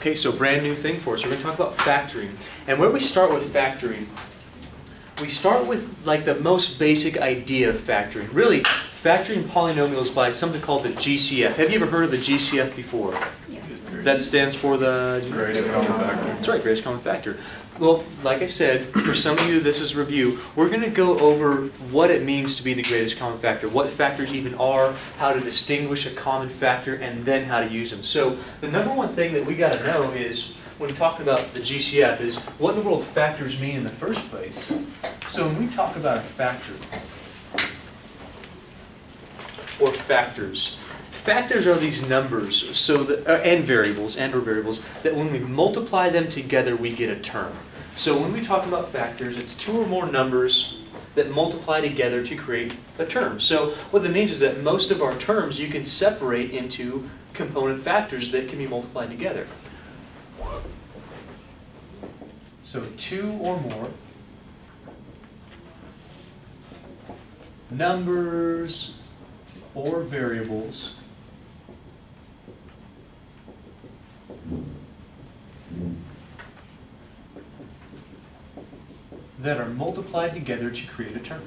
Okay, so brand new thing for us. We're going to talk about factoring. And where we start with factoring, we start with like the most basic idea of factoring. Really, factoring polynomials by something called the GCF. Have you ever heard of the GCF before? Yeah. That stands for the Greatest common factor. That's right, greatest common factor. Well, like I said, for some of you, this is review. We're going to go over what it means to be the greatest common factor, what factors even are, how to distinguish a common factor, and then how to use them. So the number one thing that we got to know is, when we talk about the GCF, is what in the world factors mean in the first place. So when we talk about a factor, or factors, Factors are these numbers, so that, uh, and variables, and or variables, that when we multiply them together, we get a term. So when we talk about factors, it's two or more numbers that multiply together to create a term. So what that means is that most of our terms you can separate into component factors that can be multiplied together. So two or more numbers or variables that are multiplied together to create a term.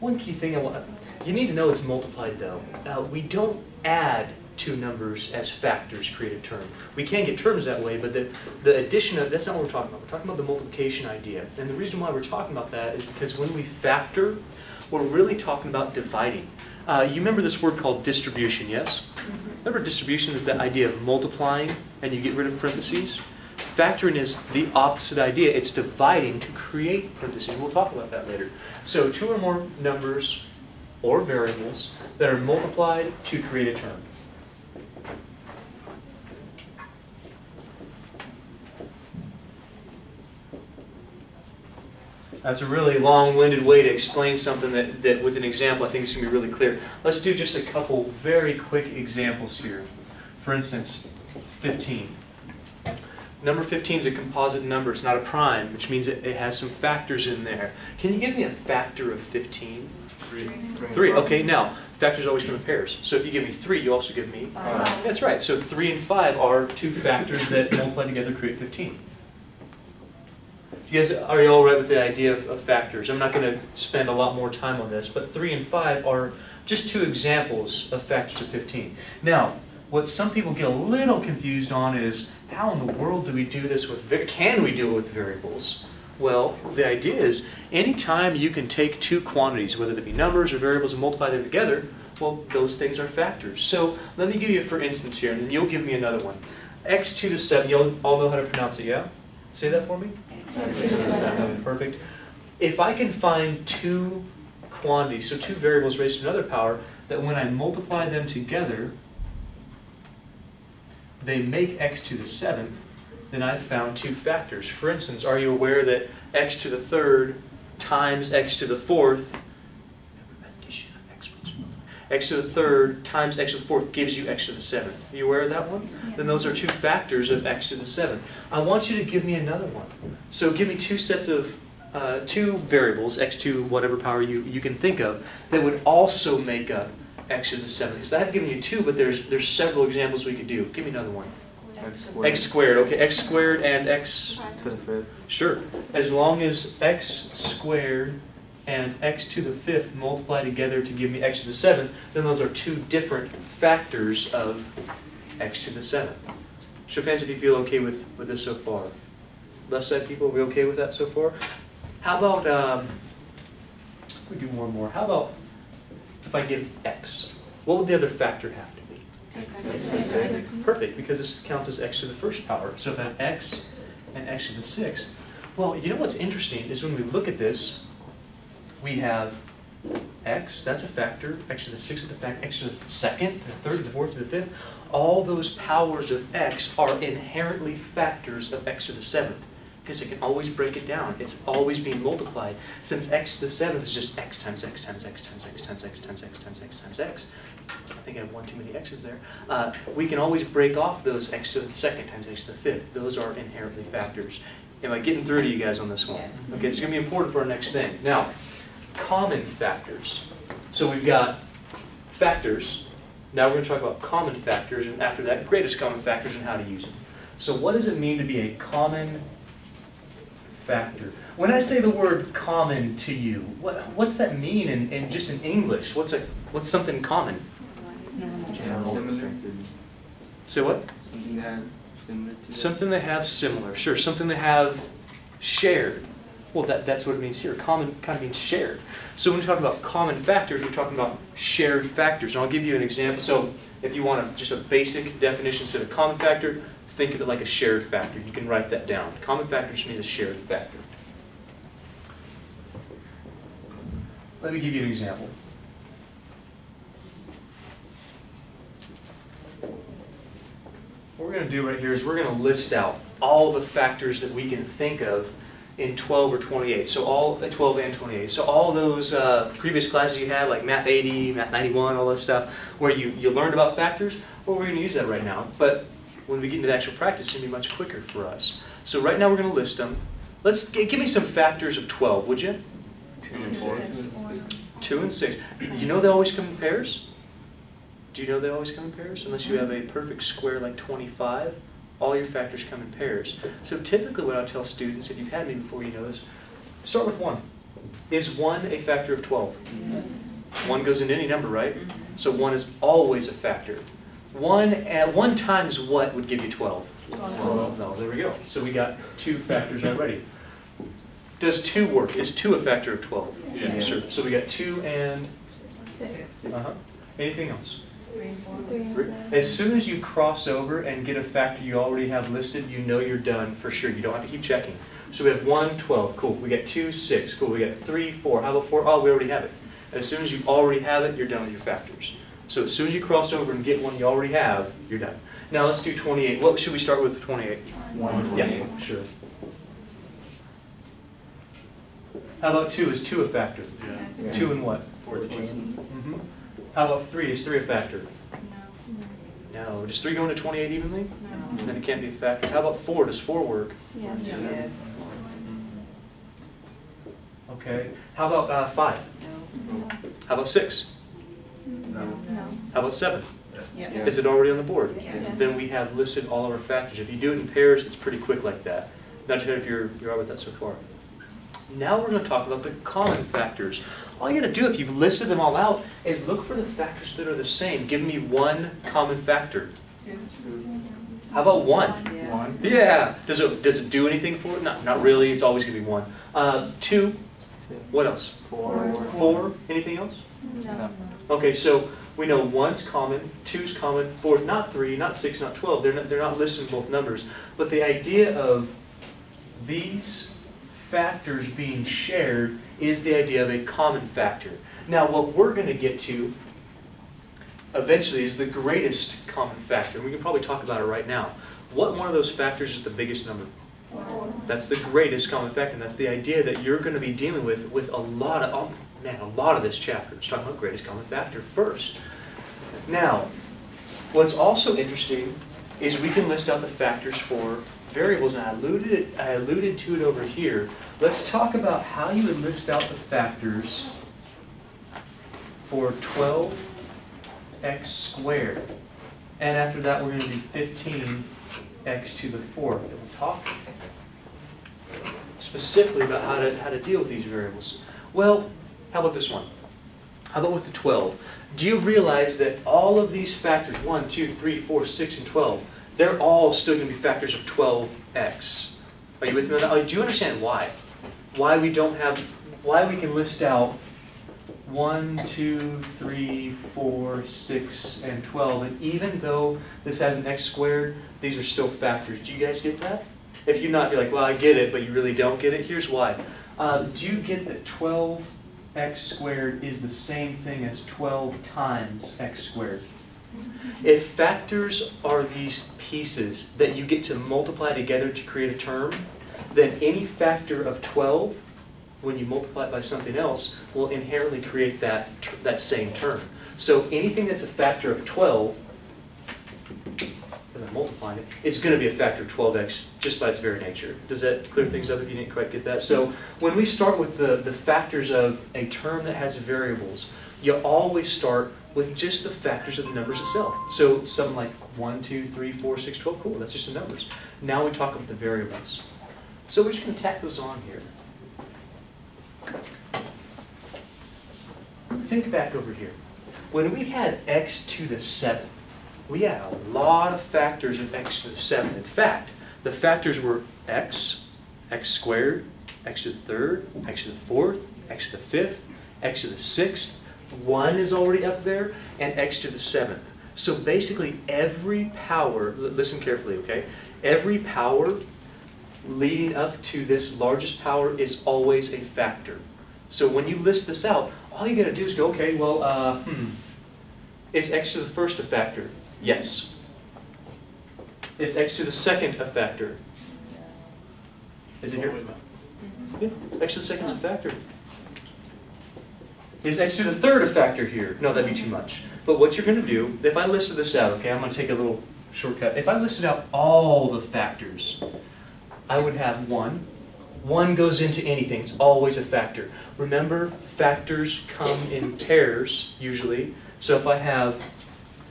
One key thing I want, you need to know it's multiplied though. Uh, we don't add two numbers as factors create a term. We can get terms that way, but the, the addition of, that's not what we're talking about. We're talking about the multiplication idea. And the reason why we're talking about that is because when we factor, we're really talking about dividing. Uh, you remember this word called distribution, yes? Remember distribution is the idea of multiplying and you get rid of parentheses? Factoring is the opposite idea. It's dividing to create parentheses. We'll talk about that later. So two or more numbers or variables that are multiplied to create a term. That's a really long-winded way to explain something that, that with an example I think is going to be really clear. Let's do just a couple very quick examples here. For instance, 15. Number 15 is a composite number. It's not a prime, which means it, it has some factors in there. Can you give me a factor of 15? Three. Three. Okay, now, factors always come in pairs. So if you give me three, you also give me? Five. That's right. So 3 and 5 are two factors that multiply together create 15. You guys, are you all right with the idea of, of factors? I'm not going to spend a lot more time on this, but 3 and 5 are just two examples of factors of 15. Now, what some people get a little confused on is, how in the world do we do this with, can we do it with variables? Well, the idea is, anytime you can take two quantities, whether they be numbers or variables, and multiply them together, well, those things are factors. So let me give you, for instance here, and then you'll give me another one. x to the 7, you all know how to pronounce it, yeah? Say that for me. Perfect. If I can find two quantities, so two variables raised to another power, that when I multiply them together, they make x to the seventh, then I've found two factors. For instance, are you aware that x to the third times x to the fourth, x to the third times x to the fourth gives you x to the seventh. Are you aware of that one? Then those are two factors of x to the seventh. I want you to give me another one. So give me two sets of, uh, two variables, x to whatever power you, you can think of, that would also make up x to the seventh. Because I have given you two, but there's, there's several examples we could do. Give me another one. X squared. x squared, okay, x squared and x, To the fifth. sure. As long as x squared and x to the fifth multiply together to give me x to the seventh, then those are two different factors of x to the seventh. Show hands if you feel okay with, with this so far. Left side people, are we okay with that so far? How about, um, we do one more. How about if I give x? What would the other factor have to be? Perfect, because this counts as x to the first power. So if I have x and x to the sixth, well, you know what's interesting is when we look at this, we have x, that's a factor, x to the sixth is the fact, x to the second, the third, the fourth, to the fifth. All those powers of x are inherently factors of x to the seventh, because it can always break it down. It's always being multiplied. Since x to the seventh is just x times x times x times x times x times x times x times x. I think I have one too many x's there. Uh, we can always break off those x to the second times x to the fifth. Those are inherently factors. Am I getting through to you guys on this one? Okay, it's going to be important for our next thing. Now, common factors. So we've got factors. Now we're going to talk about common factors, and after that, greatest common factors and how to use them. So what does it mean to be a common factor? When I say the word common to you, what, what's that mean in, in just in English? What's a what's something common? Similar. Say what? Something that similar to. Something they have similar. Sure, something they have shared. Well, that, that's what it means here. Common kind of means shared. So when we talk about common factors, we're talking about shared factors. And I'll give you an example. So if you want a, just a basic definition instead of common factor, think of it like a shared factor. You can write that down. Common factor just means a shared factor. Let me give you an example. What we're going to do right here is we're going to list out all the factors that we can think of in 12 or 28. So all, uh, 12 and 28. So all those uh, previous classes you had, like Math 80, Math 91, all that stuff, where you, you learned about factors, well, we're going to use that right now. But when we get into the actual practice, it's going to be much quicker for us. So right now we're going to list them. Let's g- give me some factors of 12, would you? Two and four. Two and six. You know they always come in pairs? Do you know they always come in pairs? Unless you have a perfect square like 25, all your factors come in pairs. So typically what I tell students, if you've had me before, you know this, start with one. Is one a factor of 12? One goes into any number, right? So one is always a factor. One at one times what would give you 12? Twelve. No, there we go. So we got two factors already. Does two work? Is two a factor of 12? Yeah. Sure. So we got two and, Six. uh-huh. Anything else? Three, As soon as you cross over and get a factor you already have listed, you know you're done for sure. You don't have to keep checking. So we have one, 12, cool. We got two, six, cool. We got three, four. How about four? Oh, we already have it. As soon as you already have it, you're done with your factors. So as soon as you cross over and get one you already have, you're done. Now let's do 28. What should we start with 28? One. Yeah, sure. How about two? Is two a factor? Yeah. Two and what? Fourteen. Mhm. How about three? Is three a factor? No. No. Does three go into 28 evenly? No. Then it can't be a factor. How about four? Does four work? Yes. Yes. Okay. How about uh, five? No. How about six? No. No. How about seven? Yes. Is it already on the board? Yes. Then we have listed all of our factors. If you do it in pairs, it's pretty quick like that. Not sure if you're, you're all right with that so far. Now we're going to talk about the common factors. All you got to do, if you've listed them all out, is look for the factors that are the same. Give me one common factor. Two. How about one? One. Yeah. Does it, does it do anything for it? Not, not really. It's always going to be one. Uh, two. What else? Four. Four. Anything else? No. Okay, so we know one's common, two's common, four's not three, not six, not twelve. They're not, they're not listed in both numbers. But the idea of these factors being shared is the idea of a common factor. Now, what we're going to get to eventually is the greatest common factor. We can probably talk about it right now. What one of those factors is the biggest number? That's the greatest common factor, and that's the idea that you're going to be dealing with with a lot of, oh man, a lot of this chapter. It's talking about greatest common factor first. Now, what's also interesting is we can list out the factors for variables, and I alluded, I alluded to it over here. Let's talk about how you would list out the factors for 12x squared. And after that, we're going to do 15x to the fourth. And we'll talk specifically about how to, how to deal with these variables. Well, how about this one? How about with the 12? Do you realize that all of these factors, 1, 2, 3, 4, 6, and 12, they're all still going to be factors of 12x? Are you with me on that? Do you understand why? Why we don't have, why we can list out 1, 2, 3, 4, 6, and 12, and even though this has an x squared, these are still factors. Do you guys get that? If you're not, you're like, well, I get it, but you really don't get it. Here's why. Um, do you get that 12x squared is the same thing as 12 times x squared? If factors are these pieces that you get to multiply together to create a term, then any factor of 12, when you multiply it by something else, will inherently create that, that same term. So anything that's a factor of 12, because I'm multiplying it's going to be a factor of 12x just by its very nature. Does that clear things up if you didn't quite get that? So when we start with the, the factors of a term that has variables, you always start with just the factors of the numbers itself. So something like 1, 2, 3, 4, 6, 12, cool, that's just the numbers. Now we talk about the variables. So we're just going to tack those on here. Think back over here. When we had x to the 7, we had a lot of factors of x to the 7. In fact, the factors were x, x squared, x to the third, x to the fourth, x to the fifth, x to the sixth, 1 is already up there, and x to the seventh. So basically, every power, listen carefully, okay? Every power leading up to this largest power is always a factor. So when you list this out, all you gotta do is go, okay, well, uh, hmm, is x to the first a factor? Yes. Is x to the second a factor? Is it here? Yeah, x to the second is a factor. Is x to the third a factor here? No, that'd be too much. But what you're gonna do, if I listed this out, okay, I'm gonna take a little shortcut. If I listed out all the factors, I would have one. One goes into anything, it's always a factor. Remember, factors come in pairs, usually. So if I have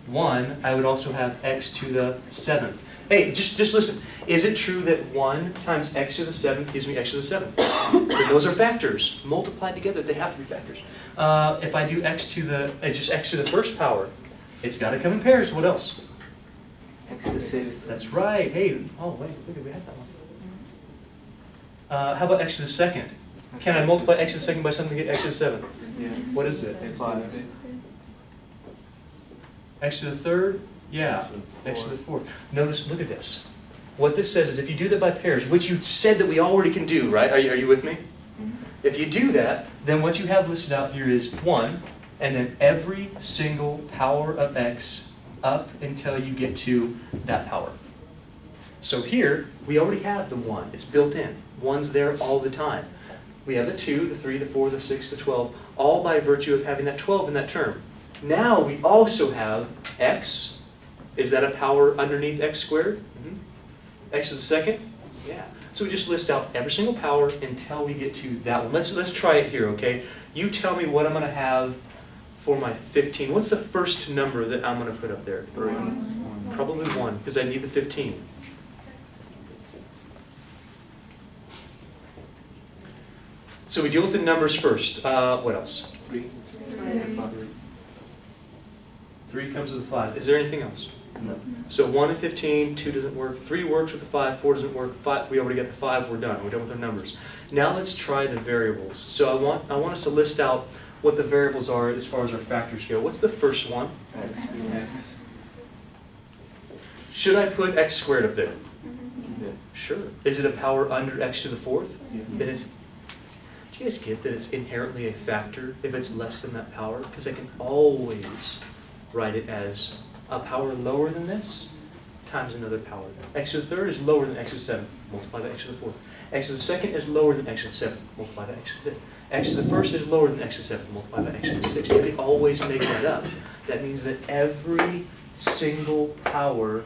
one, I would also have x to the seventh. Hey, just, just listen. Is it true that one times x to the seventh gives me x to the seventh? Then those are factors. Multiplied together, they have to be factors. Uh, if I do x to the, uh, just x to the first power, it's gotta come in pairs. What else? X to six. That's right. Hey, oh wait, look, we had that one. Uh, how about x to the second? Can I multiply x to the second by something to get x to the seventh? Yeah. What is it? Five. X to the third? Yeah. next to the fourth. Notice, look at this. What this says is if you do that by pairs, which you said that we already can do, right? Are you, are you with me? Mm-hmm. If you do that, then what you have listed out here is 1, and then every single power of x up until you get to that power. So here, we already have the 1. It's built in. 1's there all the time. We have the 2, the 3, the 4, the 6, the 12, all by virtue of having that 12 in that term. Now we also have x. Is that a power underneath x squared? Mhm. X to the second? Yeah. So we just list out every single power until we get to that one. Let's, let's try it here, okay? You tell me what I'm going to have for my 15. What's the first number that I'm going to put up there? Three. Probably 1, because I need the 15. So we deal with the numbers first. Uh, what else? Three. Three. 3 comes with a 5. Is there anything else? No. So 1 and 15, 2 doesn't work, 3 works with the 5, 4 doesn't work, 5, we already got the 5, we're done, we're done with our numbers. Now let's try the variables. So I want, I want us to list out what the variables are as far as our factors go. What's the first one? X. X. Should I put x squared up there? Yeah. Sure. Is it a power under x to the fourth? Then it's, do you guys get that it's inherently a factor if it's less than that power? Because I can always write it as a power lower than this times another power. x to the third is lower than x to the seventh, multiplied by x to the fourth. x to the second is lower than x to the seventh, multiplied by x to the fifth. x to the first is lower than x to the seventh, multiplied by x to the sixth. You can always make that up. That means that every single power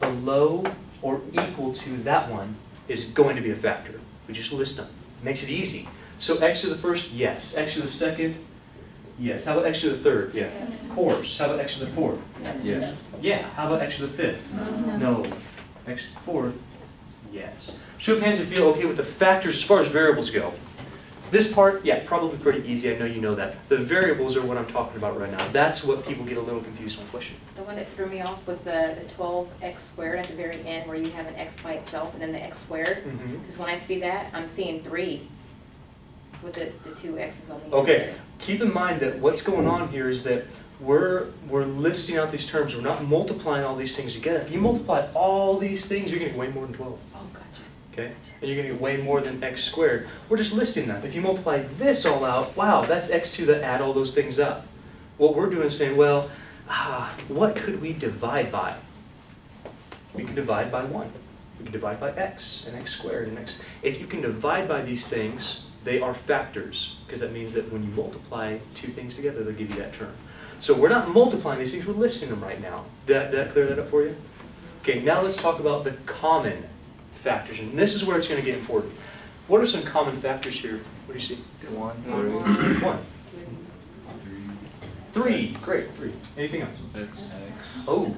below or equal to that one is going to be a factor. We just list them. Makes it easy. So x to the first, yes. x to the second, yes. How about x to the third? Yeah. Yes. Course. How about x to the fourth? Yes. Yeah. How about x to the fifth? No. No. X to the fourth? Yes. Show of hands if you feel okay with the factors as far as variables go. This part, yeah, probably pretty easy. I know you know that. The variables are what I'm talking about right now. That's what people get a little confused on. Question. The one that threw me off was the, the twelve x squared at the very end where you have an x by itself and then the x squared. Mm-hmm. Because when I see that, I'm seeing three with the, the two x's on the end. Okay, there. keep in mind that what's going on here is that we're, we're listing out these terms, we're not multiplying all these things together. If you multiply all these things, you're gonna get way more than twelve, Oh, gotcha. okay? And you're gonna get way more than x squared. We're just listing them. If you multiply this all out, wow, that's x to the add all those things up. What we're doing is saying, well, ah, what could we divide by? We could divide by one. We could divide by x and x squared and x. If you can divide by these things, they are factors, because that means that when you multiply two things together, they'll give you that term. So we're not multiplying these things, we're listing them right now. Did that, did that clear that up for you? Okay, now let's talk about the common factors, and this is where it's going to get important. What are some common factors here? What do you see? One. One. Three, great, three. Anything else? X. Oh,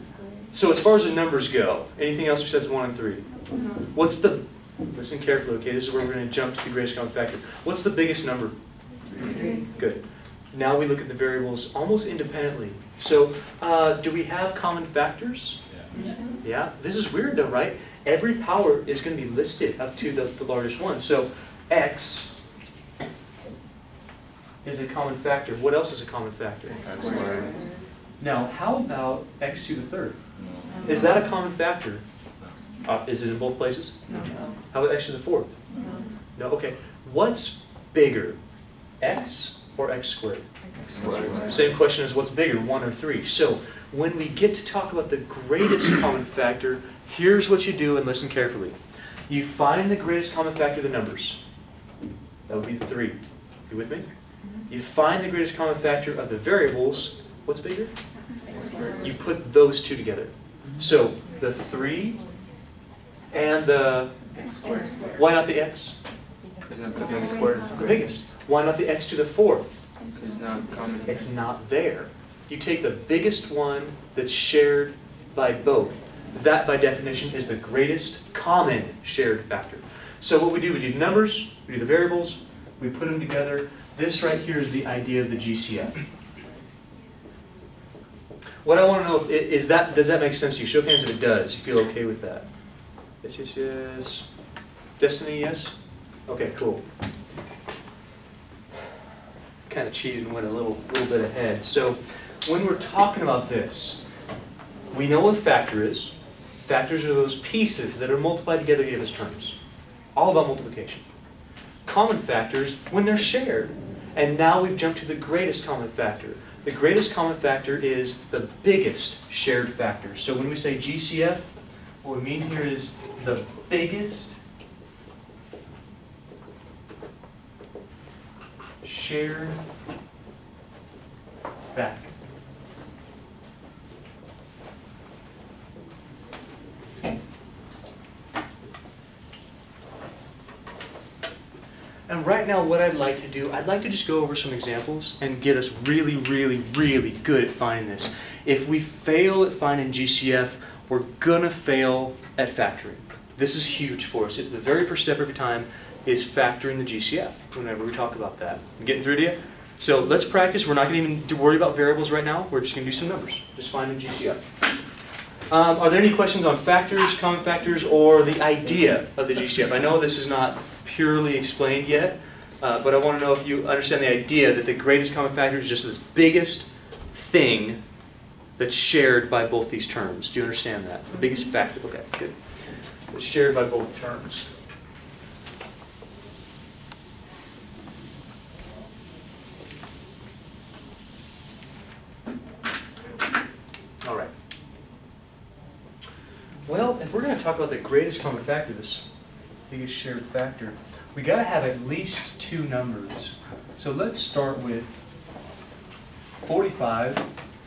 so as far as the numbers go, anything else besides one and three? Uh-huh. What's the, listen carefully, okay, this is where we're gonna jump to the greatest common factor. What's the biggest number? Good. Now we look at the variables almost independently. So, uh, do we have common factors? Yeah, this is weird though, right? Every power is gonna be listed up to the, the largest one. So, x is a common factor. What else is a common factor? Now, how about x to the third? Is that a common factor? Uh, is it in both places? No. How about x to the fourth? No, okay. What's bigger, x or x squared? Same question as what's bigger, one or three. So when we get to talk about the greatest common factor, here's what you do and listen carefully. You find the greatest common factor of the numbers. That would be three. You with me? You find the greatest common factor of the variables. What's bigger? You put those two together. So the three and the, why not the x? The biggest. Why not the x to the fourth? It's not there. You take the biggest one that's shared by both. That, by definition, is the greatest common shared factor. So what we do, we do numbers, we do the variables, we put them together. This right here is the idea of the GCF. What I want to know is that, does that make sense to you? Show of hands if it does. You feel okay with that? Yes, yes, yes. Destiny, yes? Okay, cool. Kind of cheated and went a little, little bit ahead. So when we're talking about this, we know what a factor is. Factors are those pieces that are multiplied together to give us terms. All about multiplication. Common factors when they're shared. And now we've jumped to the greatest common factor. The greatest common factor is the biggest shared factor. So when we say GCF, what we mean here is the biggest shared factor. And right now, what I'd like to do, I'd like to just go over some examples and get us really, really, really good at finding this. If we fail at finding GCF, we're gonna fail at factoring. This is huge for us. It's the very first step every time is factoring the GCF whenever we talk about that. I'm getting through to you? So let's practice. We're not gonna even worry about variables right now. We're just gonna do some numbers. Just finding GCF. Um, are there any questions on factors, common factors, or the idea of the GCF? I know this is not purely explained yet, uh, but I want to know if you understand the idea that the greatest common factor is just this biggest thing that's shared by both these terms. Do you understand that? The biggest factor. Okay, good. It's shared by both terms. All right. Well, if we're going to talk about the greatest common factor, this biggest shared factor, we got to have at least two numbers. So let's start with 45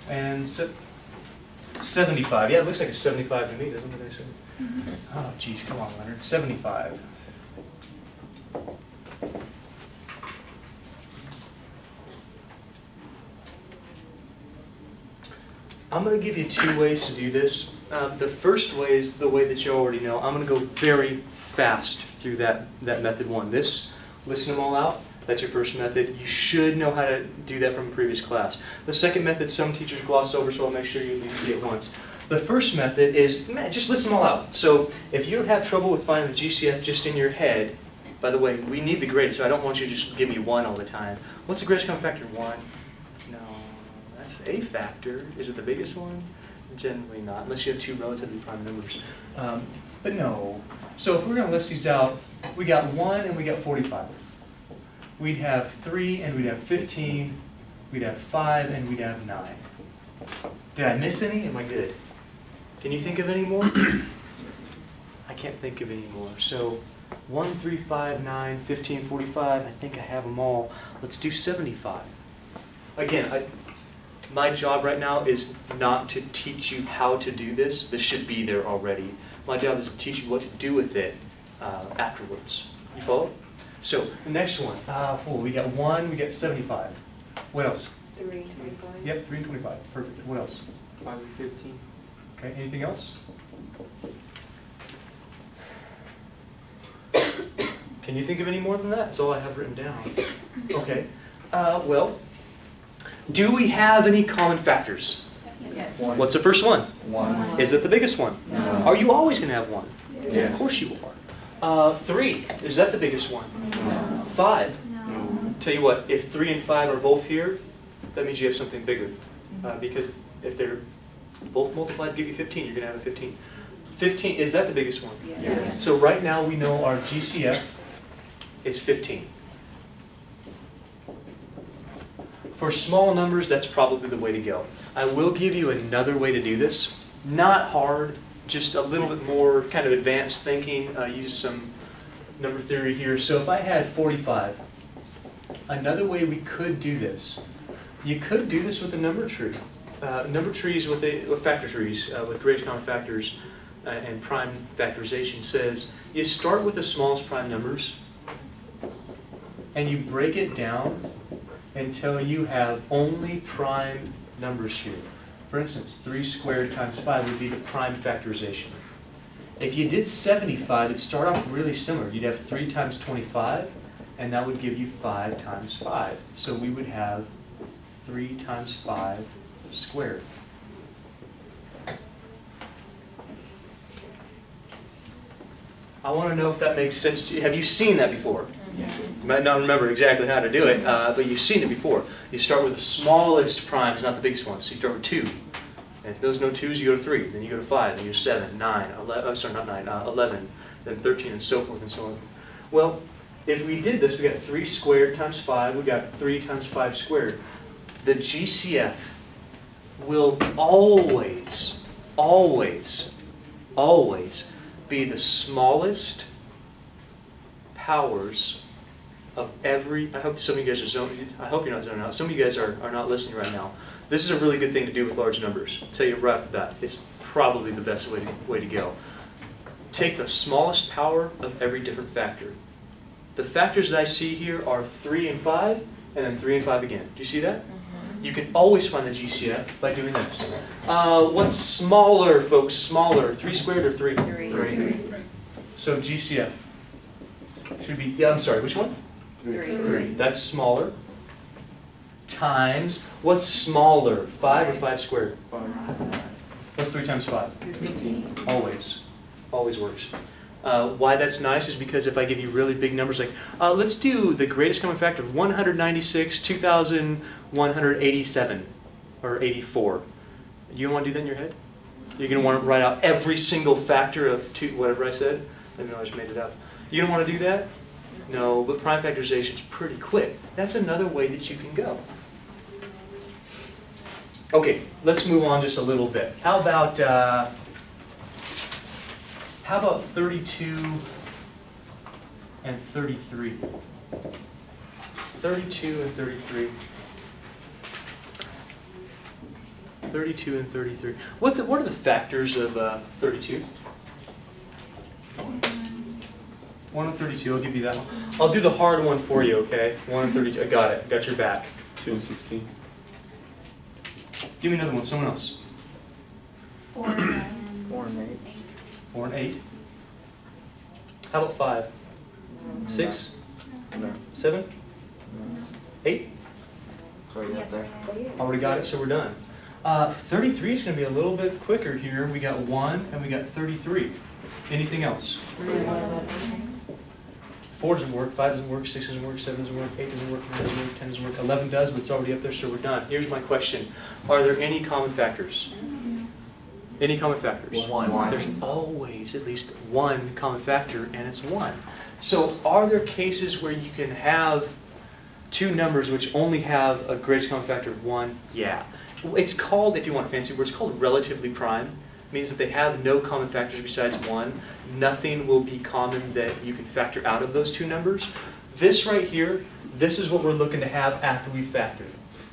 and 75. Yeah, it looks like a 75 to me, doesn't it? Oh, geez, come on, Leonard. 75. I'm going to give you two ways to do this. Uh, the first way is the way that you already know. I'm going to go very fast through that, that method one. This, listen them all out. That's your first method. You should know how to do that from a previous class. The second method, some teachers gloss over, so I'll make sure you at least see it once. The first method is, man, just list them all out. So if you have trouble with finding the GCF just in your head, by the way, we need the greatest, so I don't want you to just give me one all the time. What's the greatest common factor? One? No, that's a factor. Is it the biggest one? Generally not, unless you have two relatively prime numbers. Um, but no. So if we're going to list these out, we got 1 and we got 45. We'd have 3 and we'd have 15. We'd have 5 and we'd have 9. Did I miss any? Am I good? Can you think of any more? I can't think of any more. So 1, 3, 5, 9, 15, 45. I think I have them all. Let's do 75. Again, I, my job right now is not to teach you how to do this. This should be there already. My job is to teach you what to do with it uh, afterwards. You follow? So the next one. Uh, oh, we got one. We got seventy-five. What else? Three, twenty-five? Yep, three and twenty-five, perfect. What else? Five and fifteen. Okay, anything else? Can you think of any more than that? That's all I have written down. Okay, uh, well, do we have any common factors? Yes. One. What's the first one? One. Is it the biggest one? No. Are you always gonna have one? Yes. Of course you are. Uh, three, is that the biggest one? No. Five, No. tell you what, if three and five are both here, that means you have something bigger. Uh, because if they're both multiplied give you fifteen, you're gonna have a fifteen. Fifteen, is that the biggest one? Yes. So right now, we know our GCF is 15. For small numbers, that's probably the way to go. I will give you another way to do this. Not hard, just a little bit more kind of advanced thinking. Uh, use some number theory here. So if I had 45, another way we could do this, you could do this with a number tree. Uh, number trees with, the, with factor trees, uh, with greatest common factors uh, and prime factorization says you start with the smallest prime numbers and you break it down until you have only prime numbers here. For instance, 3 squared times 5 would be the prime factorization. If you did 75, it'd start off really similar. You'd have 3 times 25, and that would give you 5 times 5. So we would have 3 times 5 squared. I want to know if that makes sense to you. Have you seen that before? Yes. You might not remember exactly how to do it, uh, but you've seen it before. You start with the smallest primes, not the biggest ones. So you start with 2. And if those no 2s, you go to 3. Then you go to 5, then you go to 7, 9, 11, oh, sorry, not 9, uh, 11, then 13, and so forth and so on. Well, if we did this, we got 3 squared times 5, we got 3 times 5 squared. The GCF will always, always, always be the smallest powers of every, I hope some of you guys are zoning, I hope you're not zoning out, some of you guys are, are not listening right now. This is a really good thing to do with large numbers. I'll tell you right off the bat, it's probably the best way to, way to go. Take the smallest power of every different factor. The factors that I see here are three and five, and then three and five again. Do you see that? You can always find the GCF by doing this. Uh, what's smaller, folks? Smaller, three squared or three? Three. So GCF should be, yeah, I'm sorry, which one? Three. Three. That's smaller. Times, what's smaller, five or five squared? Five. What's three times five? Fifteen. Always, always works. Uh, why that's nice is because if I give you really big numbers, like, uh, let's do the greatest common factor of 196, 2,187, or 84. You don't want to do that in your head? You're going to want to write out every single factor of two, whatever I said? Maybe I just made it up. You don't want to do that? No, but prime factorization is pretty quick. That's another way that you can go. Okay, let's move on just a little bit. How about, uh, how about 32 and 33? 32 and 33. 32 and 33. What, the, what are the factors of uh, 32? 1 and 32, I'll give you that one. I'll do the hard one for you, okay? 1 and 32, I got it, got your back. 2 and 16. Give me another one, someone else. 4 and 4 and 8. Four and eight. How about five? Six? No. Seven? No. Eight? Sorry, there. Already got it, so we're done. Uh, 33 is going to be a little bit quicker here. We got 1 and we got 33. Anything else? 4 doesn't work, 5 doesn't work, 6 doesn't work, 7 doesn't work, 8 doesn't work, 9 doesn't work, 10 doesn't work, 11 does, but it's already up there, so we're done. Here's my question. Are there any common factors? Any common factors? One. There's always at least one common factor, and it's 1. So are there cases where you can have two numbers which only have a greatest common factor of 1? Yeah. It's called, if you want a fancy word, it's called relatively prime. means that they have no common factors besides 1. Nothing will be common that you can factor out of those two numbers. This right here, this is what we're looking to have after we factor,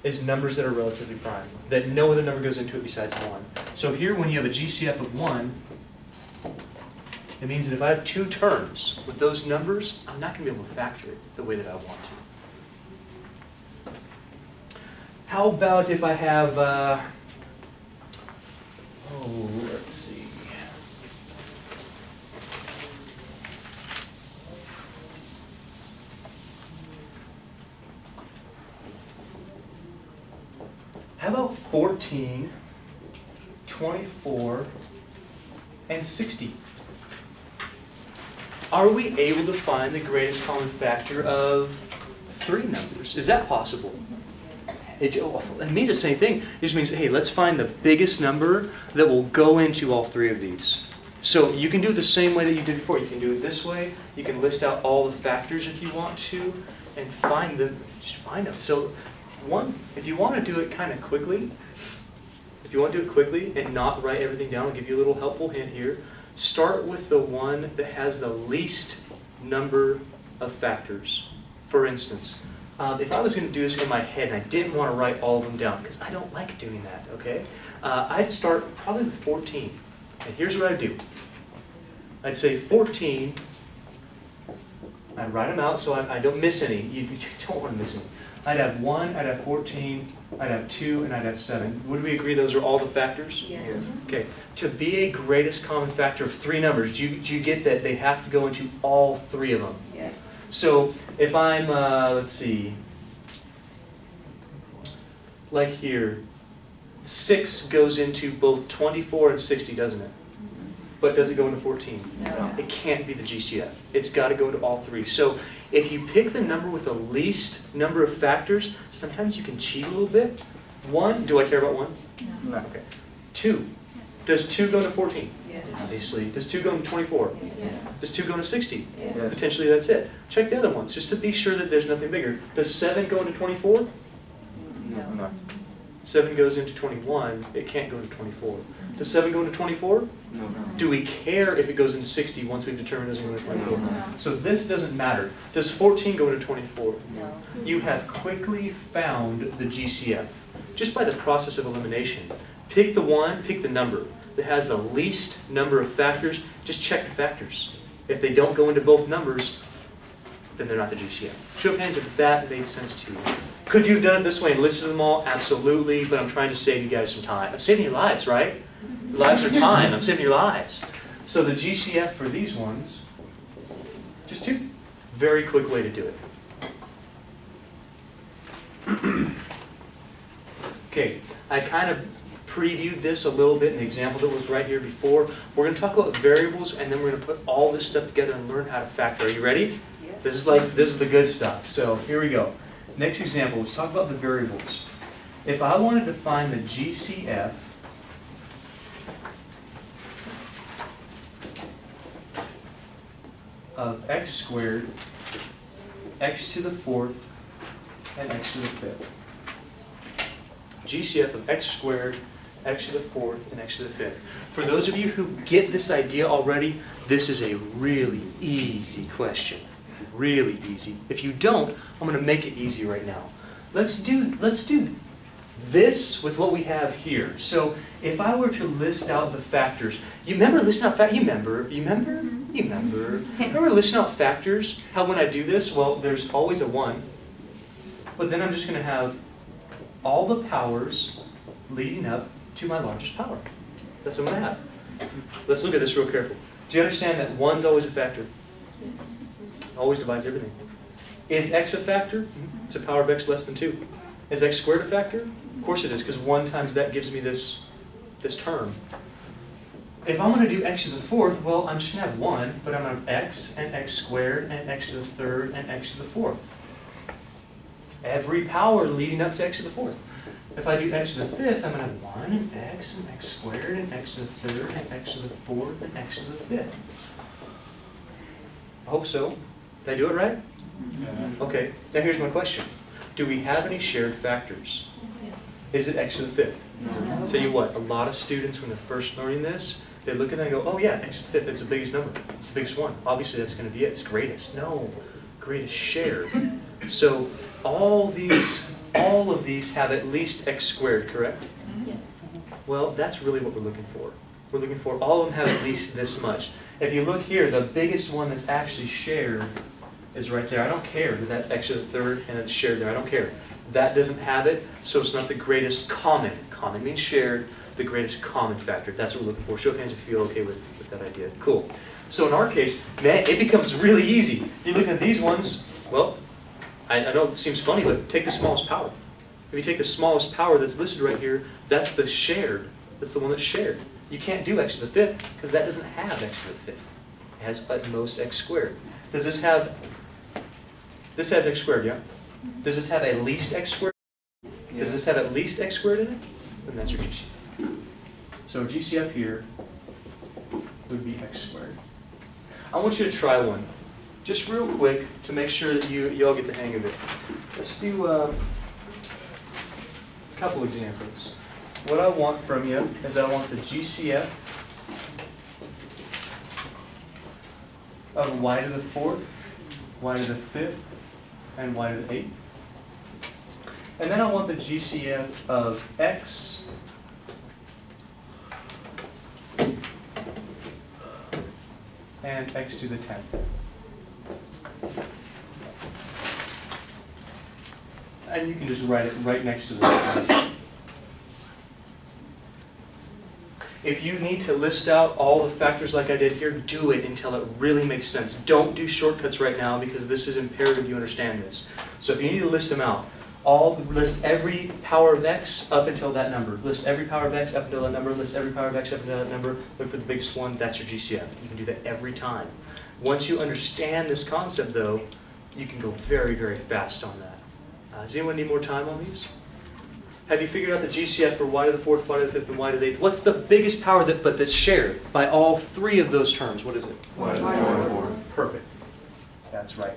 is numbers that are relatively prime, that no other number goes into it besides 1. So here, when you have a GCF of 1, it means that if I have two terms with those numbers, I'm not going to be able to factor it the way that I want to. How about if I have, uh, oh, let's see. How about 14, 24, and 60? Are we able to find the greatest common factor of three numbers? Is that possible? It, oh, it means the same thing. It just means, hey, let's find the biggest number that will go into all three of these. So you can do it the same way that you did before. You can do it this way. You can list out all the factors if you want to, and find them. Just find them. So one, if you want to do it kind of quickly, if you want to do it quickly and not write everything down, I'll give you a little helpful hint here. Start with the one that has the least number of factors. For instance, um, if I was going to do this in my head and I didn't want to write all of them down, because I don't like doing that, okay? Uh, I'd start probably with 14. And here's what I'd do. I'd say 14, I'd write them out so I, I don't miss any. You, you don't want to miss any. I'd have 1, I'd have 14, I'd have 2, and I'd have 7. Would we agree those are all the factors? Yes. Okay, to be a greatest common factor of three numbers, do you, do you get that they have to go into all three of them? Yes. So if I'm, uh, let's see, like here, 6 goes into both 24 and 60, doesn't it? But does it go into 14? No. It can't be the GCF. It's got to go into all three. So if you pick the number with the least number of factors, sometimes you can cheat a little bit. One, do I care about one? No. Okay. Two, Yes. does two go to 14? Yes. Obviously. Does two go to 24? Yes. Does two go to 60? Yes. Potentially that's it. Check the other ones, just to be sure that there's nothing bigger. Does seven go into 24? No. No. Seven goes into 21, it can't go into 24. Does seven go into 24? No. Do we care if it goes into 60 once we've determined it doesn't go into 24? No. So this doesn't matter. Does 14 go into 24? No. You have quickly found the GCF just by the process of elimination. Pick the one, pick the number that has the least number of factors, just check the factors. If they don't go into both numbers, then they're not the GCF. Show of hands if that made sense to you. Could you have done it this way and listened to them all? Absolutely, but I'm trying to save you guys some time. I'm saving your lives, right? Lives are time, I'm saving your lives. So the GCF for these ones, just two. Very quick way to do it. Okay, I kind of previewed this a little bit in the example that was right here before. We're going to talk about variables and then we're going to put all this stuff together and learn how to factor. Are you ready? Yes. This is like, this is the good stuff. So here we go. Next example, let's talk about the variables. If I wanted to find the GCF of x squared, x to the fourth, and x to the fifth. GCF of x squared, x to the fourth, and x to the fifth. For those of you who get this idea already, this is a really easy question. Really easy. If you don't, I'm going to make it easy right now. Let's do, let's do this with what we have here. So if I were to list out the factors, you remember listing out fact, you remember, you remember, you remember, mm-hmm. remember listing out factors, how when I do this, well, there's always a one, but then I'm just gonna have all the powers leading up to my largest power. That's what I'm gonna have. Let's look at this real careful. Do you understand that one's always a factor? Always divides everything. Is x a factor? It's a power of x less than 2. Is x squared a factor? Of course it is, because 1 times that gives me this, this term. If I'm going to do x to the fourth, well, I'm just going to have 1, but I'm going to have x and x squared and x to the third and x to the fourth. Every power leading up to x to the fourth. If I do x to the fifth, I'm going to have 1 and x and x squared and x to the third and x to the fourth and x to the fifth. I hope so. Did I do it right? Mm-hmm. Okay, now here's my question. Do we have any shared factors? Is it x to the fifth? No. Tell you what, a lot of students, when they're first learning this, they look at that and go, oh yeah, x to the fifth, it's the biggest number. It's the biggest one. Obviously, that's going to be it. It's greatest. No, greatest shared. So all these, all of these have at least x squared, correct? Mm-hmm. Well, that's really what we're looking for. We're looking for, all of them have at least this much. If you look here, the biggest one that's actually shared is right there. I don't care that that's x to the third and it's shared there. I don't care. That doesn't have it, so it's not the greatest common. Common means shared, the greatest common factor. That's what we're looking for. Show of hands if you feel okay with, with that idea. Cool. So in our case, man, it becomes really easy. You're looking at these ones, well, I, I know it seems funny, but take the smallest power. If you take the smallest power that's listed right here, that's the shared. That's the one that's shared. You can't do x to the fifth because that doesn't have x to the fifth. It has at most x squared. Does this have, this has x squared, yeah? Does this have at least x squared? Does this have at least x squared in it? Then that's your GCF. So GCF here would be x squared. I want you to try one, just real quick, to make sure that you, you all get the hang of it. Let's do uh, a couple examples. What I want from you is I want the GCF of y to the fourth, y to the fifth, and y to the eighth. And then I want the GCF of x and x to the tenth. And you can just write it right next to this. If you need to list out all the factors like I did here, do it until it really makes sense. Don't do shortcuts right now because this is imperative you understand this. So if you need to list them out, all list every power of x up until that number. List every power of x up until that number. List every power of x up until that number. Look for the biggest one. That's your GCF. You can do that every time. Once you understand this concept, though, you can go very, very fast on that. Uh, does anyone need more time on these? Have you figured out the GCF for y to the fourth, y to the fifth, and y to the eighth? What's the biggest power that, but that's shared by all three of those terms? What is it? Y to the fourth. Perfect. That's right.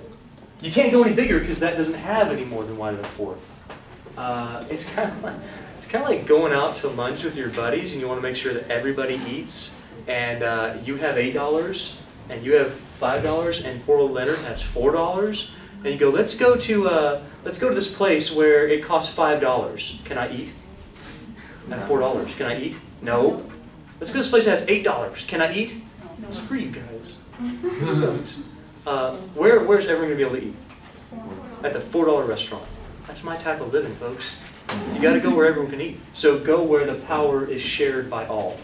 You can't go any bigger because that doesn't have any more than y to the fourth. Uh, it's kind of like, it's kind of like going out to lunch with your buddies and you want to make sure that everybody eats and uh, you have eight dollars and you have five dollars and poor old Leonard has four dollars and you go let's go to uh, let's go to this place where it costs five dollars. Can I eat? At four dollars. Can I eat? No. Let's go to this place that has eight dollars. Can I eat? Screw you guys. This sucks. Uh, where, where's everyone gonna be able to eat? At the four dollar restaurant. That's my type of living, folks. You gotta go where everyone can eat. So go where the power is shared by all.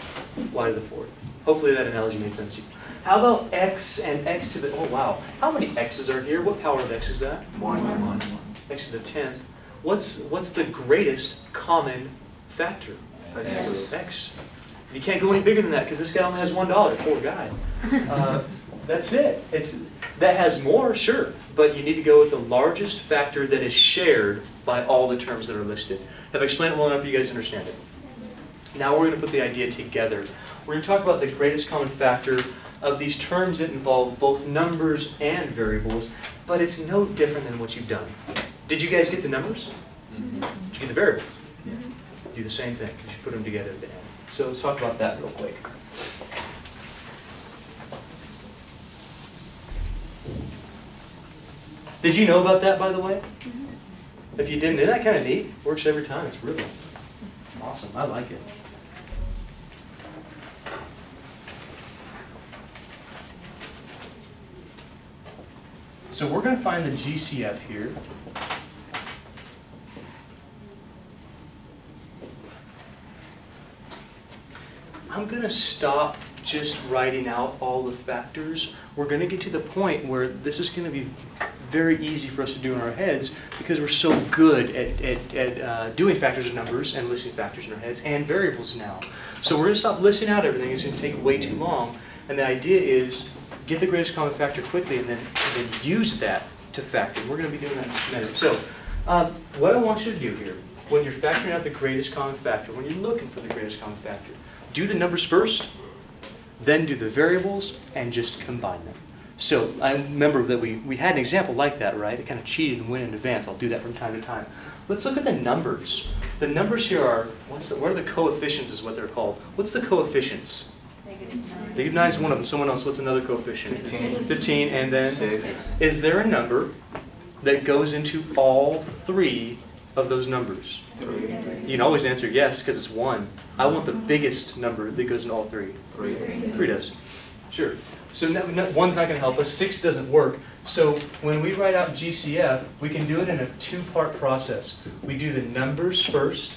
Y to the fourth. Hopefully that analogy made sense to you. How about x and x to the, oh wow. How many x's are here? What power of x is that? One. One. X to the tenth. What's, what's the greatest common factor? X. X. You can't go any bigger than that because this guy only has one dollar. Poor guy. Uh, that's it. It's that has more, sure, but you need to go with the largest factor that is shared by all the terms that are listed. Have I explained it well enough for you guys to understand it? Now we're going to put the idea together. We're going to talk about the greatest common factor of these terms that involve both numbers and variables, but it's no different than what you've done. Did you guys get the numbers? Mm-hmm. Did you get the variables? Do the same thing. You should put them together at the end. So let's talk about that real quick. Did you know about that, by the way? Mm-hmm. If you didn't, isn't that kind of neat? Works every time. It's really awesome. I like it. So we're going to find the GCF here. I'm going to stop just writing out all the factors. We're going to get to the point where this is going to be very easy for us to do in our heads because we're so good at, at, at uh, doing factors and numbers and listing factors in our heads and variables now. So we're going to stop listing out everything. It's going to take way too long. And the idea is get the greatest common factor quickly and then, and then use that to factor. We're going to be doing that in a minute. So um, what I want you to do here, when you're factoring out the greatest common factor, when you're looking for the greatest common factor, do the numbers first, then do the variables, and just combine them. So I remember that we, we had an example like that, right? It kind of cheated and went in advance. I'll do that from time to time. Let's look at the numbers. The numbers here are, what's the, what are the coefficients is what they're called. What's the coefficients? Negative nine. Negative 9 is one of them. Someone else, what's another coefficient? Fifteen. 15, and then? Six. Is there a number that goes into all three of those numbers? You can always answer yes, because it's 1. I want the biggest number that goes into all three. Three. Three does. Sure. So no, no, one's not gonna help us, six doesn't work. So when we write out GCF, we can do it in a two-part process. We do the numbers first.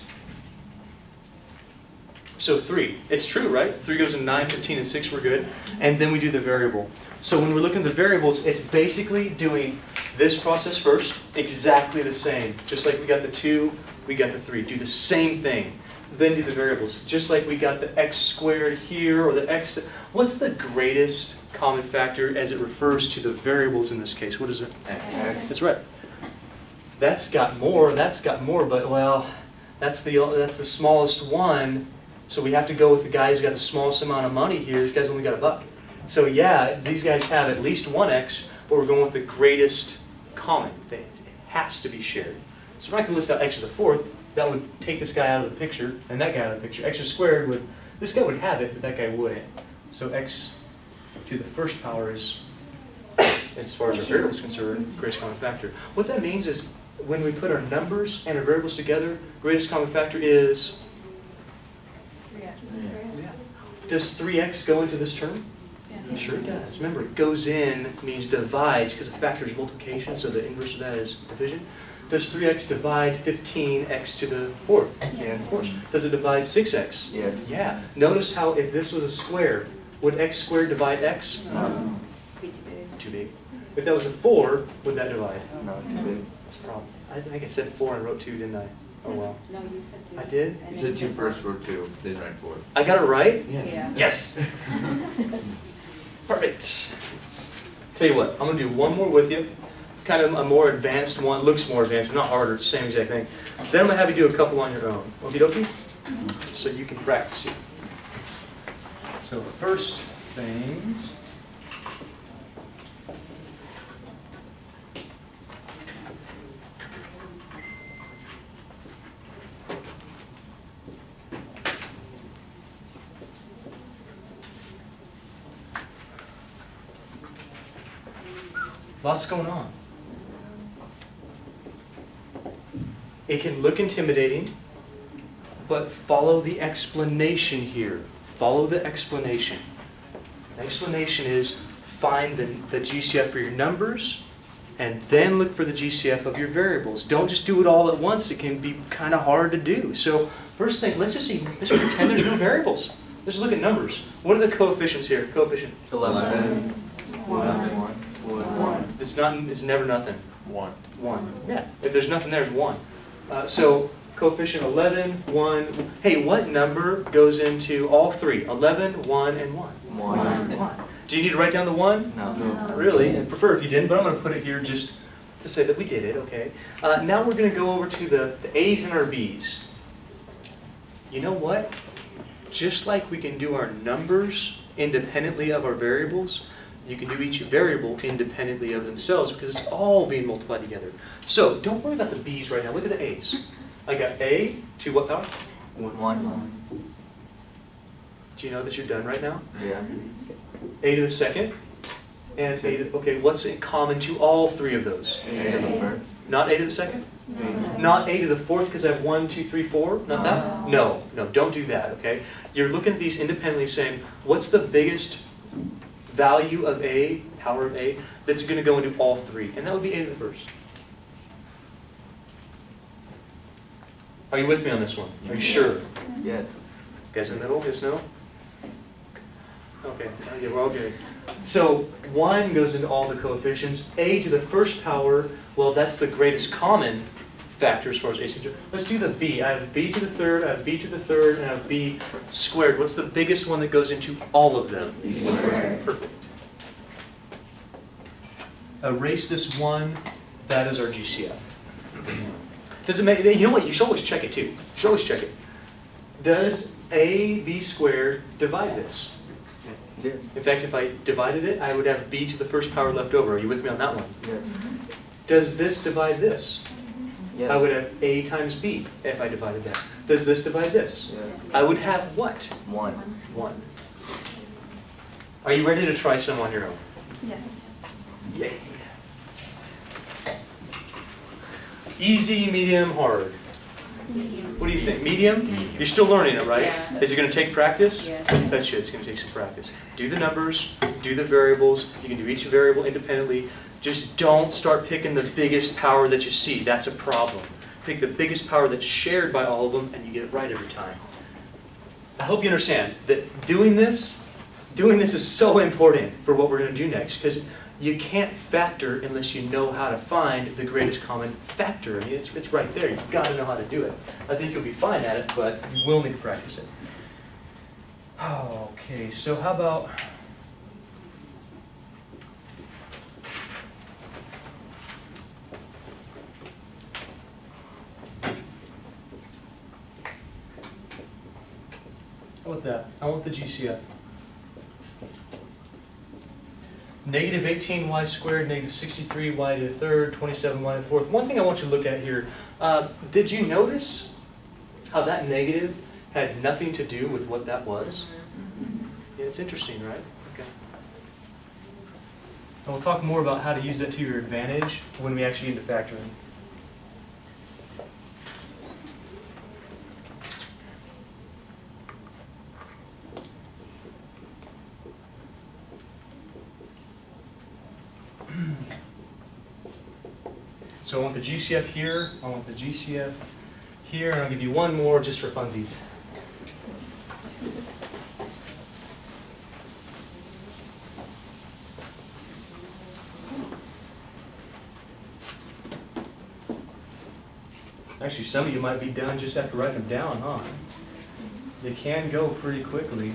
So three, it's true, right? Three goes in nine, fifteen, and six, we're good. And then we do the variable. So when we're looking at the variables, it's basically doing this process first, exactly the same. Just like we got the two, we got the three. Do the same thing. Then do the variables. Just like we got the x squared here, or the x, what's the greatest common factor as it refers to the variables in this case? What is it? X. That's right. That's got more, that's got more, but well, that's the, that's the smallest one. So we have to go with the guy who's got the smallest amount of money here. This guy's only got a buck. So yeah, these guys have at least one x, but we're going with the greatest common. It has to be shared. So if I can list out x to the fourth, that would take this guy out of the picture and that guy out of the picture. x squared would, this guy would have it, but that guy wouldn't. So x to the first power is, as far as our variable is concerned, greatest common factor. What that means is when we put our numbers and our variables together, greatest common factor is, does 3x go into this term? Sure it does. Remember, it goes in means divides, because a factor is multiplication, so the inverse of that is division. Does 3x divide 15x to the fourth? Yes. Of course. Does it divide 6x? Yes. Yeah. Notice how if this was a square, would x squared divide x? No, Be too big. Too big. If that was a 4, would that divide? no, too big. That's a problem. I think I said 4 and wrote 2, didn't I? Oh well. No, you said two. I did? You said two first, word two, then write four. I got it right? Yeah. Yes. Perfect. Tell you what, I'm gonna do one more with you, kind of a more advanced one, looks more advanced, not harder, it's the same exact thing. Then I'm gonna have you do a couple on your own, okey dokey? Mm-hmm. So you can practice it. So first things. Lots going on. It can look intimidating, but follow the explanation here. Follow the explanation. The explanation is find the, the GCF for your numbers and then look for the GCF of your variables. Don't just do it all at once. It can be kind of hard to do. So first thing, let's just see, let's pretend there's no variables. Let's look at numbers. What are the coefficients here? Coefficient. Eleven. One. One. One. It's not, it's never nothing. One. One. Yeah, if there's nothing there, it's one. Uh, so coefficient 11, 1. Hey, what number goes into all three? 11, 1, and 1? One. 1. Do you need to write down the 1? No. Not really, and prefer if you didn't, but I'm going to put it here just to say that we did it, okay? Uh, now we're going to go over to the, the A's and our B's. You know what? Just like we can do our numbers independently of our variables, you can do each variable independently of themselves because it's all being multiplied together. So don't worry about the B's right now. Look at the A's. I got A to what power? One. Do you know that you're done right now? Yeah. A to the second and A to, okay, what's in common to all three of those? A to the first. Not A to the second? A. Not A to the fourth because I have one, two, three, four? Not that? No, no, don't do that, okay? You're looking at these independently saying, what's the biggest value of A, power of A, that's going to go into all three? And that would be A to the first. Are you with me on this one? Are you sure? Yeah. Guys in the middle, yes, no? Okay, oh, yeah, we're all good. So one goes into all the coefficients. A to the first power, well, that's the greatest common factor as far as A is concerned. Let's do the B. I have B to the third, I have B to the third, and I have B squared. What's the biggest one that goes into all of them? Perfect. Erase this one, that is our GCF. Does it make, you know what, you should always check it too. You should always check it. Does a b squared divide this? Yeah. In fact, if I divided it, I would have b to the first power left over. Are you with me on that one? Yeah. Does this divide this? Yeah. I would have a times b if I divided that. Does this divide this? Yeah. I would have what? One. One. Are you ready to try some on your own? Yes. Yay. Easy, medium, hard. Medium. What do you think? Medium? You're still learning it, right? Yeah. Is it gonna take practice? Yeah. Bet you it's gonna take some practice. Do the numbers, do the variables, you can do each variable independently. Just don't start picking the biggest power that you see, that's a problem. Pick the biggest power that's shared by all of them and you get it right every time. I hope you understand that doing this, doing this is so important for what we're gonna do next, because you can't factor unless you know how to find the greatest common factor. I mean, it's, it's right there, you've gotta know how to do it. I think you'll be fine at it, but you will need to practice it. Okay, so how about? How about that? I want the GCF. Negative eighteen y squared, negative sixty-three y to the third, twenty-seven y to the fourth. One thing I want you to look at here, uh, did you notice how that negative had nothing to do with what that was? Yeah, it's interesting, right? Okay. And we'll talk more about how to use that to your advantage when we actually get into factoring. So I want the GCF here, I want the GCF here, and I'll give you one more just for funsies. Actually, some of you might be done just after writing them down, huh? They can go pretty quickly.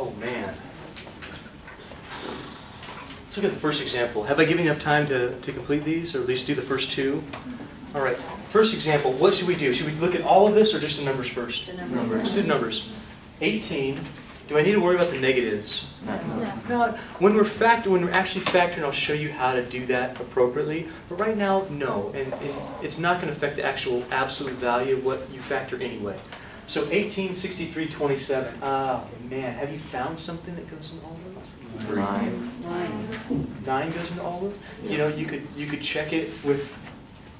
Oh, man. Let's look at the first example. Have I given enough time to, to complete these, or at least do the first two? All right, first example, what should we do? Should we look at all of this, or just the numbers first? The numbers. Let's do the numbers. 18, do I need to worry about the negatives? No. No, when we're factor, when we're actually factoring, I'll show you how to do that appropriately. But right now, no, and, and it's not going to affect the actual absolute value of what you factor anyway. So 18, 63, 27. Oh man, have you found something that goes in all of those? Nine. Nine goes into all of them. You know, you could you could check it with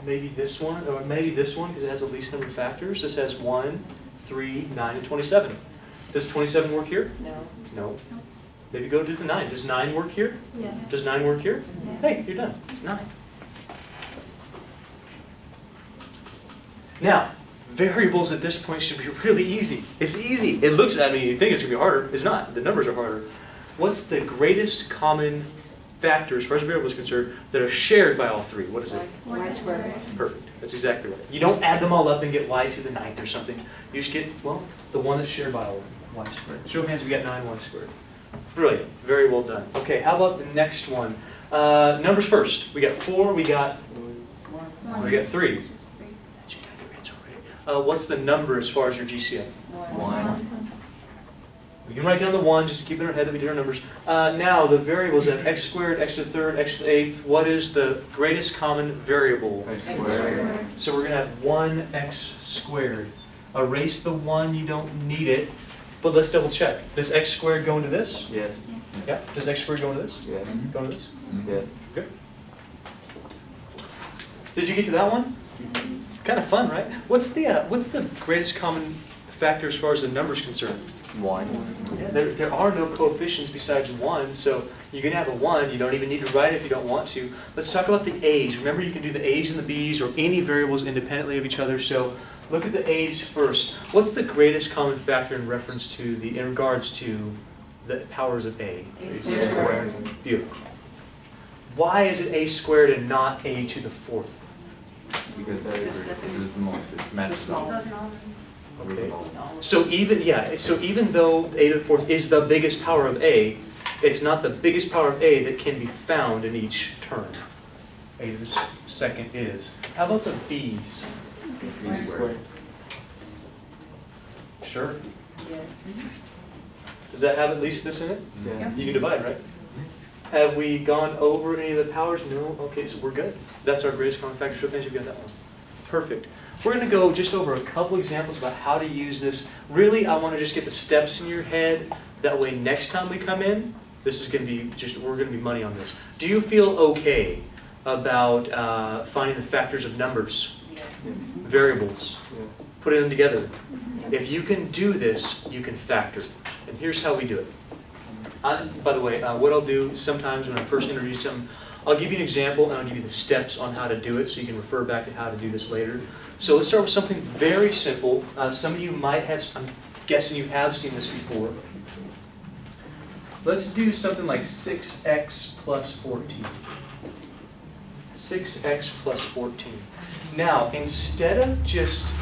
maybe this one or maybe this one because it has the least number of factors. This has one, three, nine, and 27. Does 27 work here? No. No. Maybe go to the nine. Does nine work here? Yes. Does nine work here? Yes. Hey, you're done. It's nine. Now, variables at this point should be really easy. It's easy. It looks, I mean, you think it's gonna be harder. It's not. The numbers are harder. What's the greatest common factor, as far as variables are concerned, that are shared by all three? What is it? Y squared. Perfect. That's exactly right. You don't add them all up and get y to the ninth or something. You just get, well, the one that's shared by all of y squared. Show of hands, we got nine y squared. Brilliant. Very well done. Okay, how about the next one? Uh, numbers first. We got four, we got, One. we got three. You got your answer already. Uh, what's the number as far as your GCF? One. We can write down the one just to keep it in our head that we did our numbers. Uh, now, the variables of x squared, x to the third, x to the eighth. What is the greatest common variable? X squared. So we're gonna have one x squared. Erase the one, you don't need it, but let's double check. Does x squared go into this? Yes. Yeah, does x squared go into this? Yes. Go into this? Yes. Good. Did you get to that one? Kind of fun, right? What's the, uh, what's the greatest common factor as far as the number's concerned? One. Yeah, there, there are no coefficients besides one, so you can have a one, you don't even need to write it if you don't want to. Let's talk about the a's. Remember, you can do the a's and the b's or any variables independently of each other, so look at the a's first. What's the greatest common factor in reference to the, in regards to the powers of A? A squared. Beautiful. Why is it A squared and not A to the fourth? Because that is, That's- it is the most, it matches small. all. Okay. So even, yeah, so even though A to the fourth is the biggest power of A, it's not the biggest power of A that can be found in each term. A to the second is. How about the B's? B squared. Sure. Yes. Does that have at least this in it? Yeah. You can divide, right? Have we gone over any of the powers? No? Okay, so we're good. That's our greatest common factor. Show of hands, you got that one. Perfect. We're gonna go just over a couple examples about how to use this. Really, I wanna just get the steps in your head. That way, next time we come in, this is gonna be just, we're gonna be money on this. Do you feel okay about uh, finding the factors of numbers, variables, putting them together? If you can do this, you can factor. And here's how we do it. I- By the way, uh, what I'll do sometimes when I first introduce them, I'll give you an example and I'll give you the steps on how to do it so you can refer back to how to do this later. So let's start with something very simple. Uh, Some of you might have, I'm guessing you have seen this before. Let's do something like 6x plus 14. 6x plus 14. Now, instead of just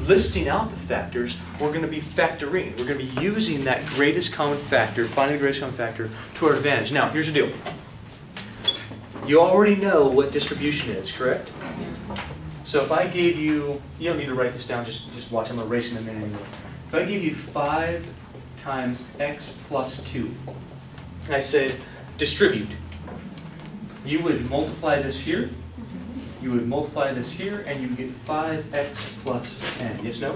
listing out the factors, we're going to be factoring. We're going to be using that greatest common factor, finding the greatest common factor, to our advantage. Now, here's the deal. You already know what distribution is, correct? So if I gave you, you don't need to write this down, just, just watch, I'm erasing them in anyway. If I gave you 5 times x plus 2, and I said, distribute, you would multiply this here, you would multiply this here, and you would get 5x plus 10. Yes, no?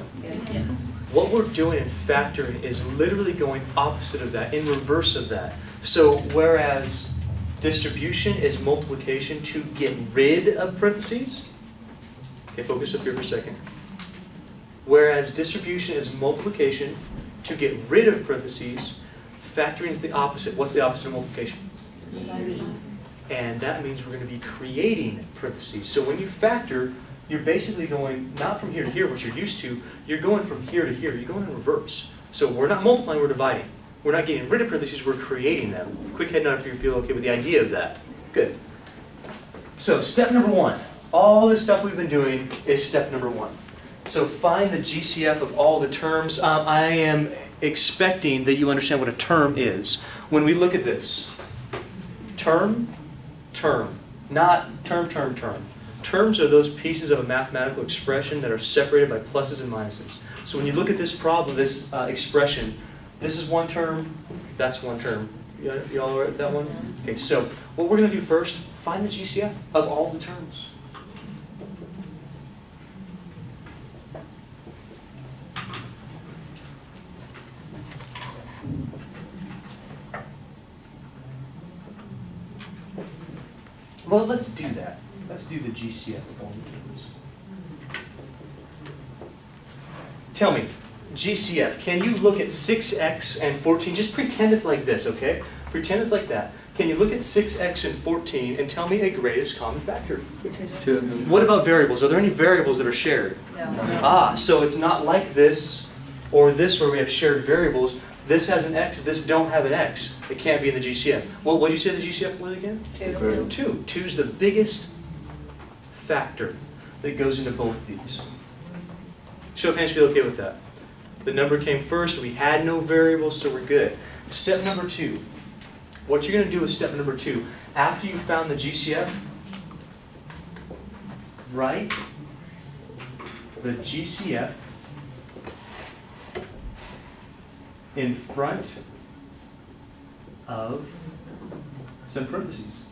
What we're doing in factoring is literally going opposite of that, in reverse of that. So whereas distribution is multiplication to get rid of parentheses, okay, focus up here for a second. Whereas distribution is multiplication to get rid of parentheses, factoring is the opposite. What's the opposite of multiplication? And that means we're going to be creating parentheses. So when you factor, you're basically going not from here to here, which you're used to, you're going from here to here. You're going in reverse. So we're not multiplying, we're dividing. We're not getting rid of parentheses, we're creating them. Quick head nod if you feel okay with the idea of that. Good. So step number one. All the stuff we've been doing is step number one. So find the GCF of all the terms. Um, I am expecting that you understand what a term is. When we look at this, term, term, not term, term, term. Terms are those pieces of a mathematical expression that are separated by pluses and minuses. So when you look at this problem, this uh, expression, this is one term, that's one term. You you all all right with that one? Okay, so what we're going to do first, find the GCF of all the terms. Well, let's do that. Let's do the GCF of the terms. Tell me, GCF, can you look at 6x and 14? Just pretend it's like this, okay? Pretend it's like that. Can you look at 6x and 14 and tell me a greatest common factor? Two. What about variables? Are there any variables that are shared? Ah, so it's not like this or this where we have shared variables. This has an x, this don't have an x. It can't be in the GCF. Well, what did you say the GCF was again? Two. Two. Two's the biggest factor that goes into both these. Show of hands, feel okay with that? The number came first, we had no variables, so we're good. Step number two. What you're going to do with step number two, after you found the GCF, write the GCF in front of some parentheses.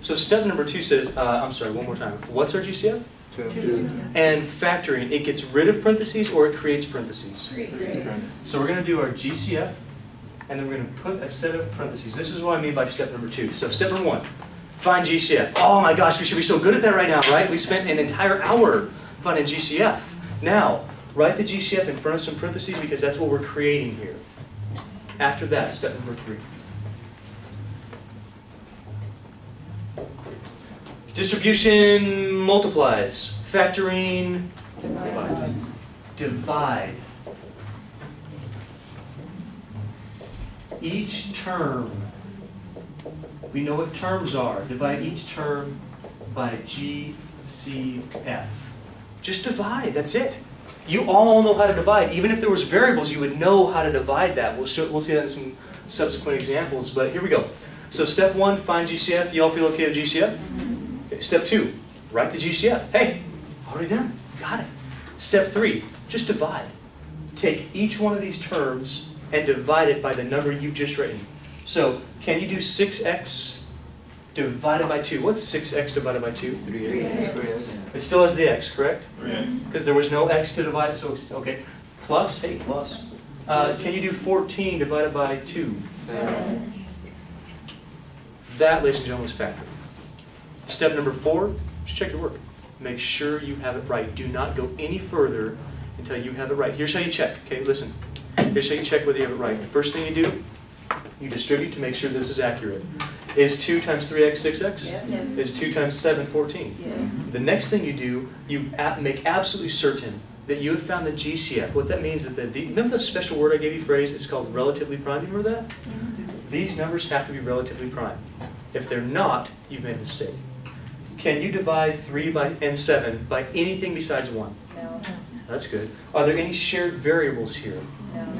So step number two says, uh, I'm sorry, one more time. What's our GCF? Two. And factoring, it gets rid of parentheses or it creates parentheses. So we're going to do our GCF, and then we're going to put a set of parentheses. This is what I mean by step number two. So step number one, find GCF. Oh my gosh, we should be so good at that right now, right? We spent an entire hour finding GCF. Now, write the GCF in front of some parentheses because that's what we're creating here. After that, step number three. Distribution multiplies. Factoring divide. each term, we know what terms are, divide each term by GCF. Just divide, that's it. You all know how to divide. Even if there was variables, you would know how to divide that. We'll, show, we'll see that in some subsequent examples, but here we go. So step one, find GCF. You all feel okay with GCF? Okay, step two, write the GCF. Hey, already done, got it. Step three, just divide. Take each one of these terms and divide it by the number you've just written. So can you do 6x divided by 2? What's 6x divided by 2? Three X. Three X. It still has the x, correct? Because there was no x to divide, so it's, okay. Plus, hey, plus. Uh, can you do 14 divided by 2? That, ladies and gentlemen, is factoring. Step number four, just check your work. Make sure you have it right. Do not go any further until you have it right. Here's how you check, okay, listen. Here's how you check whether you have it right. The first thing you do, you distribute to make sure this is accurate. Is 2 times 3x 6x? Yes. Is 2 times 7 14? Yes. The next thing you do, you make absolutely certain that you have found the GCF. What that means is that the, remember the special word I gave you phrase? It's called relatively prime. You remember that? Mm-hmm. These numbers have to be relatively prime. If they're not, you've made a mistake. Can you divide 3 by, and 7 by anything besides 1? No, That's good. Are there any shared variables here?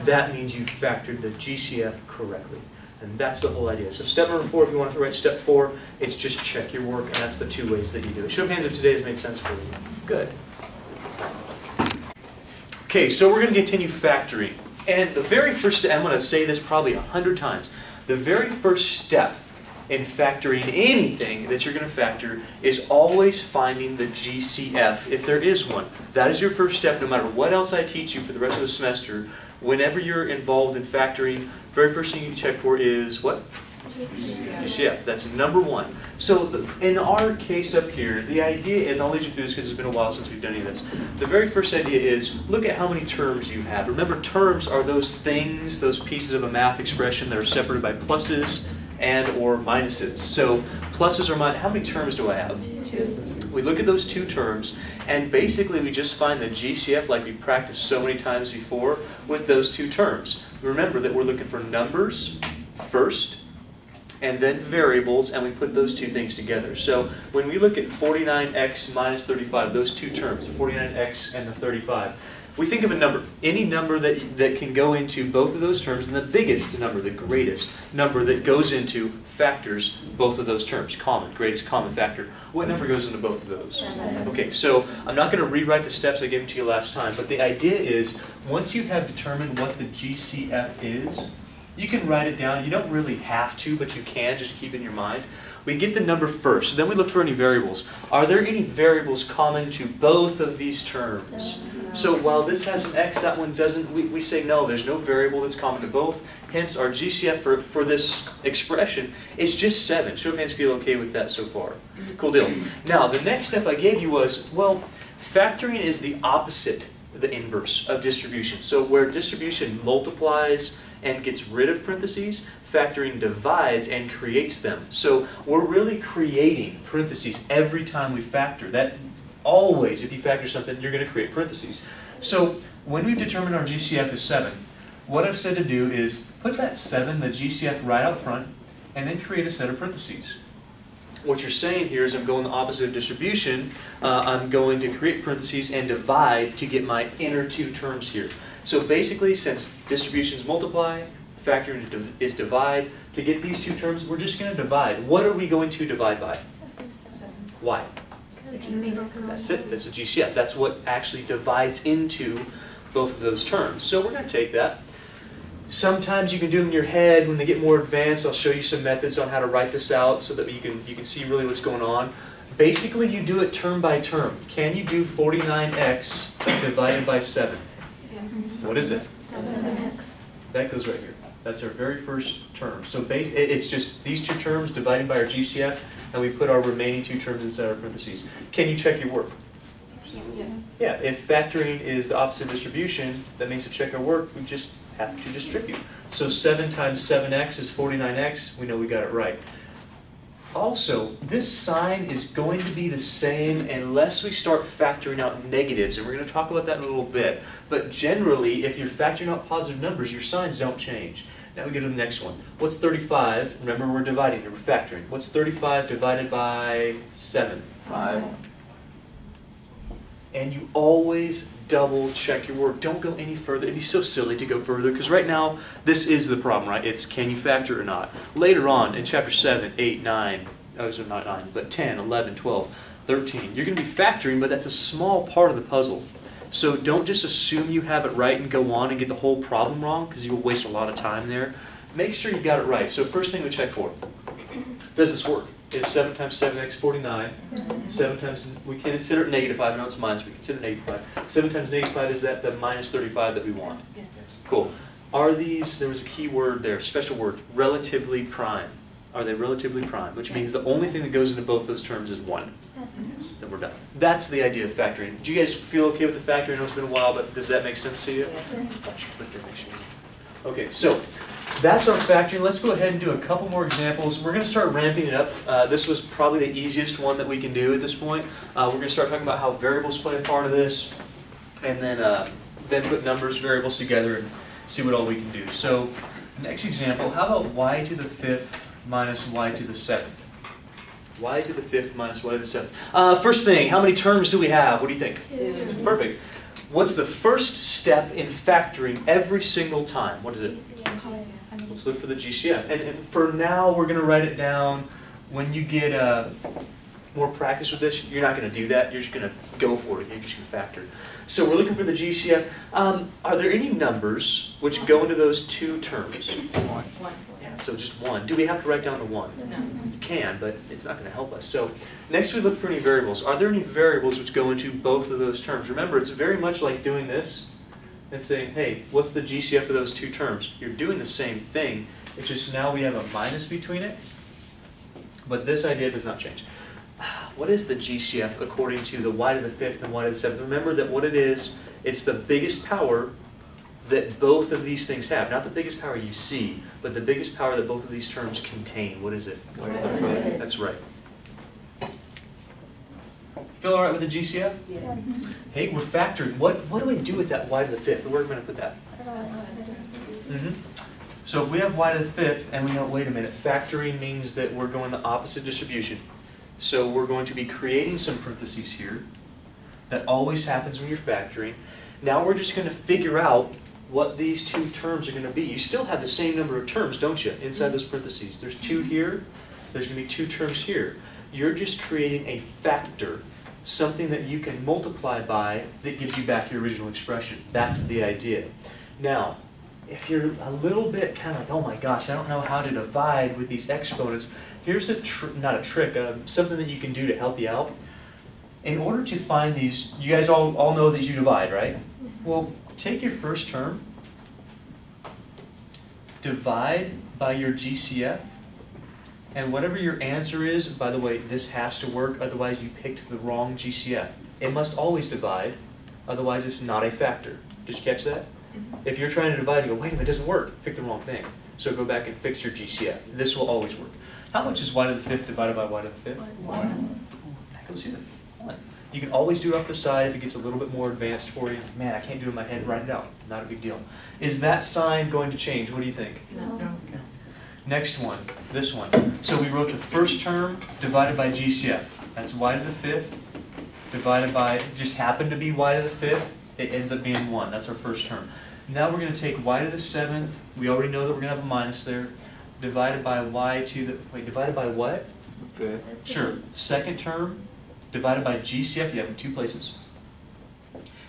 That means you factored the GCF correctly. And that's the whole idea. So step number four, if you want to write step four, it's just check your work, and that's the two ways that you do it. Show of hands if today has made sense for you. Good. Okay, so we're going to continue factoring. And the very first I'm going to say this probably a hundred times, the very first step in factoring anything that you're going to factor is always finding the GCF, if there is one. That is your first step, no matter what else I teach you for the rest of the semester. Whenever you're involved in factoring, very first thing you check for is what? GCF, that's number one. So the, in our case up here, the idea is, I'll lead you through this because it's been a while since we've done any of this. The very first idea is, look at how many terms you have. Remember, terms are those things, those pieces of a math expression that are separated by pluses and or minuses. So pluses or min, how many terms do I have? We look at those two terms, and basically we just find the GCF like we practiced so many times before with those two terms. Remember that we're looking for numbers first, and then variables, and we put those two things together. So when we look at 49x minus 35, those two terms, the 49x and the 35, we think of a number, any number that, that can go into both of those terms, and the biggest number, the greatest number that goes into factors both of those terms, common, greatest common factor. What number goes into both of those? Okay, so I'm not going to rewrite the steps I gave to you last time, but the idea is once you have determined what the GCF is, you can write it down. You don't really have to, but you can just keep in your mind. We get the number first, then we look for any variables. Are there any variables common to both of these terms? So while this has an x, that one doesn't, we, we say no, there's no variable that's common to both. Hence, our GCF for, for this expression is just 7. Show of hands feel okay with that so far. Cool deal. Now, the next step I gave you was, well, factoring is the opposite, the inverse of distribution. So where distribution multiplies and gets rid of parentheses, factoring divides and creates them. So we're really creating parentheses every time we factor. That always, if you factor something, you're going to create parentheses. So when we've determined our GCF is 7, what I've said to do is put that 7, the GCF, right out front, and then create a set of parentheses. What you're saying here is I'm going the opposite of distribution. Uh, I'm going to create parentheses and divide to get my inner two terms here. So basically, since distributions multiply, div- is divide, to get these two terms, we're just going to divide. What are we going to divide by? Why? That's it. That's a GCF. That's what actually divides into both of those terms. So we're going to take that. Sometimes you can do them in your head. When they get more advanced, I'll show you some methods on how to write this out so that you can you can see really what's going on. Basically, you do it term by term. Can you do 49x divided by 7? What is it? 7x. That goes right here. That's our very first term. So base, it's just these two terms divided by our GCF, and we put our remaining two terms inside our parentheses. Can you check your work? Yes. Yeah, if factoring is the opposite distribution, that means to check our work, we just have to distribute. So seven times seven x is forty-nine x, we know we got it right. Also, this sign is going to be the same unless we start factoring out negatives, and we're gonna talk about that in a little bit. But generally, if you're factoring out positive numbers, your signs don't change. Now we go to the next one. What's 35? Remember, we're dividing here, we're factoring. What's 35 divided by 7? Five. And you always double check your work. Don't go any further. It'd be so silly to go further because right now, this is the problem, right? It's can you factor or not? Later on in chapter 7, 8, 9, oh, not 9, but 10, 11, 12, 13, you're going to be factoring, but that's a small part of the puzzle. So don't just assume you have it right and go on and get the whole problem wrong because you will waste a lot of time there. Make sure you got it right. So first thing we check for, does this work? Is 7 times 7x 49? 7 times, we can consider it negative 5, I know it's minus, we consider it negative 5. 7 times negative 5 is that the minus 35 that we want? Yes. Cool. Are these, there was a key word there, special word, relatively prime. Are they relatively prime? Which means the only thing that goes into both those terms is 1. Then we're done. That's the idea of factoring. Do you guys feel okay with the factoring? I know it's been a while, but does that make sense to you? Watch your foot there, make sure. Okay, so that's our factory. Let's go ahead and do a couple more examples. We're going to start ramping it up. Uh, this was probably the easiest one that we can do at this point. Uh, we're going to start talking about how variables play a part of this, and then uh, then put numbers, variables together, and see what all we can do. So, next example, how about y to the fifth minus y to the seventh? y to the fifth minus y to the seventh. Uh, first thing, how many terms do we have? What do you think? Two. Perfect. What's the first step in factoring every single time? What is it? Let's look for the GCF. And, and for now, we're going to write it down. When you get uh, more practice with this, you're not going to do that. You're just going to go for it. You're just going to factor. So we're looking for the GCF. Um, are there any numbers which go into those two terms? One. One. So just one. Do we have to write down the one? No. You can, but it's not going to help us. So next we look for any variables. Are there any variables which go into both of those terms? Remember, it's very much like doing this and saying, hey, what's the GCF of those two terms? You're doing the same thing. It's just now we have a minus between it. But this idea does not change. What is the GCF according to the y to the fifth and y to the seventh? Remember that what it is, it's the biggest power that both of these things have. Not the biggest power you see, but the biggest power that both of these terms contain. What is it? Y to the fifth. That's right. Feel all right with the GCF? Yeah. Hey, we're factoring. What, what do we do with that y to the fifth? Where are we going to put that? Mhm. So if we have y to the fifth, and we know, wait a minute, factoring means that we're going the opposite distribution. So we're going to be creating some parentheses here. That always happens when you're factoring. Now we're just going to figure out what these two terms are going to be. You still have the same number of terms, don't you, inside those parentheses? There's two here, there's going to be two terms here. You're just creating a factor, something that you can multiply by that gives you back your original expression. That's the idea. Now, if you're a little bit kind of like, oh my gosh, I don't know how to divide with these exponents, here's a, tr- not a trick, uh, something that you can do to help you out. In order to find these, you guys all, all know that you divide, right? Well, take your first term, divide by your GCF, and whatever your answer is, by the way, this has to work, otherwise you picked the wrong GCF. It must always divide, otherwise it's not a factor. Did you catch that? Mm-hmm. If you're trying to divide and go, wait a minute, it doesn't work, pick the wrong thing. So go back and fix your GCF. This will always work. How much is y to the fifth divided by y to the fifth? One. That goes here. One. You can always do it off the side if it gets a little bit more advanced for you. Man, I can't do it in my head, write it out. Not a big deal. Is that sign going to change? What do you think? No. Okay. Next one, this one. So we wrote the first term divided by GCF. That's y to the fifth divided by, just happened to be y to the fifth. It ends up being one. That's our first term. Now we're going to take y to the seventh. We already know that we're going to have a minus there. Divided by y to the, wait, divided by what? Fifth. Sure. Second term divided by GCF, you have in two places.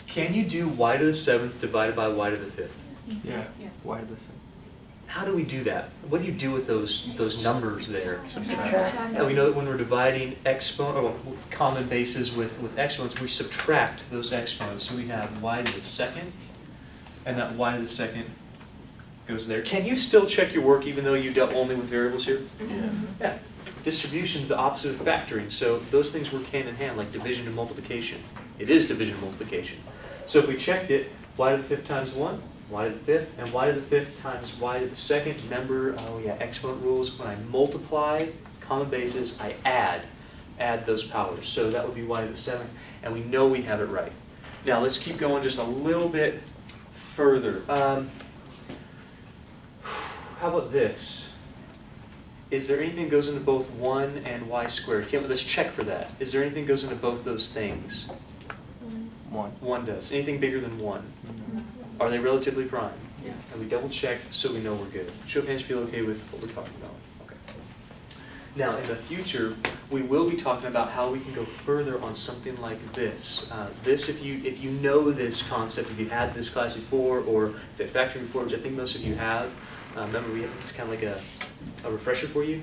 Can you do y to the seventh divided by y to the fifth? Yeah. Yeah. Y to the seventh. How do we do that? What do you do with those, those numbers there? Subtract. Yeah, we know that when we're dividing exponent, or common bases with, with exponents, we subtract those exponents. So we have y to the second, and that y to the second goes there. Can you still check your work even though you dealt only with variables here? Yeah. Mm-hmm. Yeah. Distribution's the opposite of factoring, so those things work hand in hand, like division and multiplication. It is division and multiplication. So if we checked it, y to the fifth times one, y to the fifth, and y to the fifth times y to the second. Remember, oh yeah, exponent rules, when I multiply common bases, I add, add those powers. So that would be y to the seventh, and we know we have it right. Now, let's keep going just a little bit further. Um, how about this? Is there anything that goes into both one and y squared? Can, let's check for that. Is there anything that goes into both those things? One. One does. Anything bigger than one? Are they relatively prime? Yes. And we double check so we know we're good. Show of hands feel okay with what we're talking about? Okay. Now, in the future, we will be talking about how we can go further on something like this. Uh, this, if you if you know this concept, if you had this class before or fit factoring before, which I think most of you have, uh, remember we have this kind of like a, a refresher for you.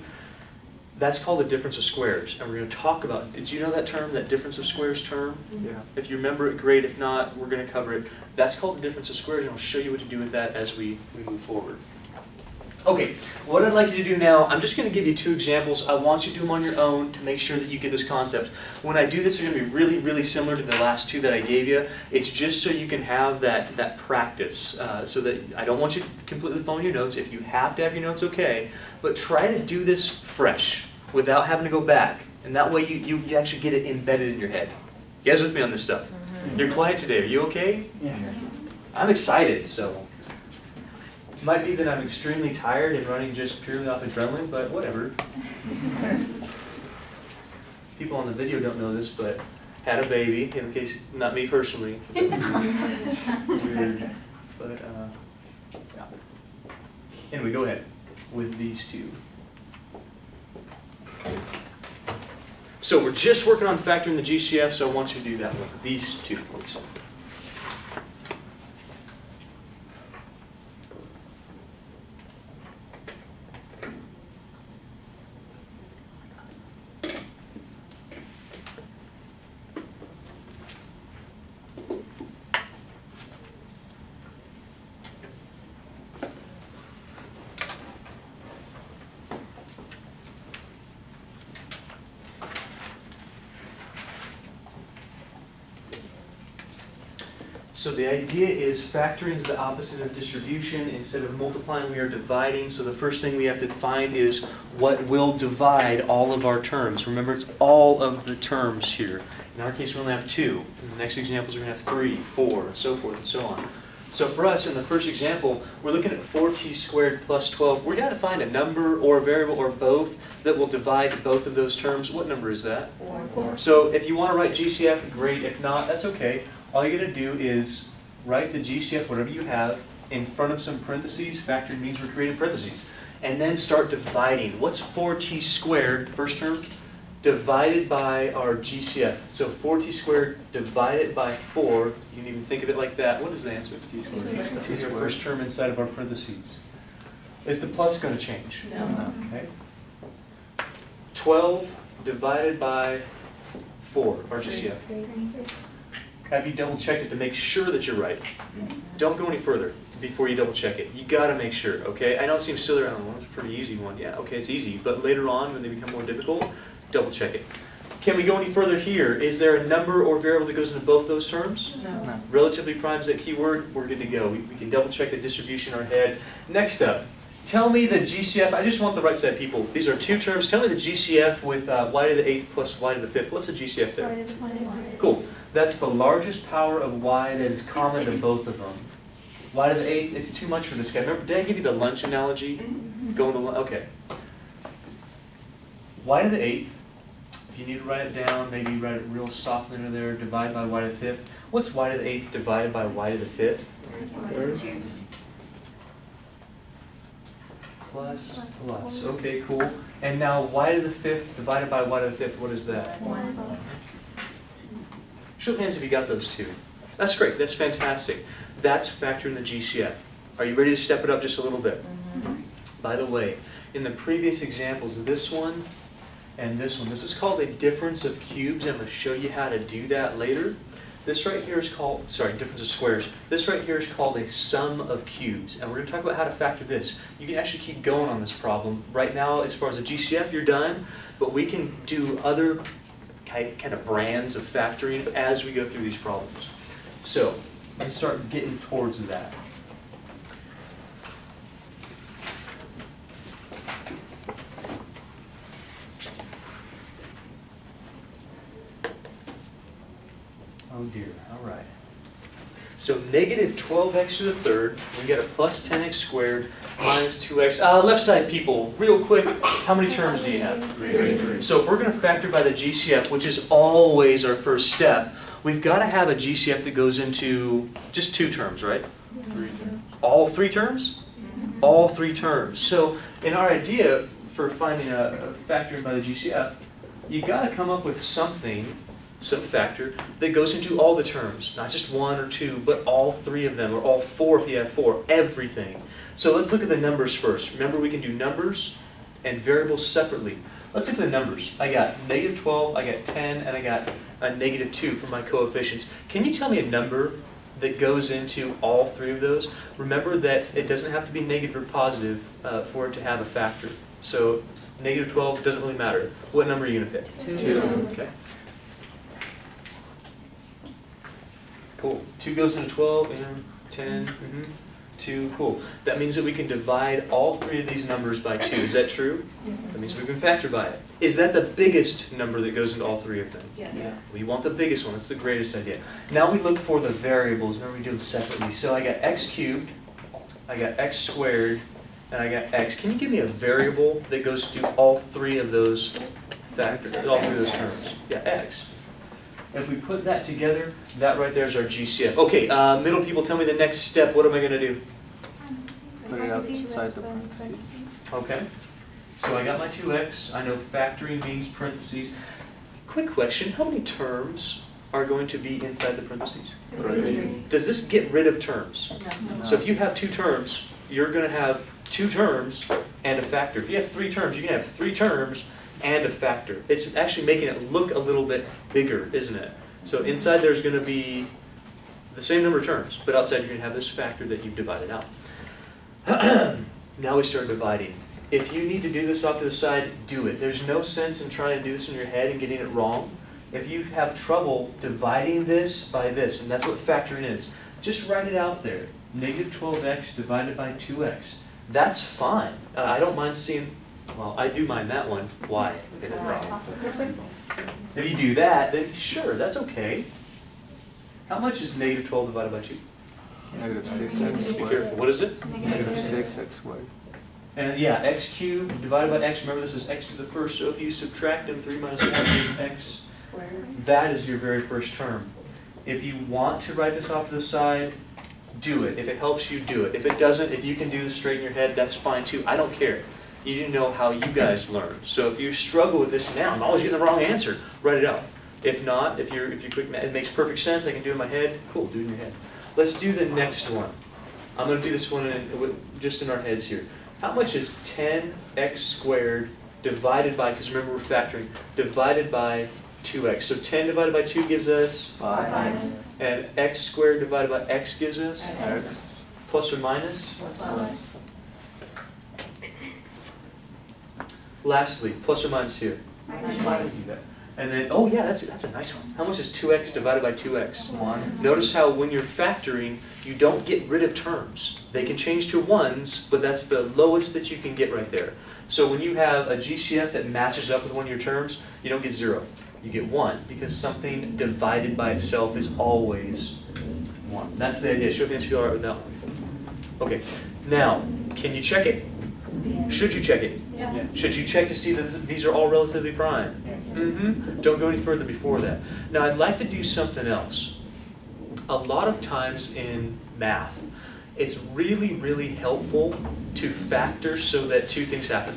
That's called the difference of squares, and we're going to talk about. Did you know that term, that difference of squares term? Yeah. If you remember it, great. If not, we're going to cover it. That's called the difference of squares, and I'll show you what to do with that as we, we move forward. Okay, what I'd like you to do now, I'm just going to give you two examples. I want you to do them on your own to make sure that you get this concept. When I do this, they're going to be really, really similar to the last two that I gave you. It's just so you can have that, that practice, uh, so that I don't want you to completely phone your notes. If you have to have your notes, okay. But try to do this fresh without having to go back. And that way you, you, you actually get it embedded in your head. You guys with me on this stuff? You're quiet today. Are you okay? Yeah. I'm excited, so. Might be that I'm extremely tired and running just purely off adrenaline, but whatever. People on the video don't know this, but had a baby, in the case, not me personally. Weird, But, uh, yeah. Anyway, go ahead with these two. So we're just working on factoring the GCF, so I want you to do that one. These two, please. So the idea is factoring is the opposite of distribution. Instead of multiplying, we are dividing. So the first thing we have to find is what will divide all of our terms. Remember, it's all of the terms here. In our case, we only have two. In the next examples, we're going to have three, four, and so forth and so on. So for us, in the first example, we're looking at 4t squared plus 12. We're going to find a number or a variable or both that will divide both of those terms. What number is that? Four. So if you want to write GCF, great. If not, that's okay. All you got to do is write the GCF, whatever you have, in front of some parentheses. Factoring means we're creating parentheses. And then start dividing. What's 4t squared, first term, divided by our GCF? So 4t squared divided by 4, you can even think of it like that. What is the answer? T It's squared. our first term inside of our parentheses. Is the plus going to change? No. Okay. 12 divided by 4, our GCF. Have you double checked it to make sure that you're right? Don't go any further before you double check it. You gotta make sure, okay? I know it seems silly, I don't know, it's a pretty easy one. Yeah, okay, it's easy, but later on, when they become more difficult, double check it. Can we go any further here? Is there a number or variable that goes into both those terms? No. Relatively prime is that keyword, we're good to go. We, we can double check the distribution in our head. Next up, tell me the GCF, I just want the right side people. These are two terms. Tell me the GCF with uh, y to the eighth plus y to the fifth. What's the GCF there? Cool. That's the largest power of y that is common to both of them. y to the eighth, it's too much for this guy. Remember, did I give you the lunch analogy? Going to lunch, okay. y to the eighth, if you need to write it down, maybe write it real softly under there, divide by y to the fifth. What's y to the eighth divided by y to the fifth? Plus, plus, okay, cool. And now y to the fifth divided by y to the fifth, what is that? Show of hands if you got those two. That's great, that's fantastic. That's factoring the GCF. Are you ready to step it up just a little bit? Mm-hmm. By the way, in the previous examples, this one and this one, this is called a difference of cubes. I'm going to show you how to do that later. This right here is called, sorry, difference of squares. This right here is called a sum of cubes. And we're going to talk about how to factor this. You can actually keep going on this problem. Right now, as far as the GCF, you're done. But we can do other kind of brands of factoring as we go through these problems. So, let's start getting towards that. Oh dear, all right. So negative 12x to the third, we get a plus 10x squared minus 2x. Uh, left side people, real quick, how many terms do you have? Three. So if we're going to factor by the GCF, which is always our first step, we've got to have a GCF that goes into just two terms, right? All three terms? All three terms. So in our idea for finding a, a factor by the GCF, you got to come up with something, some factor, that goes into all the terms, not just one or two, but all three of them, or all four if you have four, everything. So let's look at the numbers first. Remember, we can do numbers and variables separately. Let's look at the numbers. I got negative 12, I got 10, and I got a negative 2 for my coefficients. Can you tell me a number that goes into all three of those? Remember that it doesn't have to be negative or positive uh, for it to have a factor. So negative 12 doesn't really matter. What number are you going to pick? Two. Okay. Cool. 2 goes into 12 and 10. mhm. 2, cool. That means that we can divide all three of these numbers by 2. Is that true? Yes. That means we can factor by it. Is that the biggest number that goes into all three of them? Yes. We want the biggest one, that's the greatest idea. Now we look for the variables, remember we do them separately. So I got x cubed, I got x squared, and I got x. Can you give me a variable that goes to all three of those factors, all three of those terms? Yeah, x. If we put that together, that right there is our GCF. Okay, uh, middle people, tell me the next step, what am I gonna do? Put it outside the parentheses. Okay, so I got my two x, I know factoring means parentheses. Quick question, how many terms are going to be inside the parentheses? Three. Does this get rid of terms? So if you have two terms, you're gonna have two terms and a factor. If you have three terms, you can have three terms and a factor. It's actually making it look a little bit bigger, isn't it? So inside there's gonna be the same number of terms, but outside you're gonna have this factor that you've divided out. Now we start dividing. If you need to do this off to the side, do it. There's no sense in trying to do this in your head and getting it wrong. If you have trouble dividing this by this, and that's what factoring is, just write it out there. Negative 12x divided by 2x. That's fine. Uh, I don't mind seeing, well, I do mind that one. Why? Get it wrong. If you do that, then sure, that's okay. How much is negative 12 divided by 2? Negative six x Be squared. careful. What is it? Negative six x squared. And yeah, x cubed divided by x, remember this is x to the first, so if you subtract them, 3 minus 1 is x. Squared. That is your very first term. If you want to write this off to the side, do it. If it helps you, do it. If it doesn't, if you can do this straight in your head, that's fine too. I don't care. You didn't know how you guys learn. So if you struggle with this now, I'm always getting the wrong answer, write it out. If not, if you're, if you're quick, it makes perfect sense, I can do it in my head, cool, do it in your head. Let's do the next one. I'm gonna do this one in, just in our heads here. How much is ten x squared divided by, because remember we're factoring, divided by two x? So ten divided by two gives us, Five. and x squared divided by x gives us, X. plus or minus? Lastly, plus or minus here? And then, oh yeah, that's, that's a nice one. How much is two x divided by two x? One. Notice how when you're factoring, you don't get rid of terms. They can change to ones, but that's the lowest that you can get right there. So when you have a GCF that matches up with one of your terms, you don't get zero. You get one, because something divided by itself is always one. That's the idea. Show me if you're all right with that one. Okay, now, can you check it? Should you check it? Yes. Should you check to see that these are all relatively prime? hmm Don't go any further before that. Now, I'd like to do something else. A lot of times in math, it's really, really helpful to factor so that two things happen.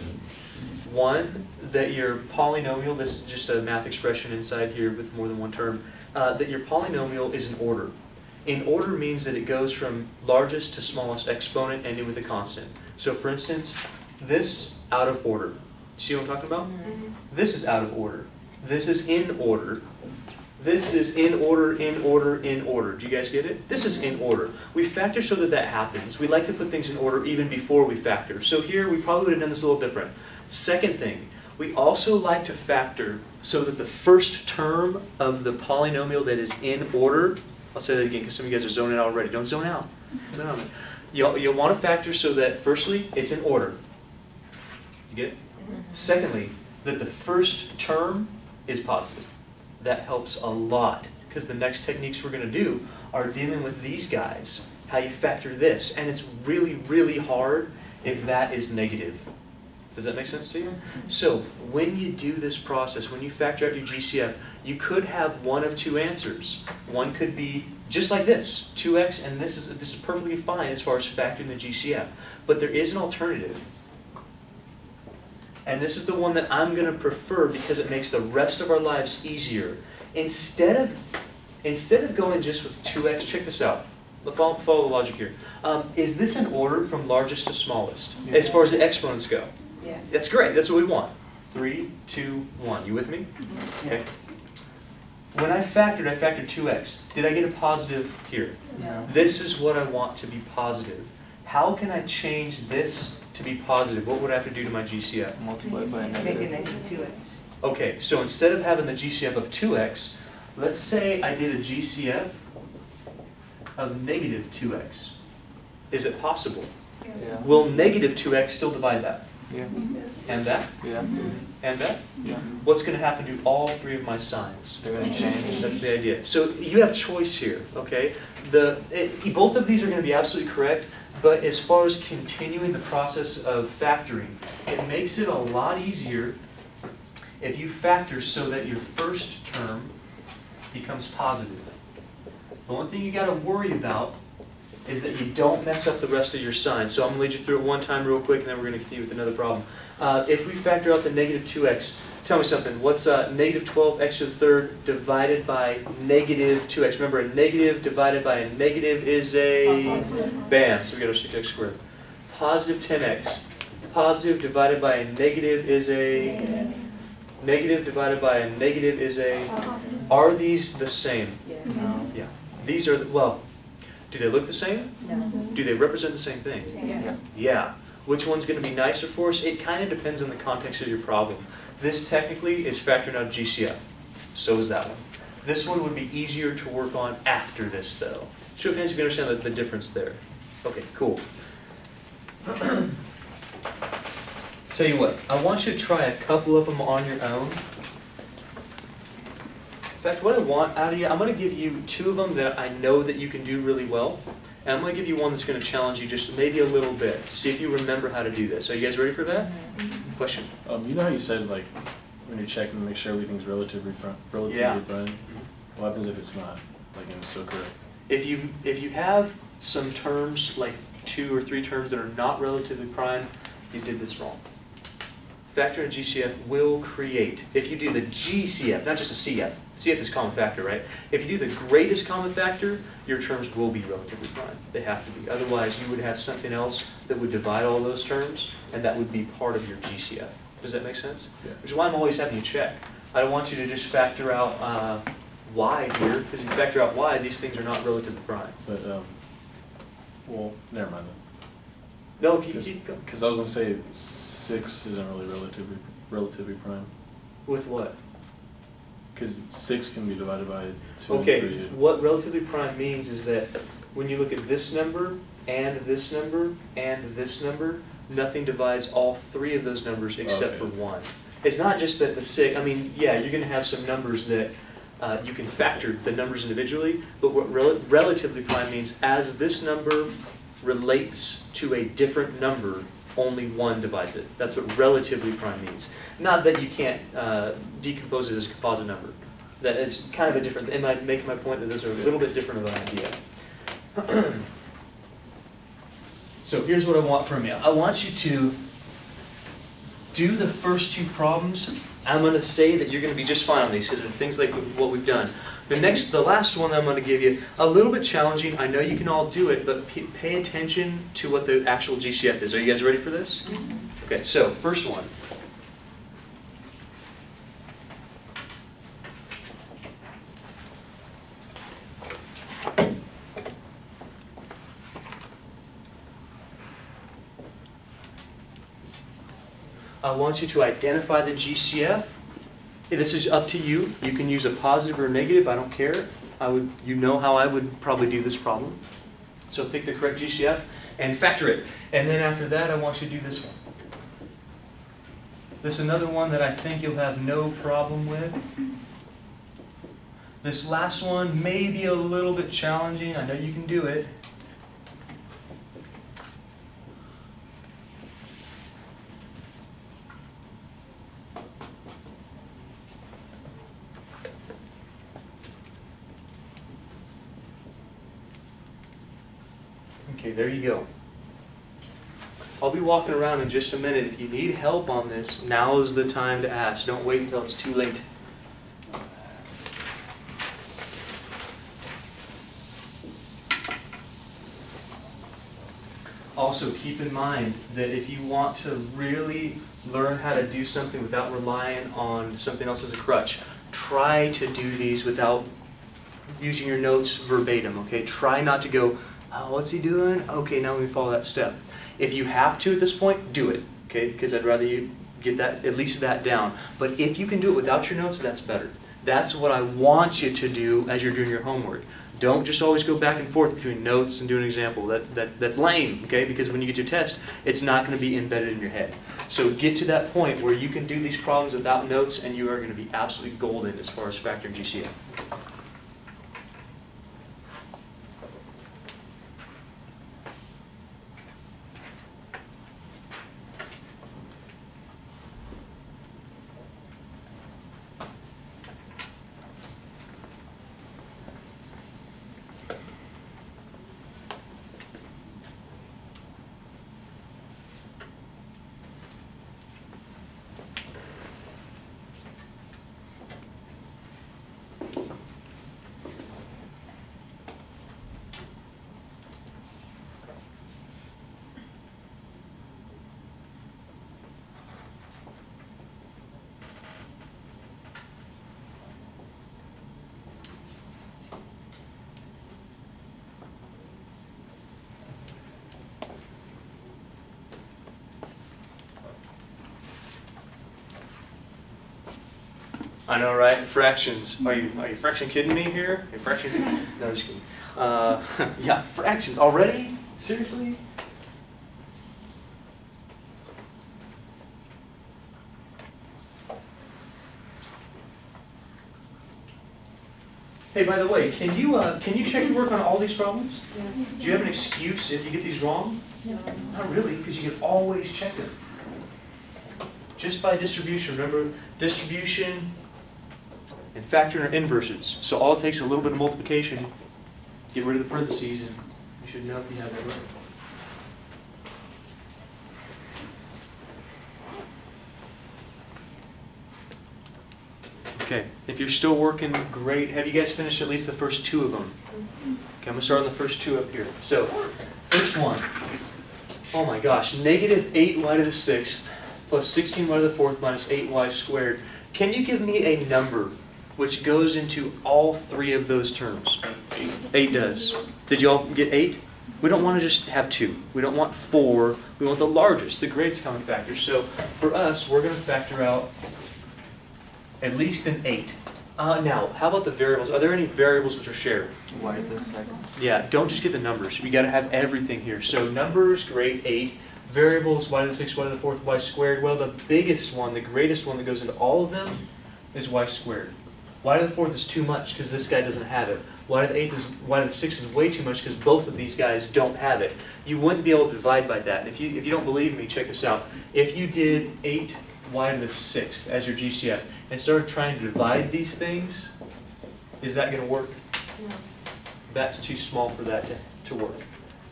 One, that your polynomial, this is just a math expression inside here with more than one term, uh, that your polynomial is in order. In order means that it goes from largest to smallest exponent ending with a constant. So for instance, this out of order. See what I'm talking about? Mm-hmm. This is out of order. This is in order. This is in order, in order, in order. Do you guys get it? This is in order. We factor so that that happens. We like to put things in order even before we factor. So here, we probably would have done this a little different. Second thing, we also like to factor so that the first term of the polynomial that is in order, I'll say that again because some of you guys are zoning out already. Don't zone out. Zone out. You'll, you'll want to factor so that firstly, it's in order. You get it? Mm-hmm. Secondly, that the first term is positive. That helps a lot because the next techniques we're gonna do are dealing with these guys, how you factor this, and it's really, really hard if that is negative. Does that make sense to you? Mm-hmm. So, when you do this process, when you factor out your GCF, you could have one of two answers. One could be just like this, 2x, and this is, this is perfectly fine as far as factoring the GCF. But there is an alternative. And this is the one that I'm going to prefer because it makes the rest of our lives easier. Instead of, instead of going just with 2x, check this out. Follow, follow the logic here. Um, is this in order from largest to smallest, as far as the exponents go? Yes. That's great. That's what we want. Three, two, one. You with me? Okay. When I factored, I factored 2x. Did I get a positive here? No. This is what I want to be positive. How can I change this to be positive? What would I have to do to my GCF? Multiply by a Make it negative. negative two x. Okay, so instead of having the GCF of 2x, let's say I did a GCF of negative 2x. Is it possible? Yeah, Will negative 2x still divide that? yeah, mm-hmm. And that? yeah, mm-hmm. And that? yeah. What's going to happen to all three of my signs? They're gonna change. That's the idea. So you have choice here, okay? The, it, both of these are gonna be absolutely correct, but as far as continuing the process of factoring, it makes it a lot easier if you factor so that your first term becomes positive. The only thing you gotta worry about is that you don't mess up the rest of your signs. So I'm gonna lead you through it one time real quick, and then we're gonna continue with another problem. Uh, if we factor out the negative two x, tell me something, what's uh, negative twelve x to the third divided by negative two x? Remember, a negative divided by a negative is a, bam, so we got our six x squared. Positive ten x, positive divided by a negative is a, negative divided by a negative is a, are these the same? No. Yeah. These are, the- well, do they look the same? No. Do they represent the same thing? Yes. Yeah. Which one's going to be nicer for us? It kind of depends on the context of your problem. This technically is factoring out GCF. So is that one. This one would be easier to work on after this, though. Show of hands if you understand the, the difference there. Okay, cool. Tell you what, I want you to try a couple of them on your own. In fact, what I want out of you, I'm going to give you two of them that I know that you can do really well. And I'm going to give you one that's going to challenge you just maybe a little bit. See if you remember how to do this. Are you guys ready for that? Question? Um, you know how you said like when you're checking to make sure everything's relatively pri- relatively Yeah. prime? What happens if it's not? Like and it's still correct? If you, if you have some terms, like two or three terms that are not relatively prime, you did this wrong. Factor and GCF will create, if you do the GCF, not just a CF, CF is common factor, right? If you do the greatest common factor, your terms will be relatively prime. They have to be. Otherwise, you would have something else that would divide all those terms, and that would be part of your GCF. Does that make sense? Yeah. Which is why I'm always having you check. I don't want you to just factor out uh, y here, because if you factor out y, these things are not relatively prime. But um, well, never mind No, keep, then. keep going. Because I was gonna say six isn't really relatively relatively prime. With what? Because six can be divided by two and Okay, what relatively prime means is that when you look at this number, and this number, and this number, nothing divides all three of those numbers except for one. It's not just that the six, I mean, yeah, you're gonna have some numbers that uh, you can factor the numbers individually, but what rel- relatively prime means, as this number relates to a different number, only one divides it. That's what relatively prime means. Not that you can't uh, decompose it as a composite number. That it's kind of a different, am I making my point that those are a little bit different of an idea? So here's what I want from you. I want you to do the first two problems. I'm going to say that you're going to be just fine on these because they're things like what we've done. The next, the last one I'm going to give you, a little bit challenging. I know you can all do it, but p- pay attention to what the actual GCF is. Are you guys ready for this? Mm-hmm. Okay, so first one. I want you to identify the GCF. This is up to you. You can use a positive or a negative, I don't care. I would, you know how I would probably do this problem. So pick the correct GCF and factor it. And then after that, I want you to do this one. This is another one that I think you'll have no problem with. This last one may be a little bit challenging. I know you can do it. Okay, there you go. I'll be walking around in just a minute. If you need help on this, now is the time to ask. Don't wait until it's too late. Also, keep in mind that if you want to really learn how to do something without relying on something else as a crutch, try to do these without using your notes verbatim, okay? Try not to go, oh, what's he doing? Okay, now let me follow that step. If you have to at this point, do it, okay? Because I'd rather you get that, at least that down. But if you can do it without your notes, that's better. That's what I want you to do as you're doing your homework. Don't just always go back and forth between notes and do an example. That, that's, that's lame, okay? Because when you get your test, it's not going to be embedded in your head. So get to that point where you can do these problems without notes and you are going to be absolutely golden as far as factoring GCF. I know, right? Fractions. Are you are you fraction kidding me here? Are you fraction? No, just kidding. Uh, yeah, fractions already? Seriously? Hey, by the way, can you uh, can you check your work on all these problems? Yes. Do you have an excuse if you get these wrong? No. Not really, because you can always check them. Just by distribution, remember, distribution and factoring our inverses. So all it takes is a little bit of multiplication, get rid of the parentheses, and you should know if you have that right. Okay, if you're still working, great. Have you guys finished at least the first two of them? Okay, I'm gonna start on the first two up here. So, first one. Oh my gosh, negative 8y to the sixth plus 16y to the fourth minus 8y squared. Can you give me a number which goes into all three of those terms? Eight does. Did you all get eight? We don't want to just have two. We don't want four. We want the largest, the greatest common factor. So for us, we're going to factor out at least an eight. Uh, now, how about the variables? Are there any variables which are shared? Y the second. Yeah, don't just get the numbers. We got to have everything here. So numbers, great, eight. Variables, y to the sixth, y to the fourth, y squared. Well, the biggest one, the greatest one that goes into all of them is y squared. Y to the fourth is too much because this guy doesn't have it. y to the eighth is, y to the sixth is way too much because both of these guys don't have it. You wouldn't be able to divide by that. And if you, if you don't believe me, check this out. If you did eight y to the sixth as your GCF and started trying to divide these things, is that going to work? No. That's too small for that to, to work.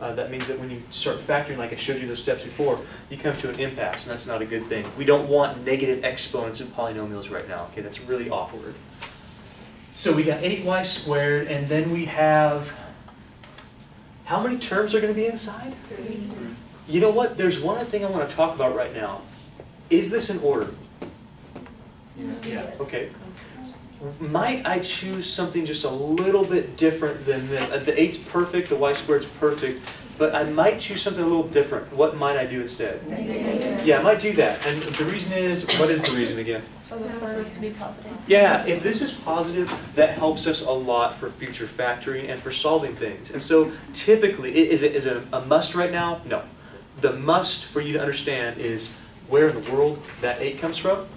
Uh, that means that when you start factoring, like I showed you those steps before, you come to an impasse, and that's not a good thing. We don't want negative exponents in polynomials right now. Okay, that's really awkward. So we got 8y squared, and then we have, how many terms are going to be inside? Three. You know what? There's one other thing I want to talk about right now. Is this in order? Yes. Okay. Might I choose something just a little bit different than the, uh, the eight's perfect, the y squared's perfect, but I might choose something a little different. What might I do instead? Yeah, I might do that. And the reason is, what is the reason again? So the first to be positive. Yeah, if this is positive, that helps us a lot for future factoring and for solving things. And so typically, is it, is it a must right now? No. The must for you to understand is where in the world that 8 comes from.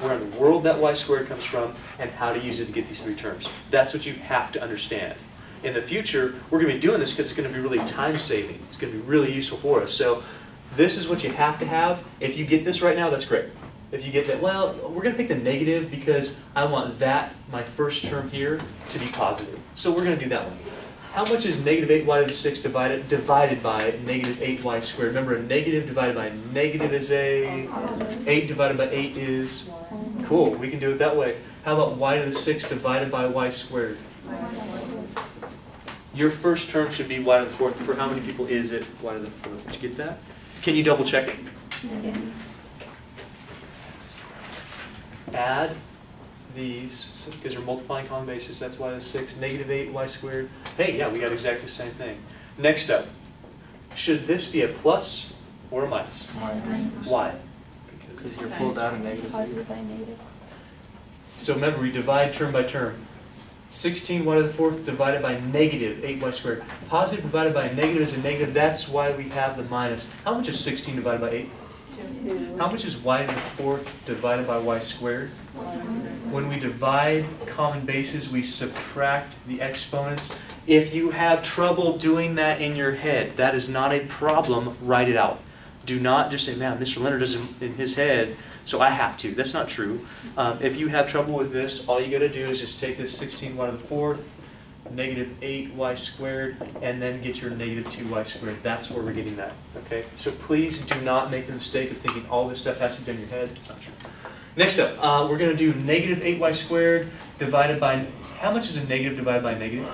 where in the world that y squared comes from, and how to use it to get these three terms. That's what you have to understand. In the future, we're going to be doing this because it's going to be really time saving. It's going to be really useful for us. So this is what you have to have. If you get this right now, that's great. If you get that, well, we're going to pick the negative because I want that, my first term here, to be positive. So we're going to do that one. How much is negative 8y to the 6 divided, divided by negative 8y squared? Remember, a negative divided by negative is a, 8 divided by 8 is, cool, we can do it that way. How about y to the 6 divided by y squared? Your first term should be y to the fourth. For how many people is it y to the fourth? Did you get that? Can you double check it? Add these, because we're multiplying common bases, that's y to the six, negative eight y squared. Hey, yeah, we got exactly the same thing. Next up, should this be a plus or a minus? Minus. Why? Because you're pulled out a negative. Positive by negative. So remember, we divide term by term. Sixteen y to the fourth divided by negative eight y squared. Positive divided by a negative is a negative, that's why we have the minus. How much is sixteen divided by eight? Two. How much is y to the fourth divided by y squared? When we divide common bases, we subtract the exponents. If you have trouble doing that in your head, that is not a problem, write it out. Do not just say, man, Mr. Leonard does it in his head, so I have to. That's not true. Um, if you have trouble with this, all you gotta do is just take this sixteen y to the fourth, negative eight y squared, and then get your negative two y squared. That's where we're getting that, okay? So please do not make the mistake of thinking all this stuff has to be in your head. It's not true. Next up, uh, we're gonna do negative eight y squared divided by, how much is a negative divided by a negative?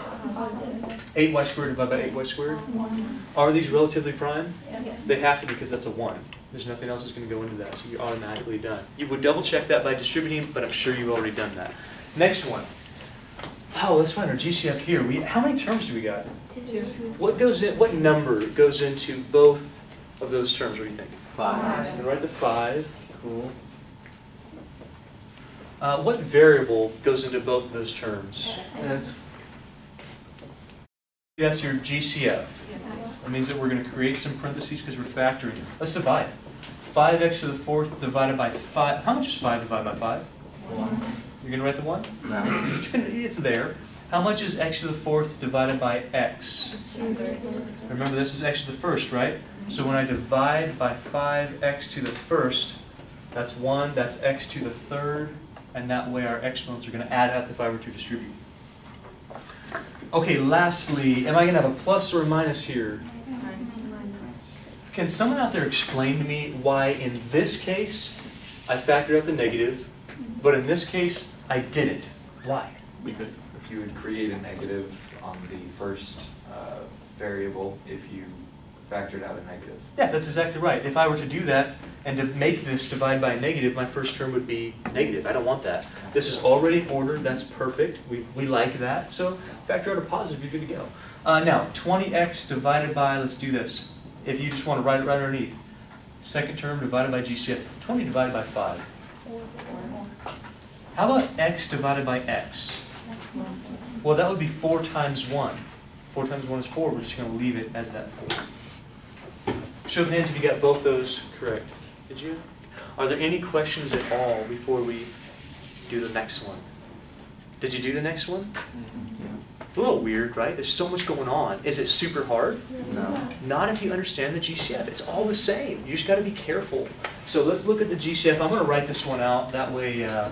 Eight y squared divided by eight y squared? One. Are these relatively prime? Yes. They have to be because that's a one. There's nothing else that's gonna go into that, so you're automatically done. You would double check that by distributing, but I'm sure you've already done that. Next one. Oh, let's find our GCF here. We, how many terms do we got? Two. What goes in, what number goes into both of those terms, what do you think? Five. I'm write the five, cool. Uh, what variable goes into both of those terms? That's your GCF. That means that we're gonna create some parentheses because we're factoring. Let's divide. Five x to the fourth divided by five, how much is five divided by five? 1. You're gonna write the one? No. It's there. How much is x to the fourth divided by x? Remember, this is x to the first, right? So when I divide by five x to the first, that's one, that's x to the third, and that way our exponents are gonna add up if I were to distribute. Okay, lastly, am I gonna have a plus or a minus here? Can someone out there explain to me why in this case I factored out the negative, but in this case I didn't? Why? Because You would create a negative on the first uh, variable if you factored out a negative. Yeah, that's exactly right. If I were to do that and to make this divide by a negative, my first term would be negative. I don't want that. This is already ordered, that's perfect. We, we like that. So factor out a positive, you're good to go. Uh, now, 20x divided by, let's do this. If you just want to write it right underneath. Second term divided by GCF. 20 divided by 5. How about x divided by x? Well, that would be 4 times 1. 4 times 1 is 4. We're just going to leave it as that 4. Show of hands if you got both those correct. Did you? Are there any questions at all before we do the next one? Did you do the next one? Yeah. It's a little weird, right? There's so much going on. Is it super hard? No. Not if you understand the GCF. It's all the same. You just got to be careful. So let's look at the GCF. I'm going to write this one out. That way, uh,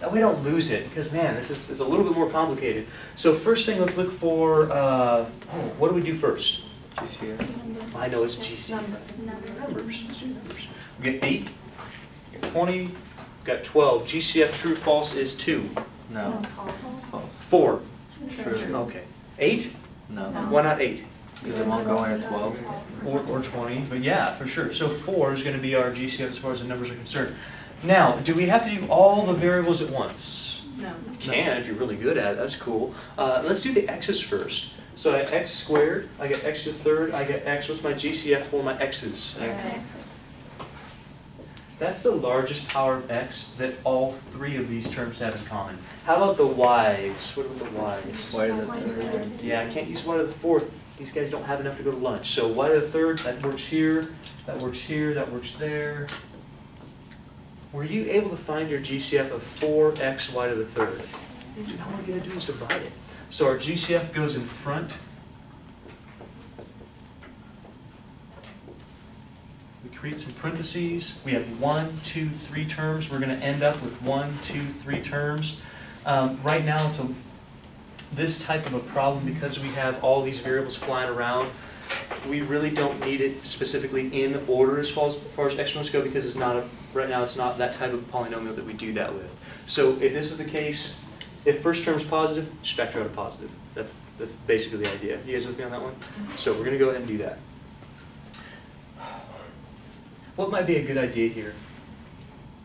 that way I don't lose it. Because man, this is it's a little bit more complicated. So first thing, let's look for. Uh, oh, what do we do first? GCF. I know it's GCF. Numbers. Let's numbers. We get eight. We got twenty. We got twelve. GCF true false is two. No. False. Four. True. Okay. Eight. No. Why not eight? Because it won't go in at twelve. Or, or 20, but yeah, for sure. So 4 is going to be our GCF as far as the numbers are concerned. Now, do we have to do all the variables at once? No. You can if you're really good at it, that's cool. Uh, let's do the x's first. So I have x squared, I get x to the third, I get x, what's my GCF for my x's? X. That's the largest power of x that all three of these terms have in common. How about the y's? What about the y's? Y to the third. Yeah, I can't use y to the fourth. These guys don't have enough to go to lunch. So y to the third, that works here, that works here, that works there. were you able to find your GCF of four x y to the third? Now all you gotta do is divide it. So our GCF goes in front. Create some parentheses. We have one, two, three terms. We're gonna end up with one, two, three terms. Um, right now, it's a, this type of a problem, because we have all these variables flying around, we really don't need it specifically in order as far as, far as exponents go, because it's not a, right now, it's not that type of polynomial that we do that with. So if this is the case, if first term is positive, just factor out a positive. That's, that's basically the idea. You guys with me on that one? So we're gonna go ahead and do that. What might be a good idea here?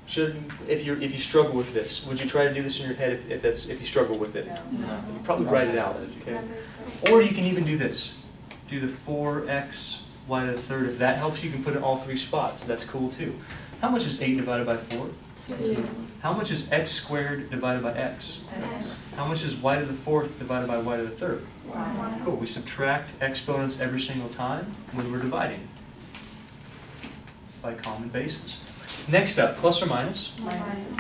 Should, if you if you struggle with this, would you try to do this in your head if, if that's, if you struggle with it? No. You probably write it out, okay? Or you can even do this. Do the four x y to the third. If that helps, you can put it in all three spots. That's cool too. How much is eight divided by four? Two. How much is x squared divided by x? x. How much is y to the fourth divided by y to the third? Cool, we subtract exponents every single time when we're dividing by common bases. Next up, plus or minus. Minus.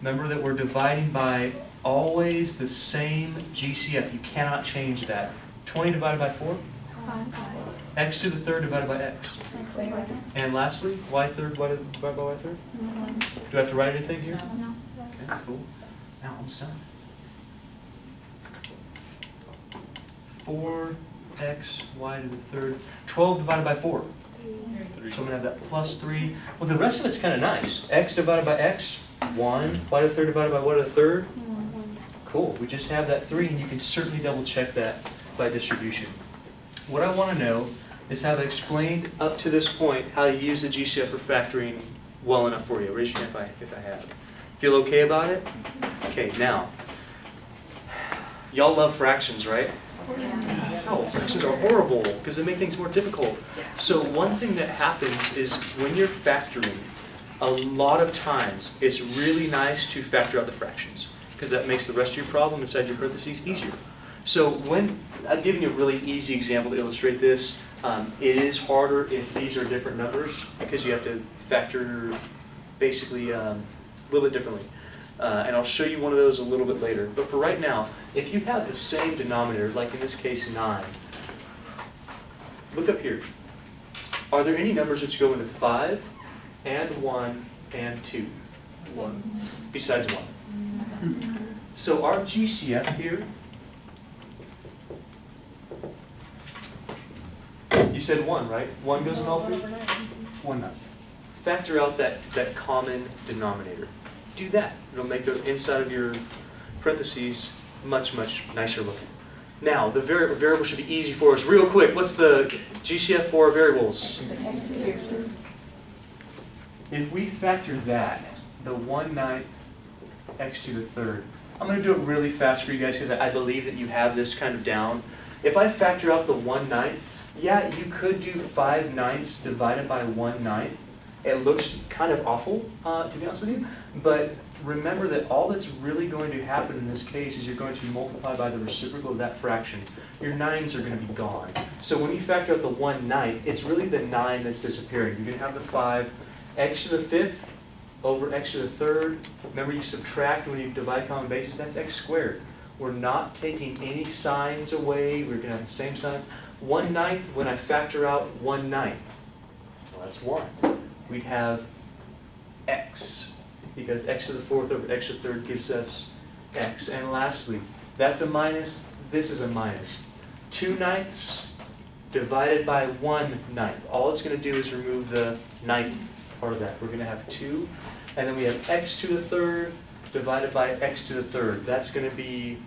Remember that we're dividing by always the same GCF. You cannot change that. 20 divided by 4, x to the third divided by x. And lastly, y third y divided by y third. Do I have to write anything here? Okay, cool. Now, almost done. Four x y to the third, twelve divided by four. So I'm gonna have that plus three. Well, the rest of it's kinda nice. X divided by x, one, y to the third divided by to the third. Cool, we just have that three, and you can certainly double check that by distribution. What I wanna know is have I explained up to this point how to use the GCF for factoring well enough for you. Raise your hand if I, if I have. Feel okay about it? Okay, now, y'all love fractions, right? No, fractions are horrible because they make things more difficult. So one thing that happens is when you're factoring, a lot of times it's really nice to factor out the fractions because that makes the rest of your problem inside your parentheses easier. So when, I'm giving you a really easy example to illustrate this. Um, it is harder if these are different numbers because you have to factor basically um, a little bit differently. Uh, and I'll show you one of those a little bit later. But for right now, if you have the same denominator, like in this case 9, look up here. Are there any numbers that go into 5 and 1 and 2? 1. Besides 1. So our GCF here, you said 1, right? 1 goes in all three? 1 not. Factor out that, that common denominator. Do that. It'll make the inside of your parentheses much, much nicer looking. Now, the vari- variable should be easy for us. Real quick, what's the GCF for variables? If we factor that, the 1 ninth x to the third, I'm going to do it really fast for you guys because I I believe that you have this kind of down. If I factor out the 1 ninth, yeah, you could do 5 ninths divided by 1 ninth. It looks kind of awful, uh, to be honest with you, but remember that all that's really going to happen in this case is you're going to multiply by the reciprocal of that fraction. Your nines are going to be gone. So when you factor out the 1 ninth, it's really the 9 that's disappearing. You're going to have the 5, x to the fifth over x to the third. Remember you subtract when you divide common bases, that's x squared. We're not taking any signs away, we're gonna have the same signs. One ninth, when I factor out one ninth, well, that's one. We'd have x, because x to the fourth over x to the third gives us x. And lastly, that's a minus, this is a minus. Two ninths divided by one ninth. All it's gonna do is remove the ninth part of that. We're gonna have two, and then we have x to the third divided by x to the third. That's gonna be,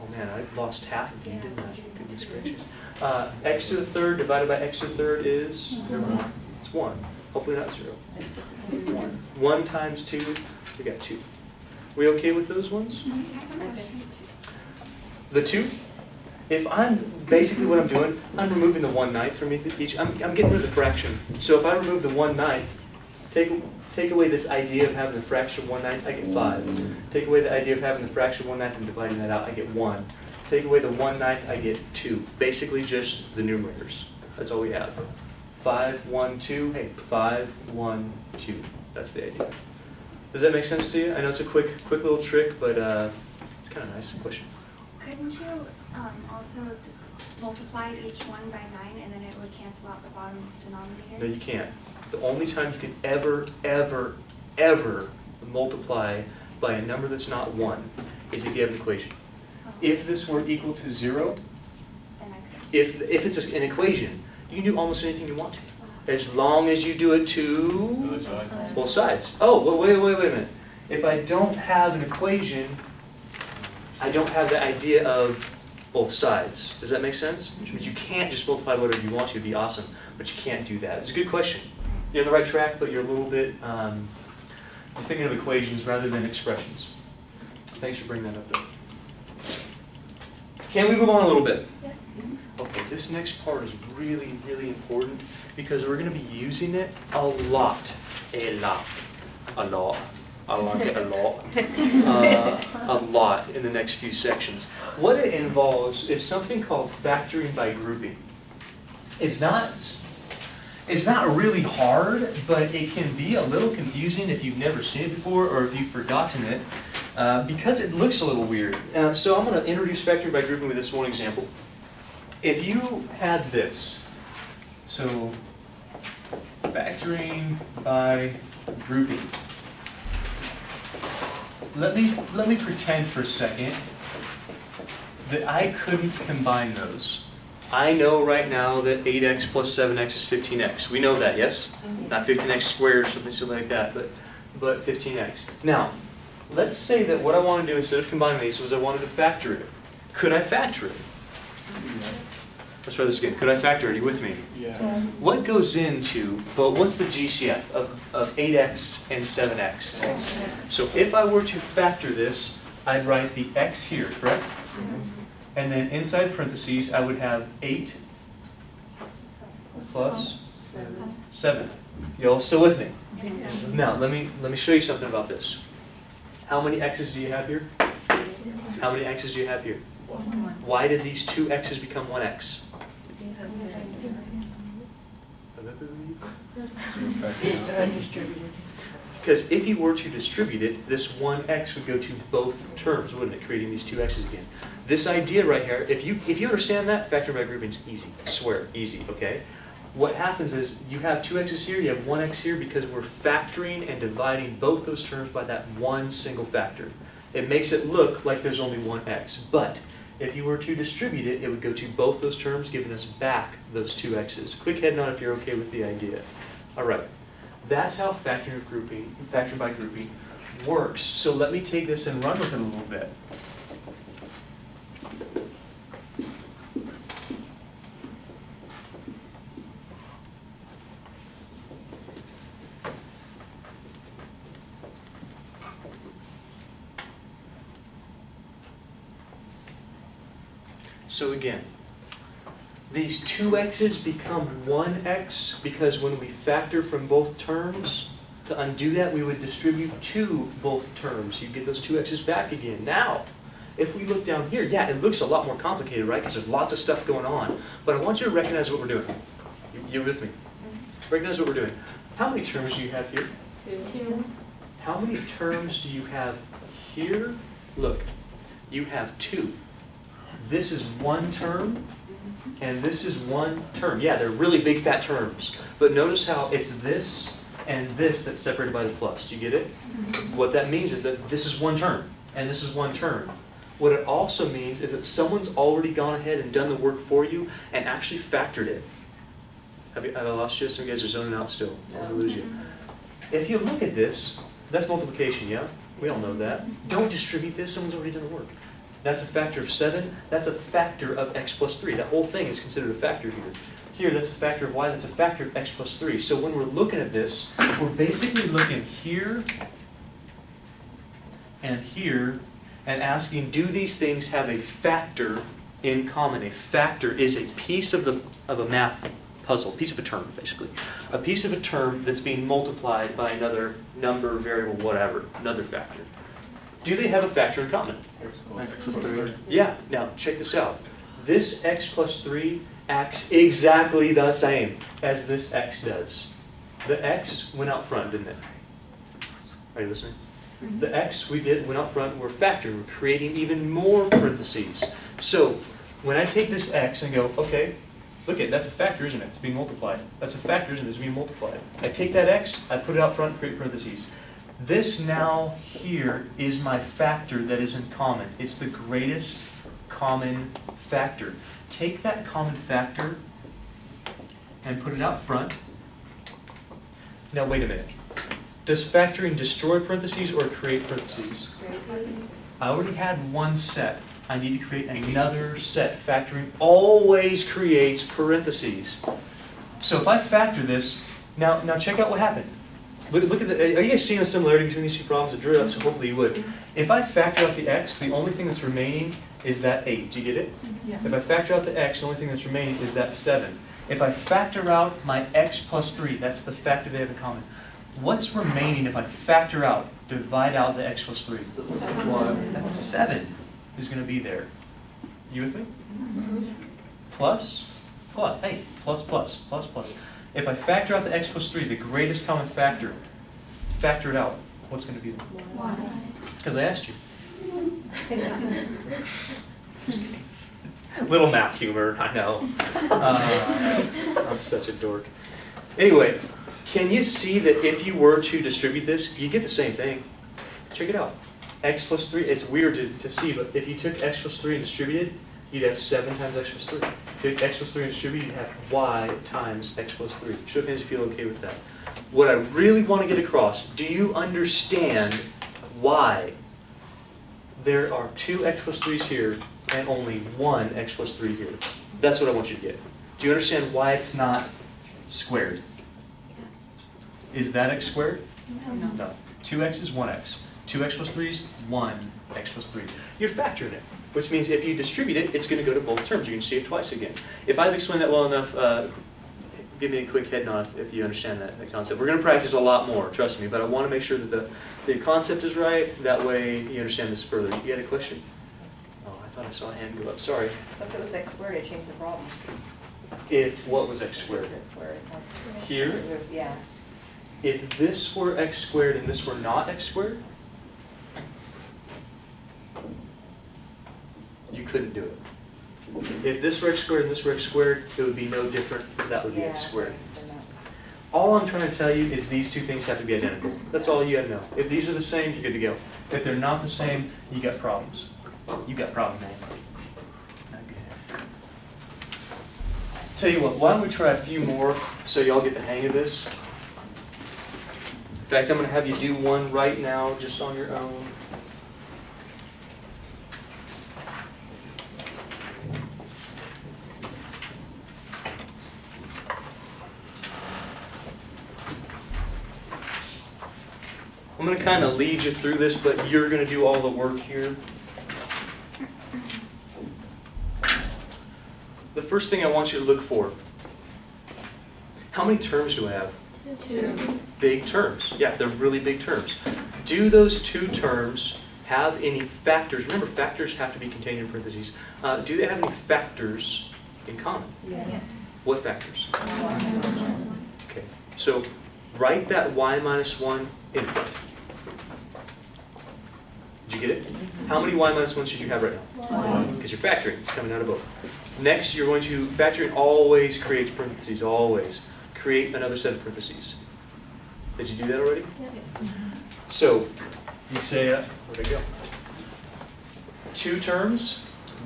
oh man, I lost half of you, didn't I? Goodness gracious. Uh, x to the third divided by x to the third is? It's one. Hopefully not zero. One. One times two, we got two. We okay with those ones? Mm-hmm. The two? If I'm, basically what I'm doing, I'm removing the one ninth from each, I'm, I'm getting rid of the fraction. So if I remove the one ninth, take, take away this idea of having the fraction one ninth, I get five. Take away the idea of having the fraction one ninth and dividing that out, I get one. Take away the one ninth, I get two. Basically just the numerators. That's all we have. Five, one, two, hey, five, one, two. That's the idea. Does that make sense to you? I know it's a quick, quick little trick, but uh, it's kind of nice. Question? Couldn't you um, also multiply each one by nine and then it would cancel out the bottom denominator? No, you can't. The only time you can ever, ever, ever multiply by a number that's not one is if you have an equation. Oh, If this were equal to zero, Then I could. if, if it's an equation, you can do almost anything you want to. As long as you do it to both sides. Oh, wait, wait, wait, wait a minute. If I don't have an equation, I don't have the idea of both sides. Does that make sense? Which means you can't just multiply whatever you want to, it'd be awesome, but you can't do that. It's a good question. You're on the right track, but you're a little bit, um, you're thinking of equations rather than expressions. Thanks for bringing that up though. Can we move on a little bit? Okay, this next part is really, really important because we're gonna be using it a lot, a lot, a lot. I like it a lot. Uh, a lot in the next few sections. What it involves is something called factoring by grouping. It's not, it's not really hard, but it can be a little confusing if you've never seen it before or if you've forgotten it, uh, because it looks a little weird. Uh, so I'm gonna introduce factoring by grouping with this one example. If you had this, so factoring by grouping. Let me, let me pretend for a second that I couldn't combine those. I know right now that 8x plus 7x is 15x. We know that, yes? Mm-hmm. Not 15x squared or something silly like that, but, but 15x. Now, let's say that what I want to do instead of combining these was I wanted to factor it. Could I factor it? Mm-hmm. Let's try this again. Could I factor? Are you with me? Yeah. What goes into, but what's the GCF of, of 8x and 7x? So if I were to factor this, I'd write the x here, correct? And then inside parentheses, I would have 8 plus 7. You all still with me? Now, let me, let me show you something about this. How many x's do you have here? How many x's do you have here? Why did these two x's become one x? Because if you were to distribute it, this one x would go to both terms, wouldn't it, creating these two x's again? This idea right here, if you, if you understand that, factoring by grouping's easy, I swear, easy, okay? What happens is, you have two x's here, you have one x here, because we're factoring and dividing both those terms by that one single factor. It makes it look like there's only one x, but if you were to distribute it, it would go to both those terms, giving us back those two x's. Quick head nod if you're okay with the idea. All right, that's how factoring of grouping, factoring by grouping works. So let me take this and run with it a little bit. So again, these two x's become one x because when we factor from both terms, to undo that, we would distribute to both terms. You'd get those two x's back again. Now, if we look down here, yeah, it looks a lot more complicated, right? Because there's lots of stuff going on. But I want you to recognize what we're doing. You- You with me? Recognize what we're doing. How many terms do you have here? Two. How many terms do you have here? Look, you have two. This is one term, and this is one term. Yeah, they're really big fat terms. But notice how it's this and this that's separated by the plus. Do you get it? What that means is that this is one term, and this is one term. What it also means is that someone's already gone ahead and done the work for you and actually factored it. Have, you, have I lost you? Some guys are zoning out still. Gonna lose you. If you look at this, that's multiplication, yeah? We all know that. Don't distribute this, someone's already done the work. That's a factor of seven, that's a factor of x plus three. That whole thing is considered a factor here. Here, that's a factor of y, that's a factor of x plus three. So when we're looking at this, we're basically looking here and here and asking, do these things have a factor in common? A factor is a piece of the, of a math puzzle, piece of a term, basically. A piece of a term that's being multiplied by another number, variable, whatever, another factor. Do they have a factor in common? Yeah, now check this out. This x plus 3 acts exactly the same as this x does. The x went out front, didn't it? Are you listening? The x we did, went out front, we're factoring, we're creating even more parentheses. So, when I take this x and go, okay, look at, that's a factor, isn't it? It's being multiplied. That's a factor, isn't it? It's being multiplied. I take that x, I put it out front, create parentheses. This now here is my factor that is in common. It's the greatest common factor. Take that common factor and put it out front. Now, wait a minute. Does factoring destroy parentheses or create parentheses? I already had one set. I need to create another set. Factoring always creates parentheses. So if I factor this, now, now check out what happened. Look, look at the, are you guys seeing the similarity between these two problems? I drew it up, so mm-hmm. hopefully you would. If I factor out the x, the only thing that's remaining is that 8. Do you get it? Yeah. If I factor out the x, the only thing that's remaining is that 7. If I factor out my x plus 3, that's the factor they have in common. What's remaining if I factor out, divide out the x plus 3? One. That 7 is going to be there. You with me? Mm-hmm. Plus, plus, hey, plus, plus, plus, plus. If I factor out the x plus 3, the greatest common factor, factor it out, what's going to be there? Because I asked you. Little math humor, I know. Uh, I'm such a dork. Anyway, can you see that if you were to distribute this, if you get the same thing? Check it out. X plus 3, it's weird to, to see, but if you took x plus 3 and distributed, you'd have 7 times x plus 3. X plus 3 and distributed, you'd have y times x plus 3. Show of hands if you feel okay with that. What I really want to get across, do you understand why there are two x plus 3's here and only one x plus 3 here? That's what I want you to get. Do you understand why it's not squared? Is that x squared? No. Two x is one x. Two x plus three is one x plus three. You're factoring it, which means if you distribute it, it's gonna go to both terms. You can see it twice again. If I've explained that well enough, uh, give me a quick head nod if you understand that, that concept. We're gonna practice a lot more, trust me, but I wanna make sure that the, the concept is right, that way you understand this further. You had a question? Oh, I thought I saw a hand go up, sorry. So if it was x squared, it changed the problem. If, what was x squared? X squared. Here? Yeah. If this were x squared and this were not x squared, you couldn't do it. If this were x squared and this were x squared, it would be no different, that would be Yeah, x squared. All I'm trying to tell you is these two things have to be identical. That's all you gotta know. If these are the same, you're good to go. If they're not the same, you got problems. You got problems, man. Tell you what, why don't we try a few more so y'all get the hang of this? In fact, I'm gonna have you do one right now, just on your own. I'm gonna kind of lead you through this, but you're gonna do all the work here. The first thing I want you to look for, how many terms do I have? Two. Big terms, yeah, they're really big terms. Do those two terms have any factors, remember factors have to be contained in parentheses, uh, do they have any factors in common? Yes. What factors? Okay, so write that y minus one in front. Did you get it? How many y minus ones should you have right now? Because you're factoring, it's coming out of both. Next, you're going to, factor, factoring always creates parentheses, always. Create another set of parentheses. Did you do that already? Yes. So, you say, uh, where'd it go? Two terms,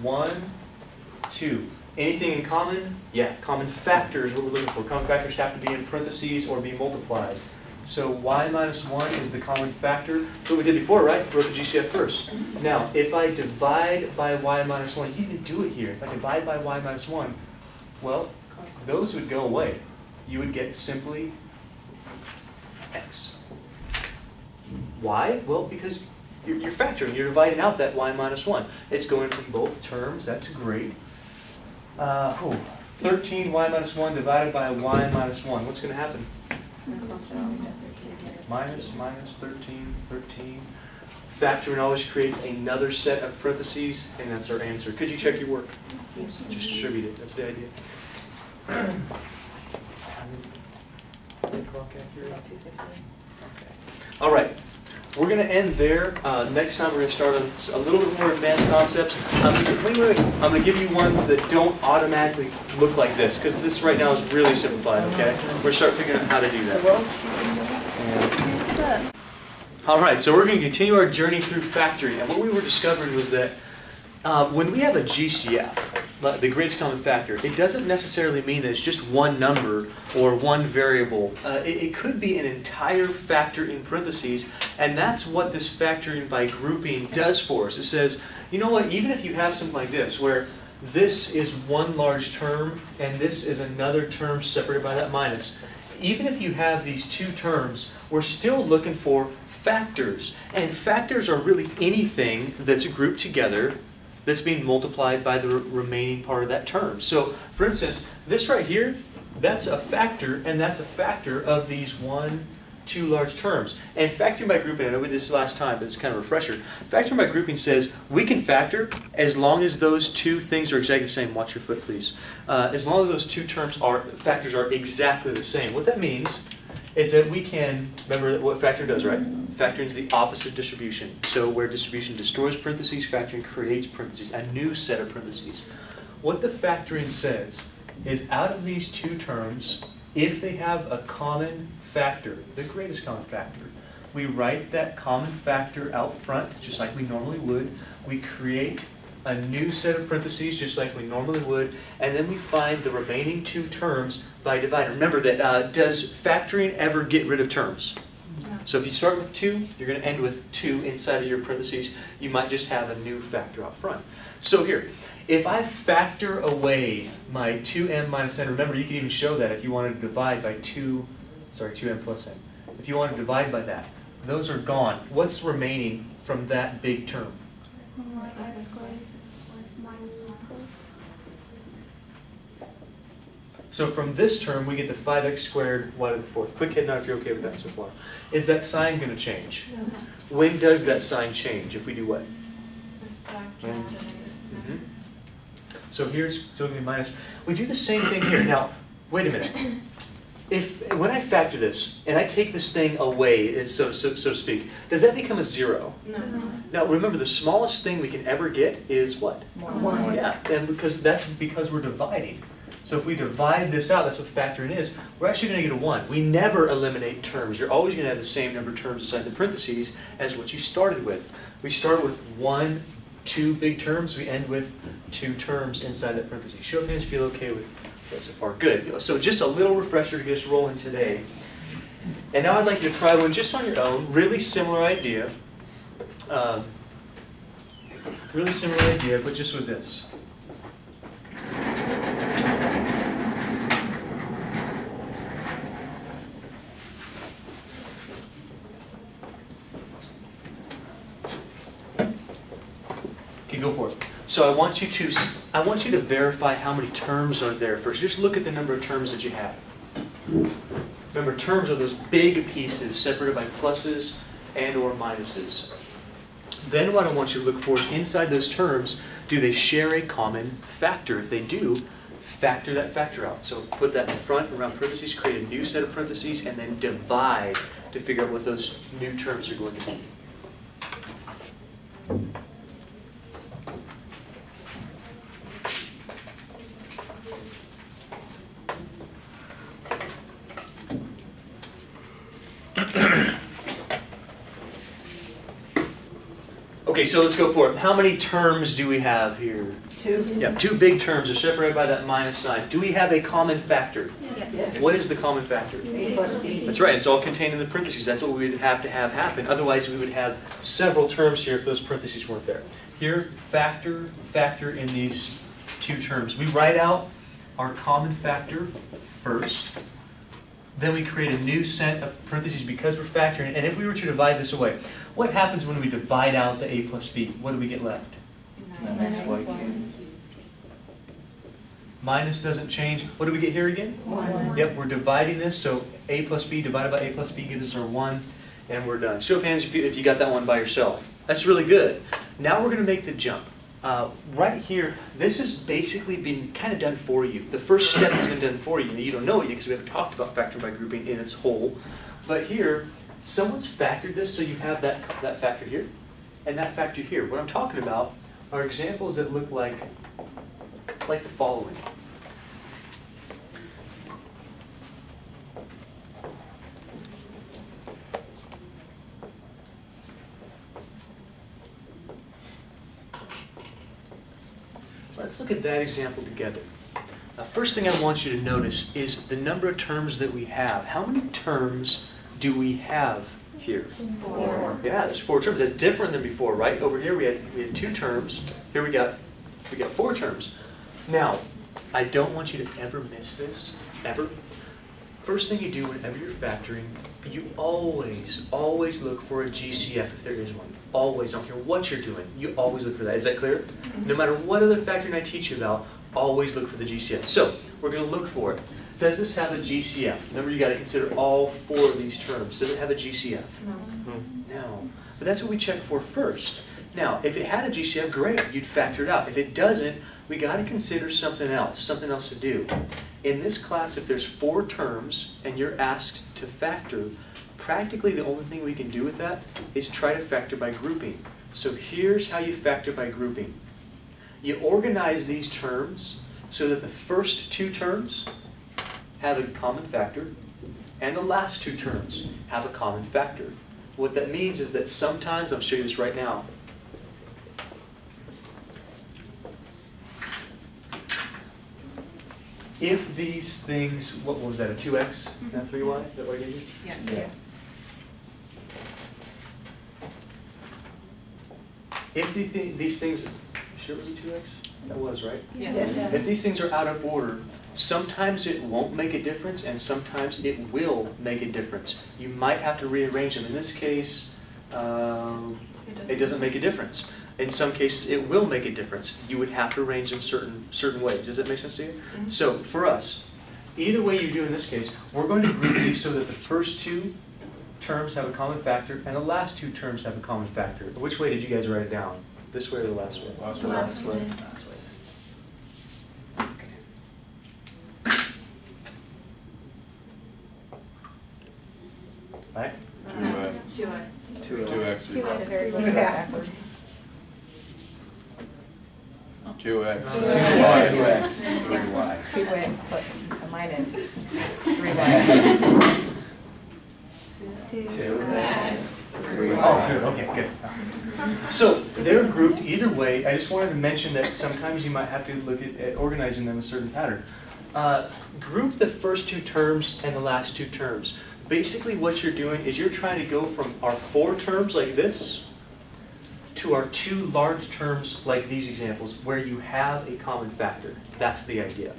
one, two. Anything in common? Yeah, common factors, what we're looking for. Common factors have to be in parentheses or be multiplied. So y minus one is the common factor. That's what we did before, right? Wrote the GCF first. Now, if I divide by y minus one, you can do it here. If I divide by y minus one, well, those would go away. You would get simply x. Why? Well, because you're, you're factoring, you're dividing out that y minus one. It's going from both terms, that's great. Uh, oh, 13 y minus 1 divided by y minus 1. What's going to happen? Minus, minus 13, 13. Factoring always creates another set of parentheses, and that's our answer. Could you check your work? Just distribute it, that's the idea. Okay. All right, we're gonna end there. Uh, next time, we're gonna start on a little bit more advanced concepts. Um, wait, wait, wait. I'm gonna give you ones that don't automatically look like this, because this right now is really simplified, okay? We're gonna start figuring out how to do that. All right, so we're going to continue our journey through factory. And what we were discovering was that uh, when we have a GCF, the greatest common factor, it doesn't necessarily mean that it's just one number or one variable. Uh, it, it could be an entire factor in parentheses, and that's what this factoring by grouping does for us. It says, you know what, even if you have something like this, where this is one large term and this is another term separated by that minus, even if you have these two terms, we're still looking for factors. And factors are really anything that's grouped together that's being multiplied by the re- remaining part of that term. So, for instance, this right here, that's a factor, and that's a factor of these one, two large terms. And factoring by grouping, I know we did this last time, but it's kind of a refresher. Factoring by grouping says we can factor as long as those two things are exactly the same. Watch your foot, please. Uh, as long as those two terms are factors are exactly the same. What that means is that we can remember what factor does, right? Factoring is the opposite distribution. So where distribution destroys parentheses, factoring creates parentheses, a new set of parentheses. What the factoring says is out of these two terms, if they have a common factor, the greatest common factor, we write that common factor out front, just like we normally would. We create a new set of parentheses, just like we normally would, and then we find the remaining two terms by dividing. Remember that, uh, does factoring ever get rid of terms? So if you start with two, you're going to end with two inside of your parentheses. You might just have a new factor out front. So here, if I factor away my 2m minus n, remember you can even show that if you wanted to divide by 2, sorry, 2m plus n. If you want to divide by that, those are gone. What's remaining from that big term? X squared minus one. So from this term, we get the 5x squared y to the fourth. Quick head nod if you're okay with that so far. Is that sign going to change? When does that sign change if we do what? Mhm. So here's, so going to be minus. We do the same thing here. Now, wait a minute. If, when I factor this, and I take this thing away, so, so, so to speak, does that become a zero? No. Now, remember, the smallest thing we can ever get is what? One. Yeah, and because, that's because we're dividing. So if we divide this out, that's what factoring is, we're actually gonna get a one. We never eliminate terms. You're always gonna have the same number of terms inside the parentheses as what you started with. We start with one, two big terms, we end with two terms inside that parentheses. Show of hands feel okay with that so far. Good. So just a little refresher to get us rolling today. And now I'd like you to try one just on your own, really similar idea. Um, Really similar idea, but just with this. Go for it. So I want you to, I want you to verify how many terms are there first. Just look at the number of terms that you have. Remember, terms are those big pieces separated by pluses and or minuses. Then what I want you to look for inside those terms, do they share a common factor? If they do, factor that factor out. So put that in front around parentheses, create a new set of parentheses, and then divide to figure out what those new terms are going to be. Okay, so let's go for it. How many terms do we have here? Two. Yeah, two big terms are separated by that minus sign. Do we have a common factor? Yes. What is the common factor? A plus B. That's right, it's all contained in the parentheses. That's what we would have to have happen. Otherwise, we would have several terms here if those parentheses weren't there. Here, factor, factor in these two terms. We write out our common factor first. Then we create a new set of parentheses because we're factoring. And if we were to divide this away, what happens when we divide out the a plus b? What do we get left? Minus one. Minus doesn't change. What do we get here again? One. Yep, we're dividing this, so a plus b divided by a plus b gives us our 1, and we're done. Show of hands if you, if you got that one by yourself. That's really good. Now we're going to make the jump. Uh, right here, this has basically been kind of done for you. The first step has been done for you. You don't know it yet because we haven't talked about factoring by grouping in its whole. But here, someone's factored this so you have that, that factor here and that factor here. What I'm talking about are examples that look like, like the following. Let's look at that example together. The first thing I want you to notice is the number of terms that we have. How many terms do we have here? Four. Yeah, there's four terms. That's different than before, right? Over here we had, we had two terms. Here we got, we got four terms. Now, I don't want you to ever miss this, ever. First thing you do whenever you're factoring, you always, always look for a GCF if there is one. Always, I don't care what you're doing, you always look for that. Is that clear? Mm-hmm. No matter what other factor I teach you about, always look for the GCF. So, we're gonna look for it. Does this have a GCF? Remember, you gotta consider all four of these terms. Does it have a GCF? No. No. But that's what we check for first. Now, if it had a GCF, great, you'd factor it out. If it doesn't, we gotta consider something else, something else to do. In this class, if there's four terms and you're asked to factor, practically the only thing we can do with that is try to factor by grouping. So here's how you factor by grouping. You organize these terms so that the first two terms have a common factor, and the last two terms have a common factor. What that means is that sometimes, I'll show you this right now. If these things, what was that, a two X mm-hmm. and a three Y, is that what I gave you? Yeah. If the thi- these things, sure it was a two X? That was, right? Yes. If these things are out of order, sometimes it won't make a difference and sometimes it will make a difference. You might have to rearrange them. In this case, um, it doesn't make a difference. In some cases, it will make a difference. You would have to arrange them certain, certain ways. Does that make sense to you? So for us, either way you do in this case, we're going to group these so that the first two terms have a common factor and the last two terms have a common factor. Which way did you guys write it down? This way or the last way? Last The last one. Last way. Right? Two X. Two X. Two X. Two at the very Yeah. bottom backward. Two X. Two Y. Two X. Three Y. Two X, but a minus three Y. Two. X. Three. Oh, good, okay, good. So they're grouped either way. I just wanted to mention that sometimes you might have to look at, at organizing them a certain pattern. Uh, group the first two terms and the last two terms. Basically what you're doing is you're trying to go from our four terms like this to our two large terms like these examples where you have a common factor. That's the idea.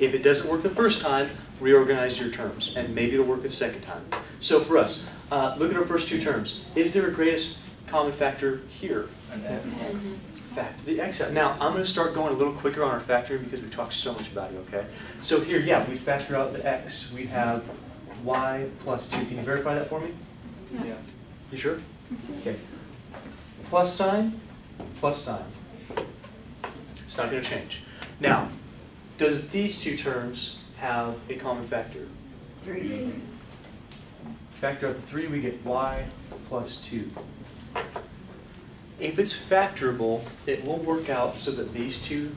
If it doesn't work the first time, reorganize your terms, and maybe it'll work the second time. So for us, uh, look at our first two terms. Is there a greatest common factor here? An X. Factor the x out. Now, I'm going to start going a little quicker on our factoring because we talked so much about it, okay? So here, yeah, if we factor out the x, we'd have y plus 2. Can you verify that for me? Yeah. You sure? Okay. Plus sign, plus sign. It's not going to change. Now, does these two terms have a common factor? Three. Factor out the 3, we get y plus 2. If it's factorable, it will work out so that these two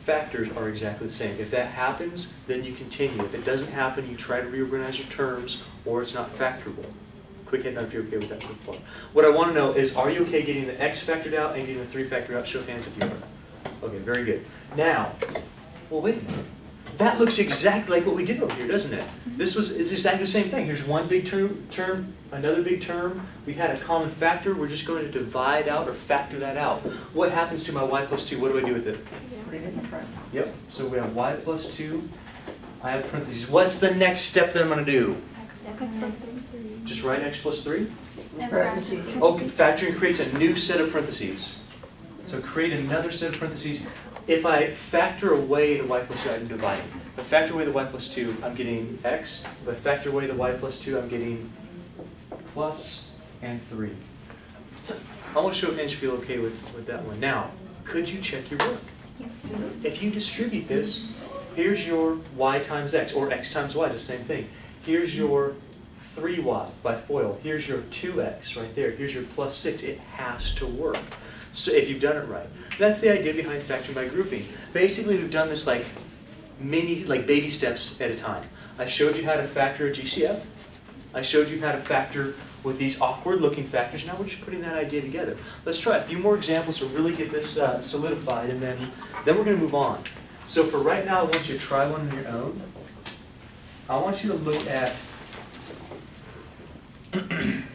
factors are exactly the same. If that happens, then you continue. If it doesn't happen, you try to reorganize your terms, or it's not factorable. Quick hit note if you're okay with that so far. What I want to know is, are you okay getting the x factored out and getting the 3 factored out? Show of hands if you are. Okay, very good. Now, well, wait a minute. That looks exactly like what we did over here, doesn't it? This was, it's exactly the same thing. Here's one big term, term, another big term. We had a common factor. We're just going to divide out or factor that out. What happens to my y plus 2? What do I do with it? Put it in the. Yep, so we have y plus 2. I have parentheses. What's the next step that I'm going to do? X plus three. Just write x plus 3? And Parentheses. parentheses. Oh, factoring creates a new set of parentheses. So create another set of parentheses. If I factor away the y plus 2, I'm dividing. If I factor away the y plus 2, I'm getting x. If I factor away the y plus 2, I'm getting plus and 3. I want to show if you feel okay with, with that one. Now, could you check your work? Yes. If you distribute this, here's your y times x, or x times y is the same thing. Here's your 3y by FOIL. Here's your 2x right there. Here's your plus 6. It has to work. So if you've done it right. That's the idea behind factoring by grouping. Basically, we've done this like mini, like baby steps at a time. I showed you how to factor a GCF. I showed you how to factor with these awkward looking factors. Now we're just putting that idea together. Let's try a few more examples to really get this uh, solidified and then, then we're going to move on. So for right now, I want you to try one on your own. I want you to look at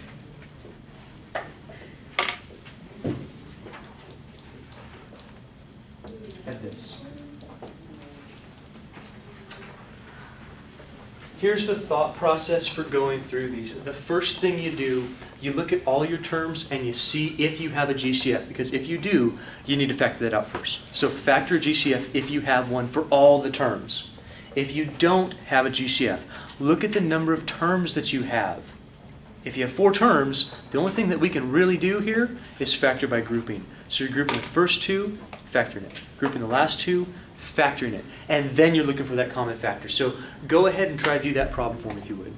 at this. Here's the thought process for going through these. The first thing you do, you look at all your terms and you see if you have a GCF. Because if you do, you need to factor that out first. So factor a GCF if you have one for all the terms. If you don't have a GCF, look at the number of terms that you have. If you have four terms, the only thing that we can really do here is factor by grouping. So you're grouping the first two, factoring it. Grouping the last two, factoring it. And then you're looking for that common factor. So go ahead and try to do that problem for me if you would.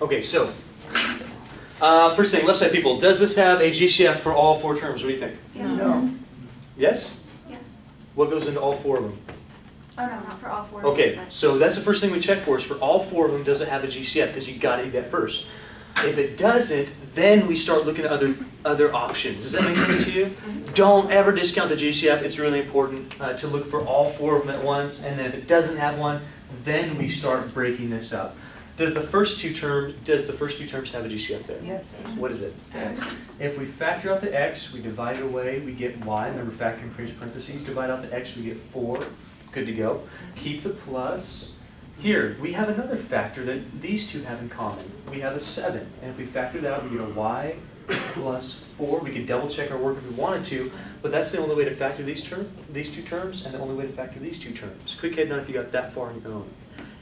Okay, so, uh, first thing, left side people, does this have a GCF for all four terms? What do you think? No. Yes? Yes. What goes into all four of them? Oh, no, not for all four. Okay, but- so that's the first thing we check for is for all four of them, does it have a GCF? Because you gotta do that first. If it doesn't, then we start looking at other, other options. Does that make sense to you? Don't ever discount the GCF. It's really important uh, to look for all four of them at once. And then if it doesn't have one, then we start breaking this up. Does the first two terms, does the first two terms have a GCF there? Yes. What is it? X. If we factor out the x, we divide it away, we get y. Remember factoring creates parentheses. Divide out the x, we get 4. Good to go. Keep the plus. Here, we have another factor that these two have in common. We have a 7. And if we factor that out, we get a y plus 4. We could double check our work if we wanted to, but that's the only way to factor these, term, these two terms and the only way to factor these two terms. Quick head nod if you got that far on your own.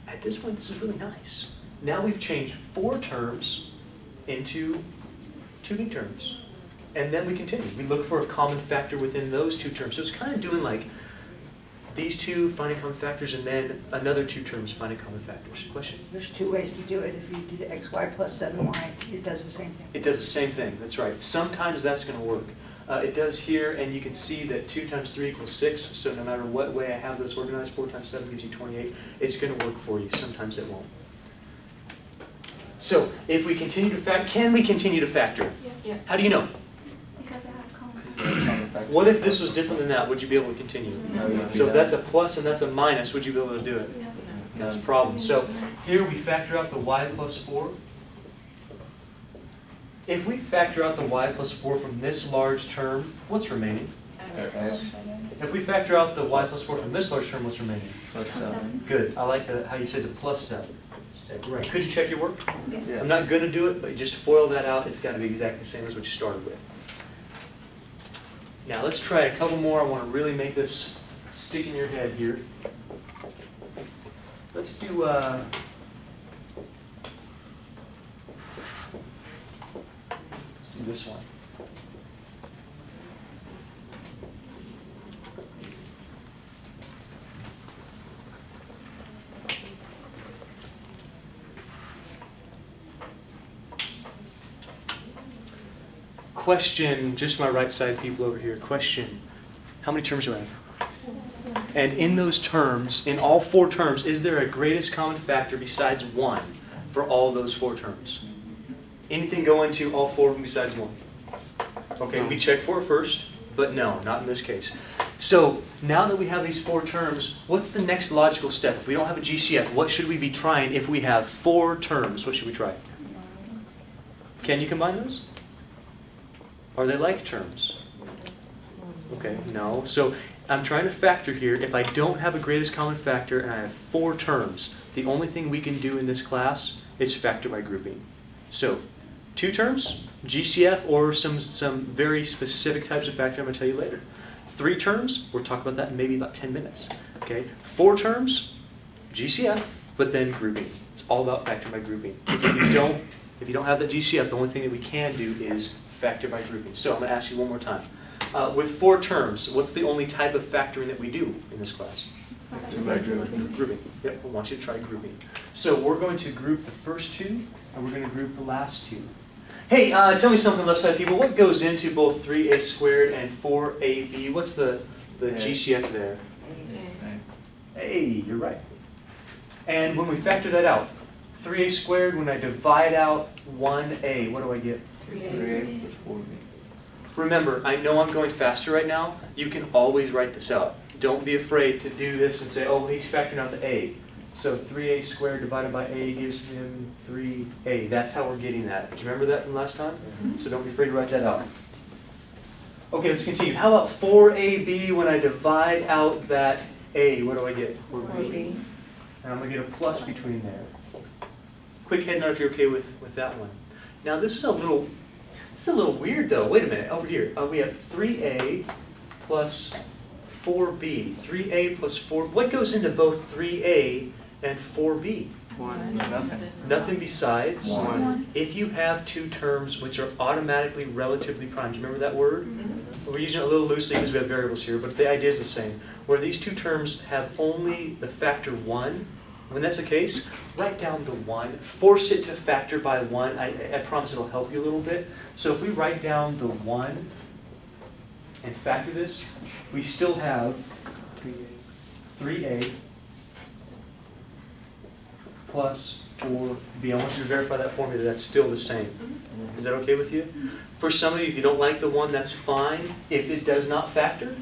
At this point, this is really nice. Now we've changed four terms into two new terms. And then we continue. We look for a common factor within those two terms. So it's kind of doing like these two finding common factors and then another two terms finding common factors. Question? There's two ways to do it. If you do the xy plus seven y, it does the same thing. It does the same thing, that's right. Sometimes that's going to work. Uh, it does here, and you can see that 2 times 3 equals 6, so no matter what way I have this organized, 4 times 7 gives you 28. It's going to work for you, sometimes it won't. So, if we continue to factor, can we continue to factor? Yes. How do you know? Because it has common. What if this was different than that? Would you be able to continue? No, you So if that's a plus and that's a minus, would you be able to do it? No. That's a problem. So here we factor out the y plus 4. If we factor out the y plus 4 from this large term, what's remaining? X. If we factor out the y plus 4 from this large term, what's remaining? Plus seven. Good. I like the, how you said the plus 7. Right. Could you check your work? Yes. Yeah. I'm not going to do it, but just FOIL that out. It's got to be exactly the same as what you started with. Now let's try a couple more. I want to really make this stick in your head here. Let's do. Uh, let's do this one. Question, just my right side people over here, question, how many terms do I have? And in those terms, in all four terms, is there a greatest common factor besides one for all those four terms? Anything go into all four of them besides one? Okay, we check for it first, but no, not in this case. So now that we have these four terms, what's the next logical step? If we don't have a GCF, what should we be trying if we have four terms? What should we try? Can you combine those? Are they like terms? Okay, no. So I'm trying to factor here. If I don't have a greatest common factor and I have four terms, the only thing we can do in this class is factor by grouping. So two terms, GCF or some, some very specific types of factor I'm going to tell you later. Three terms, we'll talk about that in maybe about 10 minutes. Okay, four terms, GCF, but then grouping. It's all about factor by grouping. Because if you don't, if you don't have the GCF, the only thing that we can do is factor by grouping. So I'm gonna ask you one more time. Uh, with four terms, what's the only type of factoring that we do in this class? Grouping. Yep, I want you to try grouping. So we're going to group the first two, and we're going to group the last two. Hey, uh, tell me something, left side people. What goes into both 3a squared and 4ab? What's the, the A. GCF there? Hey, you're right. And when we factor that out, 3a squared, when I divide out 1a, what do I get? Three A plus four Remember, I know I'm going faster right now. You can always write this out. Don't be afraid to do this and say, oh, he's factoring out the a. So 3a squared divided by a gives him 3a. That's how we're getting that. Do you remember that from last time? Mm-hmm. So don't be afraid to write that out. Okay, let's continue. How about 4ab when I divide out that a? What do I get? 4b. And I'm gonna get a plus between there. Quick head nod if you're okay with, with that one. Now, this is a little, this is a little weird though. Wait a minute, over here. Uh, we have three A plus four B. Three A plus four, what goes into both three A and four B? One, nothing. Nothing besides? One. If you have two terms which are automatically relatively prime, do you remember that word? We're using it a little loosely because we have variables here, but the idea is the same. Where these two terms have only the factor one, when that's the case, write down the one, force it to factor by one. I, I promise it'll help you a little bit. So if we write down the one and factor this, we still have three A plus four B. I want you to verify that for me that that's still the same. Mm-hmm. Is that okay with you? For some of you, if you don't like the one, that's fine. If it does not factor,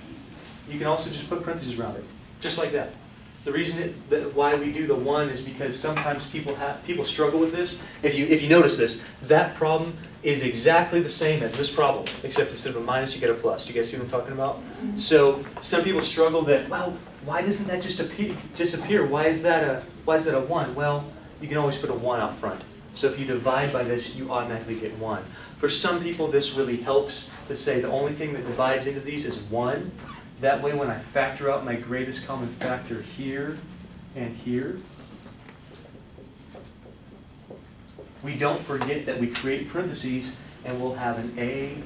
you can also just put parentheses around it, just like that. The reason it, that why we do the one is because sometimes people have, people struggle with this. If you, if you notice this, that problem is exactly the same as this problem, except instead of a minus, you get a plus. Do you guys see what I'm talking about? Mm-hmm. So some people struggle that, well, why doesn't that just appear, disappear? Why is that a, why is that a one? Well, you can always put a one out front. So if you divide by this, you automatically get one. For some people, this really helps to say the only thing that divides into these is one. That way, when I factor out my greatest common factor here and here, we don't forget that we create parentheses and we'll have an A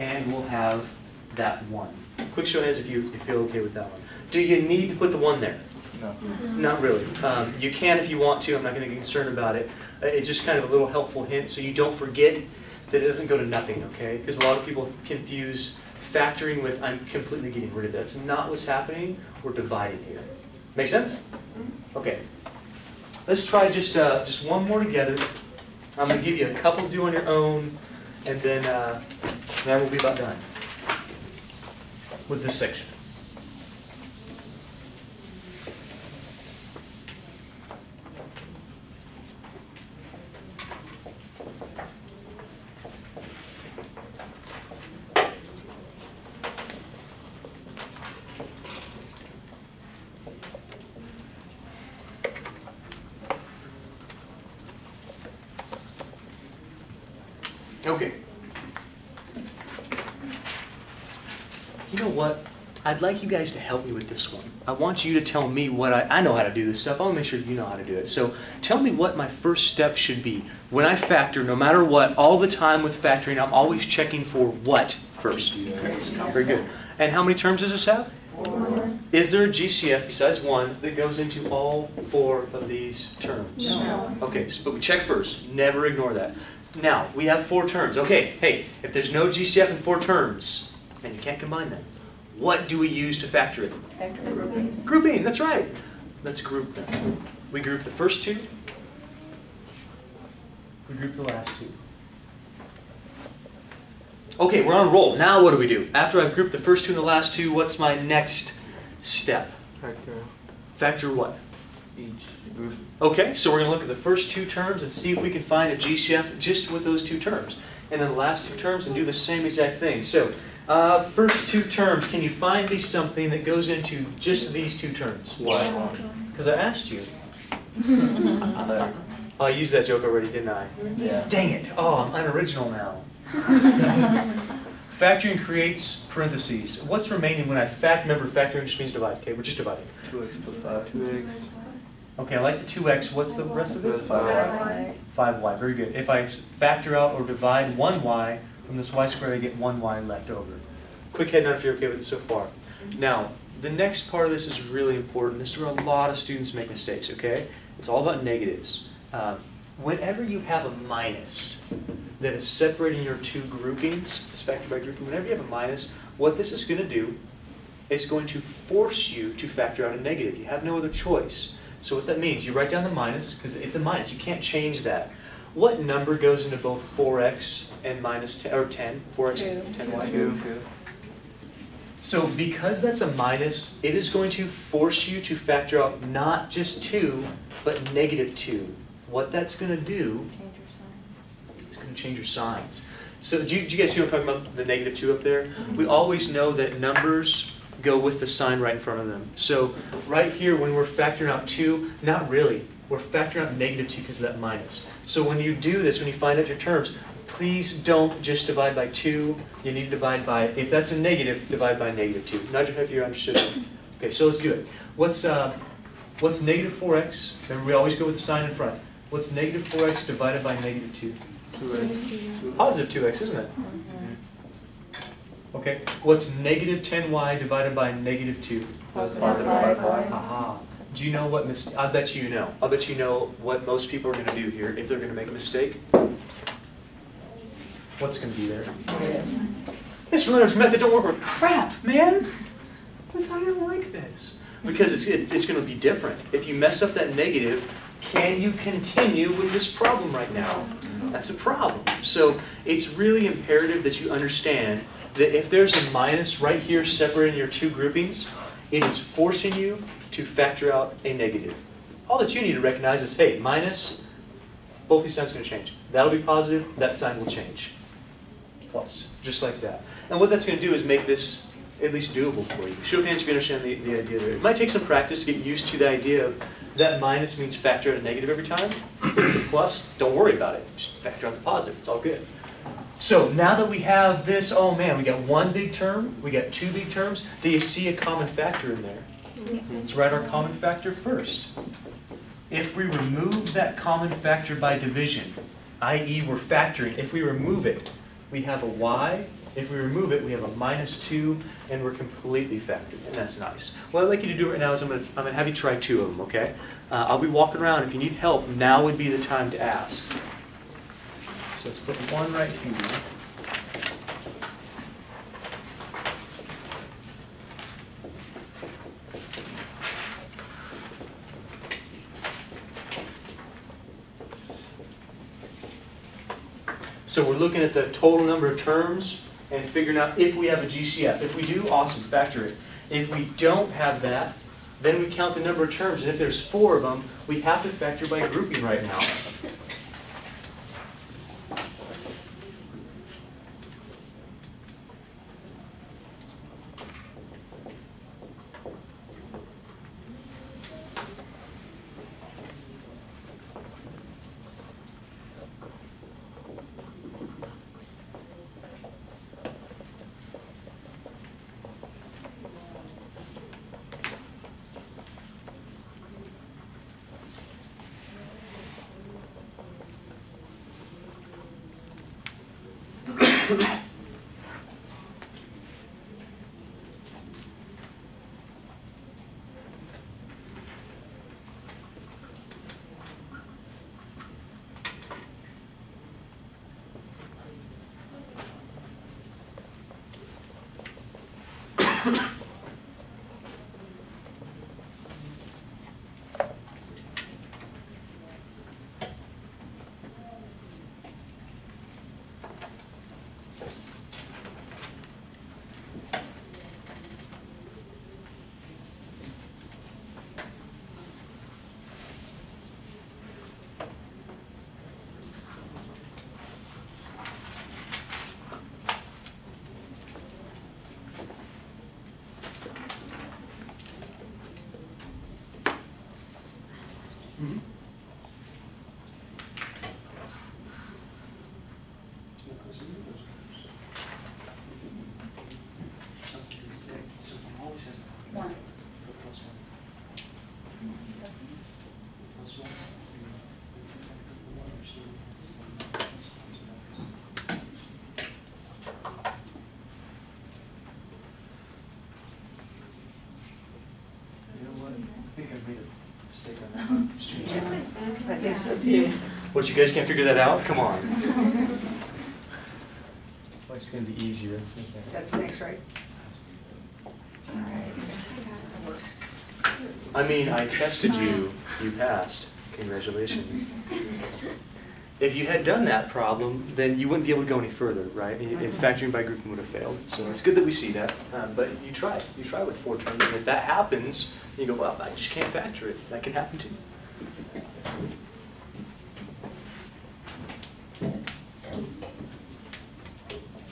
and we'll have that one. Quick show of hands if you, if you feel okay with that one. Do you need to put the one there? No. Not really. Um, you can if you want to, I'm not gonna get concerned about it. Uh, It's just kind of a little helpful hint, so you don't forget that it doesn't go to nothing, okay? Because a lot of people confuse factoring with, I'm completely getting rid of it. That's not what's happening, we're dividing here. Make sense? Okay. Let's try just, uh, just one more together. I'm gonna give you a couple to do on your own, and then, uh, then we'll be about done with this section. Okay. You know what? I'd like you guys to help me with this one. I want you to tell me what I, I know how to do this stuff. I want to make sure you know how to do it. So tell me what my first step should be. When I factor, no matter what, all the time with factoring, I'm always checking for what first? Very good. And how many terms does this have? Four. Is there a GCF besides one that goes into all four of these terms? No. Okay, so, but we check first. Never ignore that. Now, we have four terms. Okay, hey, if there's no GCF in four terms, and you can't combine them, what do we use to factor it? Factor grouping. Grouping, that's right. Let's group them. We group the first two. We group the last two. Okay, we're on a roll. Now what do we do? After I've grouped the first two and the last two, what's my next step? Factor Factor what? each group. Okay, so we're going to look at the first two terms and see if we can find a GCF just with those two terms. And then the last two terms and do the same exact thing. So, uh, first two terms, can you find me something that goes into just these two terms? What? Because I asked you. Oh, I used that joke already, didn't I? Yeah. Dang it. Oh, I'm unoriginal now. Factoring creates parentheses. What's remaining when I fact, remember factoring just means divide, okay, we're just dividing. Two X plus five. Two X. Okay, I like the two x, what's the rest of it? 5y. Five y, very good. If I factor out or divide one y from this y squared, I get one y left over. Quick head nod if you're okay with it so far. Now, the next part of this is really important. This is where a lot of students make mistakes, okay? It's all about negatives. Um, Whenever you have a minus that is separating your two groupings, this factor by grouping, whenever you have a minus, what this is gonna do is going to force you to factor out a negative. You have no other choice. So what that means, you write down the minus, because it's a minus, you can't change that. What number goes into both four x and minus ten, or ten, four x and Two. ten y? Two. So because that's a minus, it is going to force you to factor out not just two, but negative two. What that's do, Change your sign. it's gonna change your signs. So do you, do you guys see what I'm talking about, the negative two up there? Mm-hmm. We always know that numbers go with the sign right in front of them. So right here, when we're factoring out two, not really. We're factoring out negative two because of that minus. So when you do this, when you find out your terms, please don't just divide by two. You need to divide by, if that's a negative, divide by negative two. Nod your head if you understood that. Okay, so let's do it. What's, uh, what's negative four x? Remember, we always go with the sign in front. What's negative four x divided by negative two? Two X. Positive two x, isn't it? Okay, what's negative ten y divided by negative two? Positive Positive five five y. Aha. Do you know what mis, I bet you know. I bet you know what most people are gonna do here if they're gonna make a mistake. What's gonna be there? Mr. Leonard's method don't work with crap, man. That's why I don't like this. Because it's, it- it's gonna be different. If you mess up that negative, can you continue with this problem right now? That's a problem. So it's really imperative that you understand that if there's a minus right here separating your two groupings, it is forcing you to factor out a negative. All that you need to recognize is, hey, minus, both these signs are gonna change. That'll be positive, that sign will change. Plus, just like that. And what that's gonna do is make this at least doable for you. Show of hands if you understand the, the idea there. It might take some practice to get used to the idea of that minus means factor out a negative every time. If it's a plus, don't worry about it. Just factor out the positive, it's all good. So now that we have this, oh man, we got one big term, we got two big terms. Do you see a common factor in there? Yes. Let's write our common factor first. If we remove that common factor by division, i.e. we're factoring, if we remove it, we have a y. If we remove it, we have a minus two, and we're completely factored, and that's nice. What I'd like you to do right now is I'm I'm gonna have you try two of them, okay? Uh, I'll be walking around, if you need help, now would be the time to ask. So let's put one right here. So we're looking at the total number of terms and figuring out if we have a GCF. If we do, awesome, factor it. If we don't have that, then we count the number of terms. And if there's four of them, we have to factor by grouping right now. I think so too. What, you guys can't figure that out? Come on. Well, it's gonna be easier. That's next, right? I mean, I tested you, you passed, congratulations. If you had done that problem, then you wouldn't be able to go any further, right? And and factoring by grouping would have failed. So it's good that we see that, um, but you try, you try with four terms, and if that happens, you go, well, I just can't factor it, that can happen too.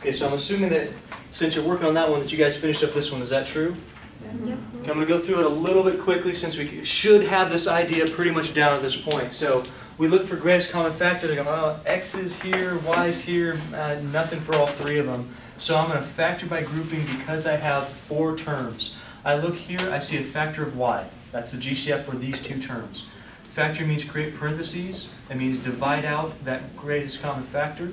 Okay, so I'm assuming that since you're working on that one, that you guys finished up this one, is that true? Okay, I'm going to go through it a little bit quickly since we should have this idea pretty much down at this point. So we look for greatest common factor. They go, well, x is here, y is here, uh, nothing for all three of them. So I'm going to factor by grouping because I have four terms. I look here, I see a factor of y. That's the GCF for these two terms. Factor means create parentheses. That means divide out that greatest common factor.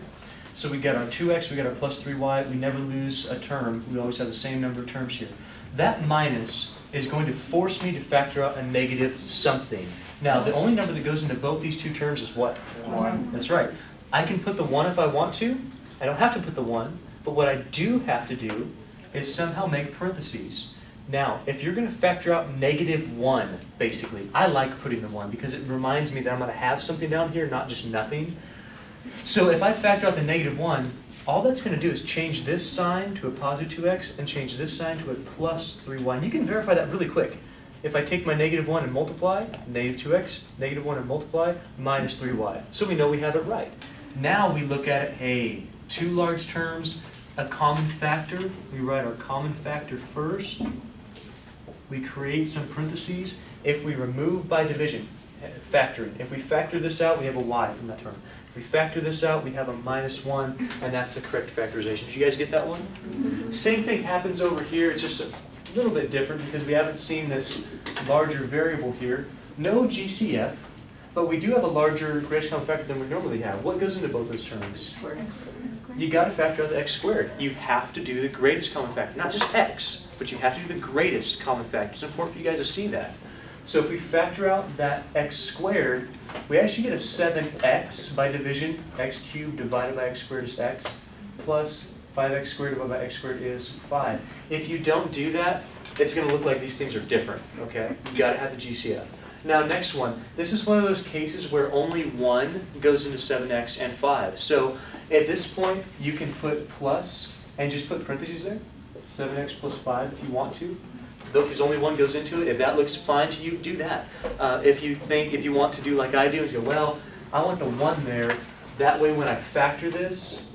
So we get our 2x, we get our plus 3y. We never lose a term. We always have the same number of terms here. That minus is going to force me to factor out a negative something. Now, the only number that goes into both these two terms is what? One. That's right. I can put the 1 if I want to. I don't have to put the 1. But what I do have to do is somehow make parentheses. Now, if you're going to factor out negative 1, basically, I like putting the 1 because it reminds me that I'm going to have something down here, not just nothing. So if I factor out the negative 1, all that's going to do is change this sign to a positive 2x and change this sign to a plus 3y. And you can verify that really quick. If I take my negative 1 and multiply, negative 2x, negative 1 and multiply, minus 3y. So we know we have it right. Now we look at it, hey, two large terms, a common factor. We write our common factor first. We create some parentheses. If we remove by division, eh, factoring, if we factor this out, we have a y from that term. If we factor this out, we have a minus 1, and that's the correct factorization. Did you guys get that one? Same thing happens over here, it's just a little bit different because we haven't seen this larger variable here. No GCF, but we do have a larger greatest common factor than we normally have. What goes into both those terms? You gotta factor out the x squared. You have to do the greatest common factor, not just x, but you have to do the greatest common factor. It's important for you guys to see that. So if we factor out that x squared, we actually get a 7x by division. x cubed divided by x squared is x, plus 5x squared divided by x squared is 5. If you don't do that, it's going to look like these things are different, okay? you got to have the GCF. Now, next one. This is one of those cases where only one goes into 7x and 5. So at this point, you can put plus and just put parentheses there. 7x plus 5 if you want to. Because only one goes into it. If that looks fine to you, do that. Uh, if you think, if you want to do like I do, is go, well, I want the 1 there. That way when I factor this,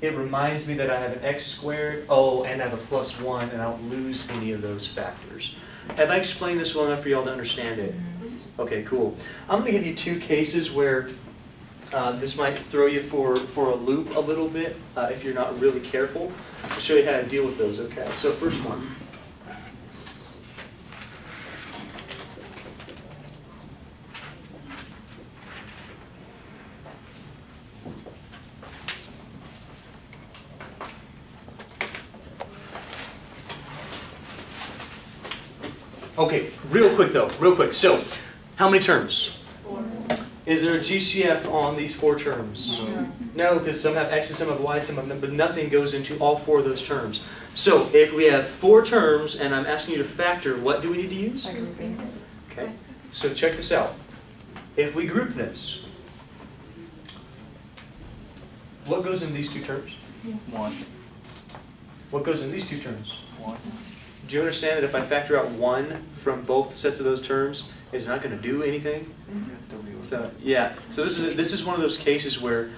it reminds me that I have an x squared, oh, and I have a plus 1, and I don't lose any of those factors. Have I explained this well enough for y'all to understand it? Okay, cool. I'm going to give you two cases where uh, this might throw you for, for a loop a little bit uh, if you're not really careful. I'll show you how to deal with those, okay? So first one. Okay, real quick though, real quick. So, how many terms? Four. Is there a GCF on these four terms? No, because some have X some have Y, some have none, but nothing goes into all four of those terms. So if we have four terms and I'm asking you to factor, what do we need to use? Grouping. Okay, so check this out. If we group this, what goes in these two terms? One. What goes in these two terms? One. Do you understand that if I factor out one from both sets of those terms, it's not going to do anything? Mm-hmm. So yeah, so this is this is one of those cases where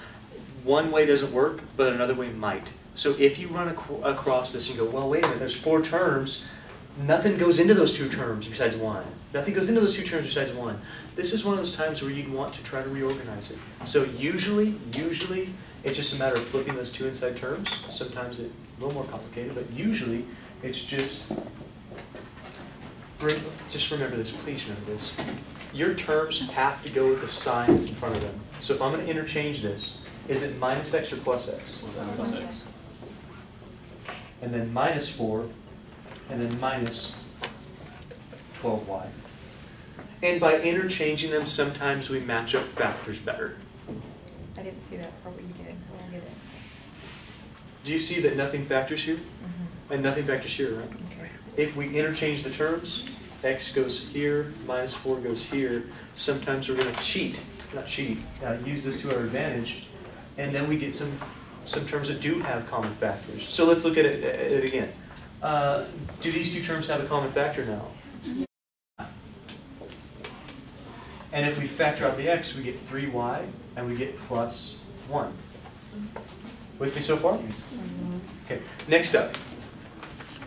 one way doesn't work, but another way might. So if you run ac across this and you go, well, wait a minute, there's four terms. Nothing goes into those two terms besides one. Nothing goes into those two terms besides one. This is one of those times where you'd want to try to reorganize it. So usually, usually, it's just a matter of flipping those two inside terms. Sometimes it's a little more complicated, but usually it's just Bring, just remember this, please remember this. Your terms have to go with the sign that's in front of them. So if I'm going to interchange this, is it minus x or plus x? Plus x. And then minus 4, and then minus 12y. And by interchanging them, sometimes we match up factors better. I didn't see that part, what you did, I don't get it. Do you see that nothing factors here? Mhm. And nothing back to here, right? Okay. If we interchange the terms, x goes here, minus four goes here, sometimes we're gonna cheat, not cheat, uh, use this to our advantage, and then we get some, some terms that do have common factors. So let's look at it, at it again. Uh, do these two terms have a common factor now? And if we factor out the x, we get three y, and we get plus one. With me so far? Okay, next up.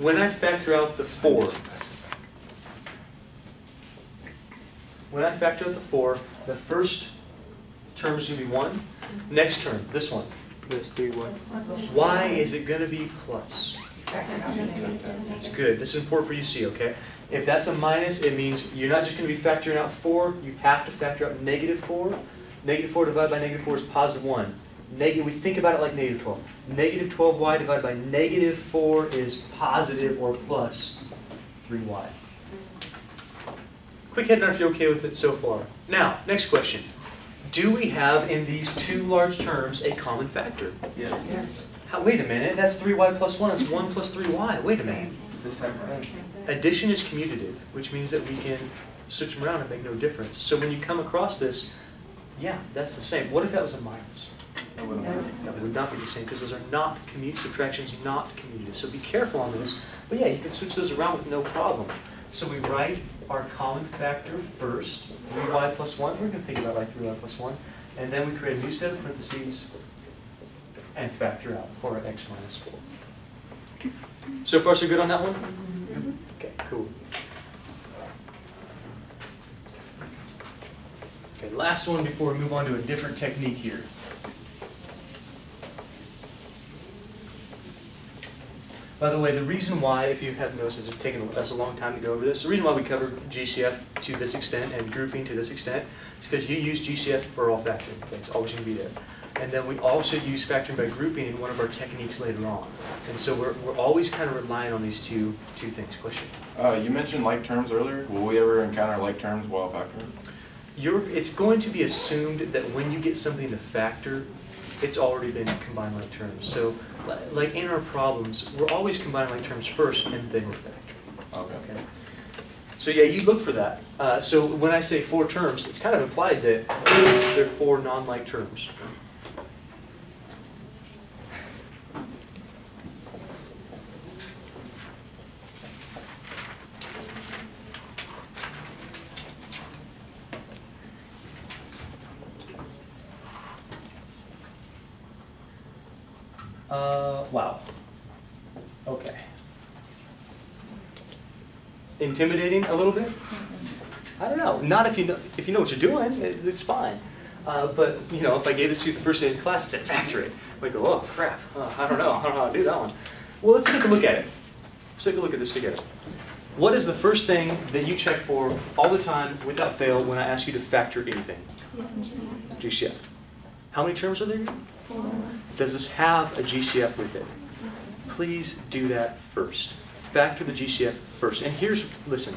When I factor out the four, when I factor out the four, the first term is gonna be one. Next term, this one. That's three Y. Why is it gonna be plus? That's good. This is important for you to see, okay? If that's a minus, it means you're not just gonna be factoring out four, you have to factor out negative four. Negative four divided by negative four is positive one. Negative, we think about it like negative twelve. Negative twelve y divided by negative four is positive or plus three y. Quick head nod if you're okay with it so far. Now, next question. Do we have in these two large terms a common factor? Yes. How, wait a minute, that's three y plus one, it's one plus three y, wait a minute. The same thing. Addition is commutative, which means that we can switch them around and make no difference. So when you come across this, yeah, that's the same. What if that was a minus? It wouldn't No. work. No, it would not be the same because those are not commute, subtractions not commutative. So be careful on this. But yeah, you can switch those around with no problem. So we write our common factor first, three y plus one. We're gonna think about like three y plus one. And then we create a new set of parentheses and factor out for our x minus four. So far, so good on that one? Mm-hmm. Okay, cool. Okay, last one before we move on to a different technique here. By the way, the reason why, if you have noticed, it's taken us a long time to go over this, the reason why we covered GCF to this extent and grouping to this extent is because you use GCF for all factoring. It's always going to be there. And then we also use factoring by grouping in one of our techniques later on. And so we're, we're always kind of relying on these two, two things. Question? Uh, you mentioned like terms earlier. Will we ever encounter like terms while factoring? You're, it's going to be assumed that when you get something to factor, it's already been combined like terms. So, like in our problems, we're always combining like terms first and then we're factoring. Okay. Okay. So yeah, you look for that. Uh, so when I say four terms, it's kind of implied that they're four non-like terms. Uh, wow. Okay. Intimidating a little bit? I don't know. Not if you know if you know what you're doing, it, it's fine. Uh, but you know, if I gave this to you the first day of class and said factor it, we go, oh crap, uh, I don't know, I don't know how to do that one. Well, let's take a look at it. Let's take a look at this together. What is the first thing that you check for all the time, without fail, when I ask you to factor anything? GCF. How many terms are there? Does this have a GCF with it? Please do that first. Factor the GCF first. And here's, listen,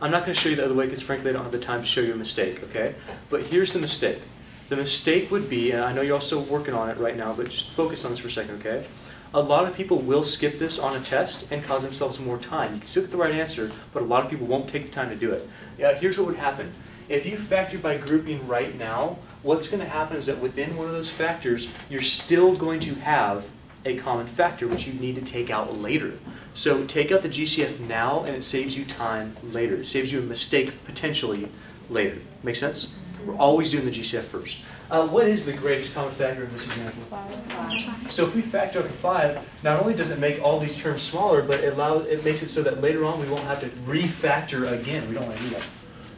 I'm not going to show you the other way because frankly I don't have the time to show you a mistake, okay? But here's the mistake. The mistake would be, and I know you're also working on it right now, but just focus on this for a second, okay? A lot of people will skip this on a test and cause themselves more time. You can still get the right answer, but a lot of people won't take the time to do it. Yeah, here's what would happen. If you factor by grouping right now, what's going to happen is that within one of those factors, you're still going to have a common factor, which you need to take out later. So take out the GCF now, and it saves you time later. It saves you a mistake potentially later. Make sense? We're always doing the GCF first. Uh, what is the greatest common factor in this example? Five. So if we factor out the 5, not only does it make all these terms smaller, but it, allow, it makes it so that later on we won't have to refactor again. We don't want to do that.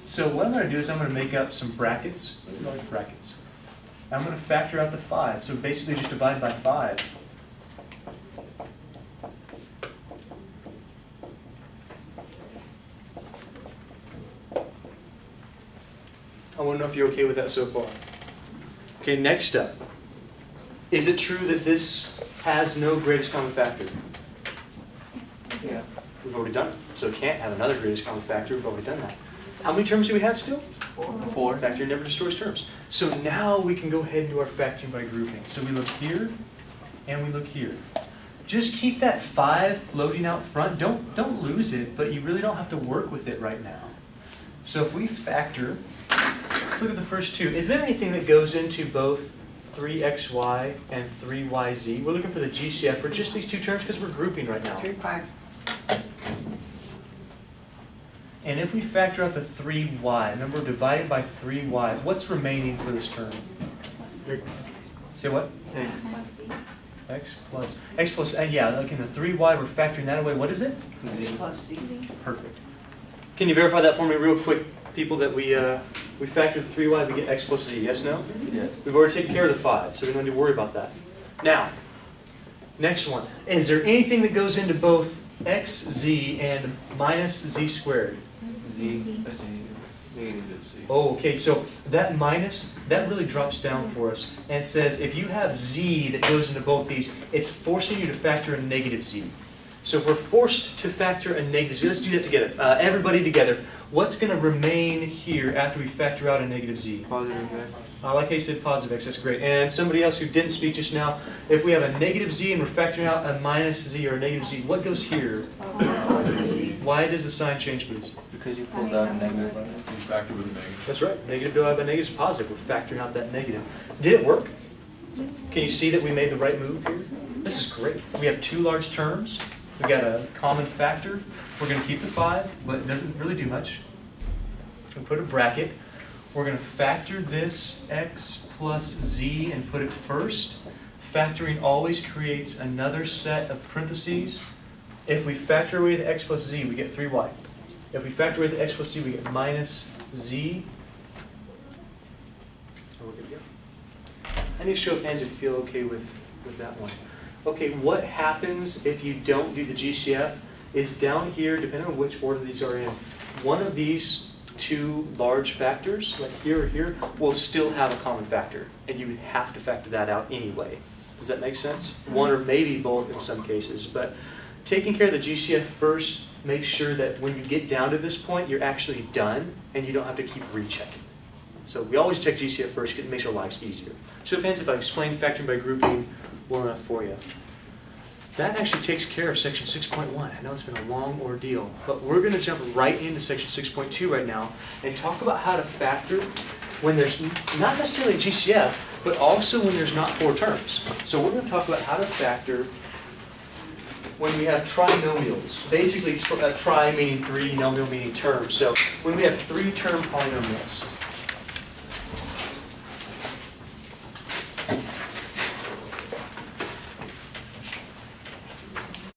So what I'm going to do is I'm going to make up some brackets, really large brackets. I'm going to factor out the 5. So basically just divide by 5. I want to know if you're okay with that so far. Okay, next step. Is it true that this has no greatest common factor? Yes. We've already done it. So it can't have another greatest common factor. We've already done that. How many terms do we have still? Four. Factoring never destroys terms. So now we can go ahead and do our factoring by grouping. So we look here and we look here. Just keep that five floating out front. Don't, don't lose it, but you really don't have to work with it right now. So if we factor, let's look at the first two. Is there anything that goes into both 3xy and 3yz? We're looking for the GCF for just these two terms because we're grouping right now. Three, five. And if we factor out the 3y, remember divided by 3y, what's remaining for this term? X. Say what? X. C. X plus, x plus, uh, yeah, like in the 3y, we're factoring that away. What is it? X plus z. Perfect. Can you verify that for me real quick, people, that we, uh, we factor the 3y, we get x plus z, yes, no? Yeah. We've already taken care of the 5, so we don't need to worry about that. Now, next one. Is there anything that goes into both xz and minus z squared? Z, negative Z. Oh, okay, so that minus, that really drops down for us and says if you have z that goes into both these, it's forcing you to factor a negative z. So if we're forced to factor a negative z, let's do that together. Uh, everybody together. What's going to remain here after we factor out a negative z? Positive X. I like how you said positive x, that's great. And somebody else who didn't speak just now, if we have a negative z and we're factoring out a minus z or a negative z, what goes here? Positive Z. Why does the sign change, please? Because you pulled out a negative on it. You factor with a negative. That's right. Negative uh, divided by negative is positive. We're factoring out that negative. Did it work? Can you see that we made the right move here? This is great. We have two large terms. We've got a common factor. We're going to keep the 5, but it doesn't really do much. We put a bracket. We're going to factor this x plus z and put it first. Factoring always creates another set of parentheses. If we factor away the x plus z, we get 3y. If we factor away the x plus z, we get minus z. Oh, we're good to go. I need to show of hands if you feel okay with, with that one. Okay, what happens if you don't do the GCF is down here, depending on which order these are in, one of these two large factors, like here or here, will still have a common factor, and you would have to factor that out anyway. Does that make sense? One or maybe both in some cases, but taking care of the GCF first, makes sure that when you get down to this point, you're actually done, and you don't have to keep rechecking. So we always check GCF first, 'cause it makes our lives easier. So fans, if I explain factoring by grouping well enough for you. That actually takes care of section six point one. I know it's been a long ordeal, but we're gonna jump right into section six point two right now and talk about how to factor when there's not necessarily GCF, but also when there's not four terms. So we're gonna talk about how to factor when we have trinomials. Basically, tr- uh, tri meaning three, nomial meaning terms. So when we have three term polynomials.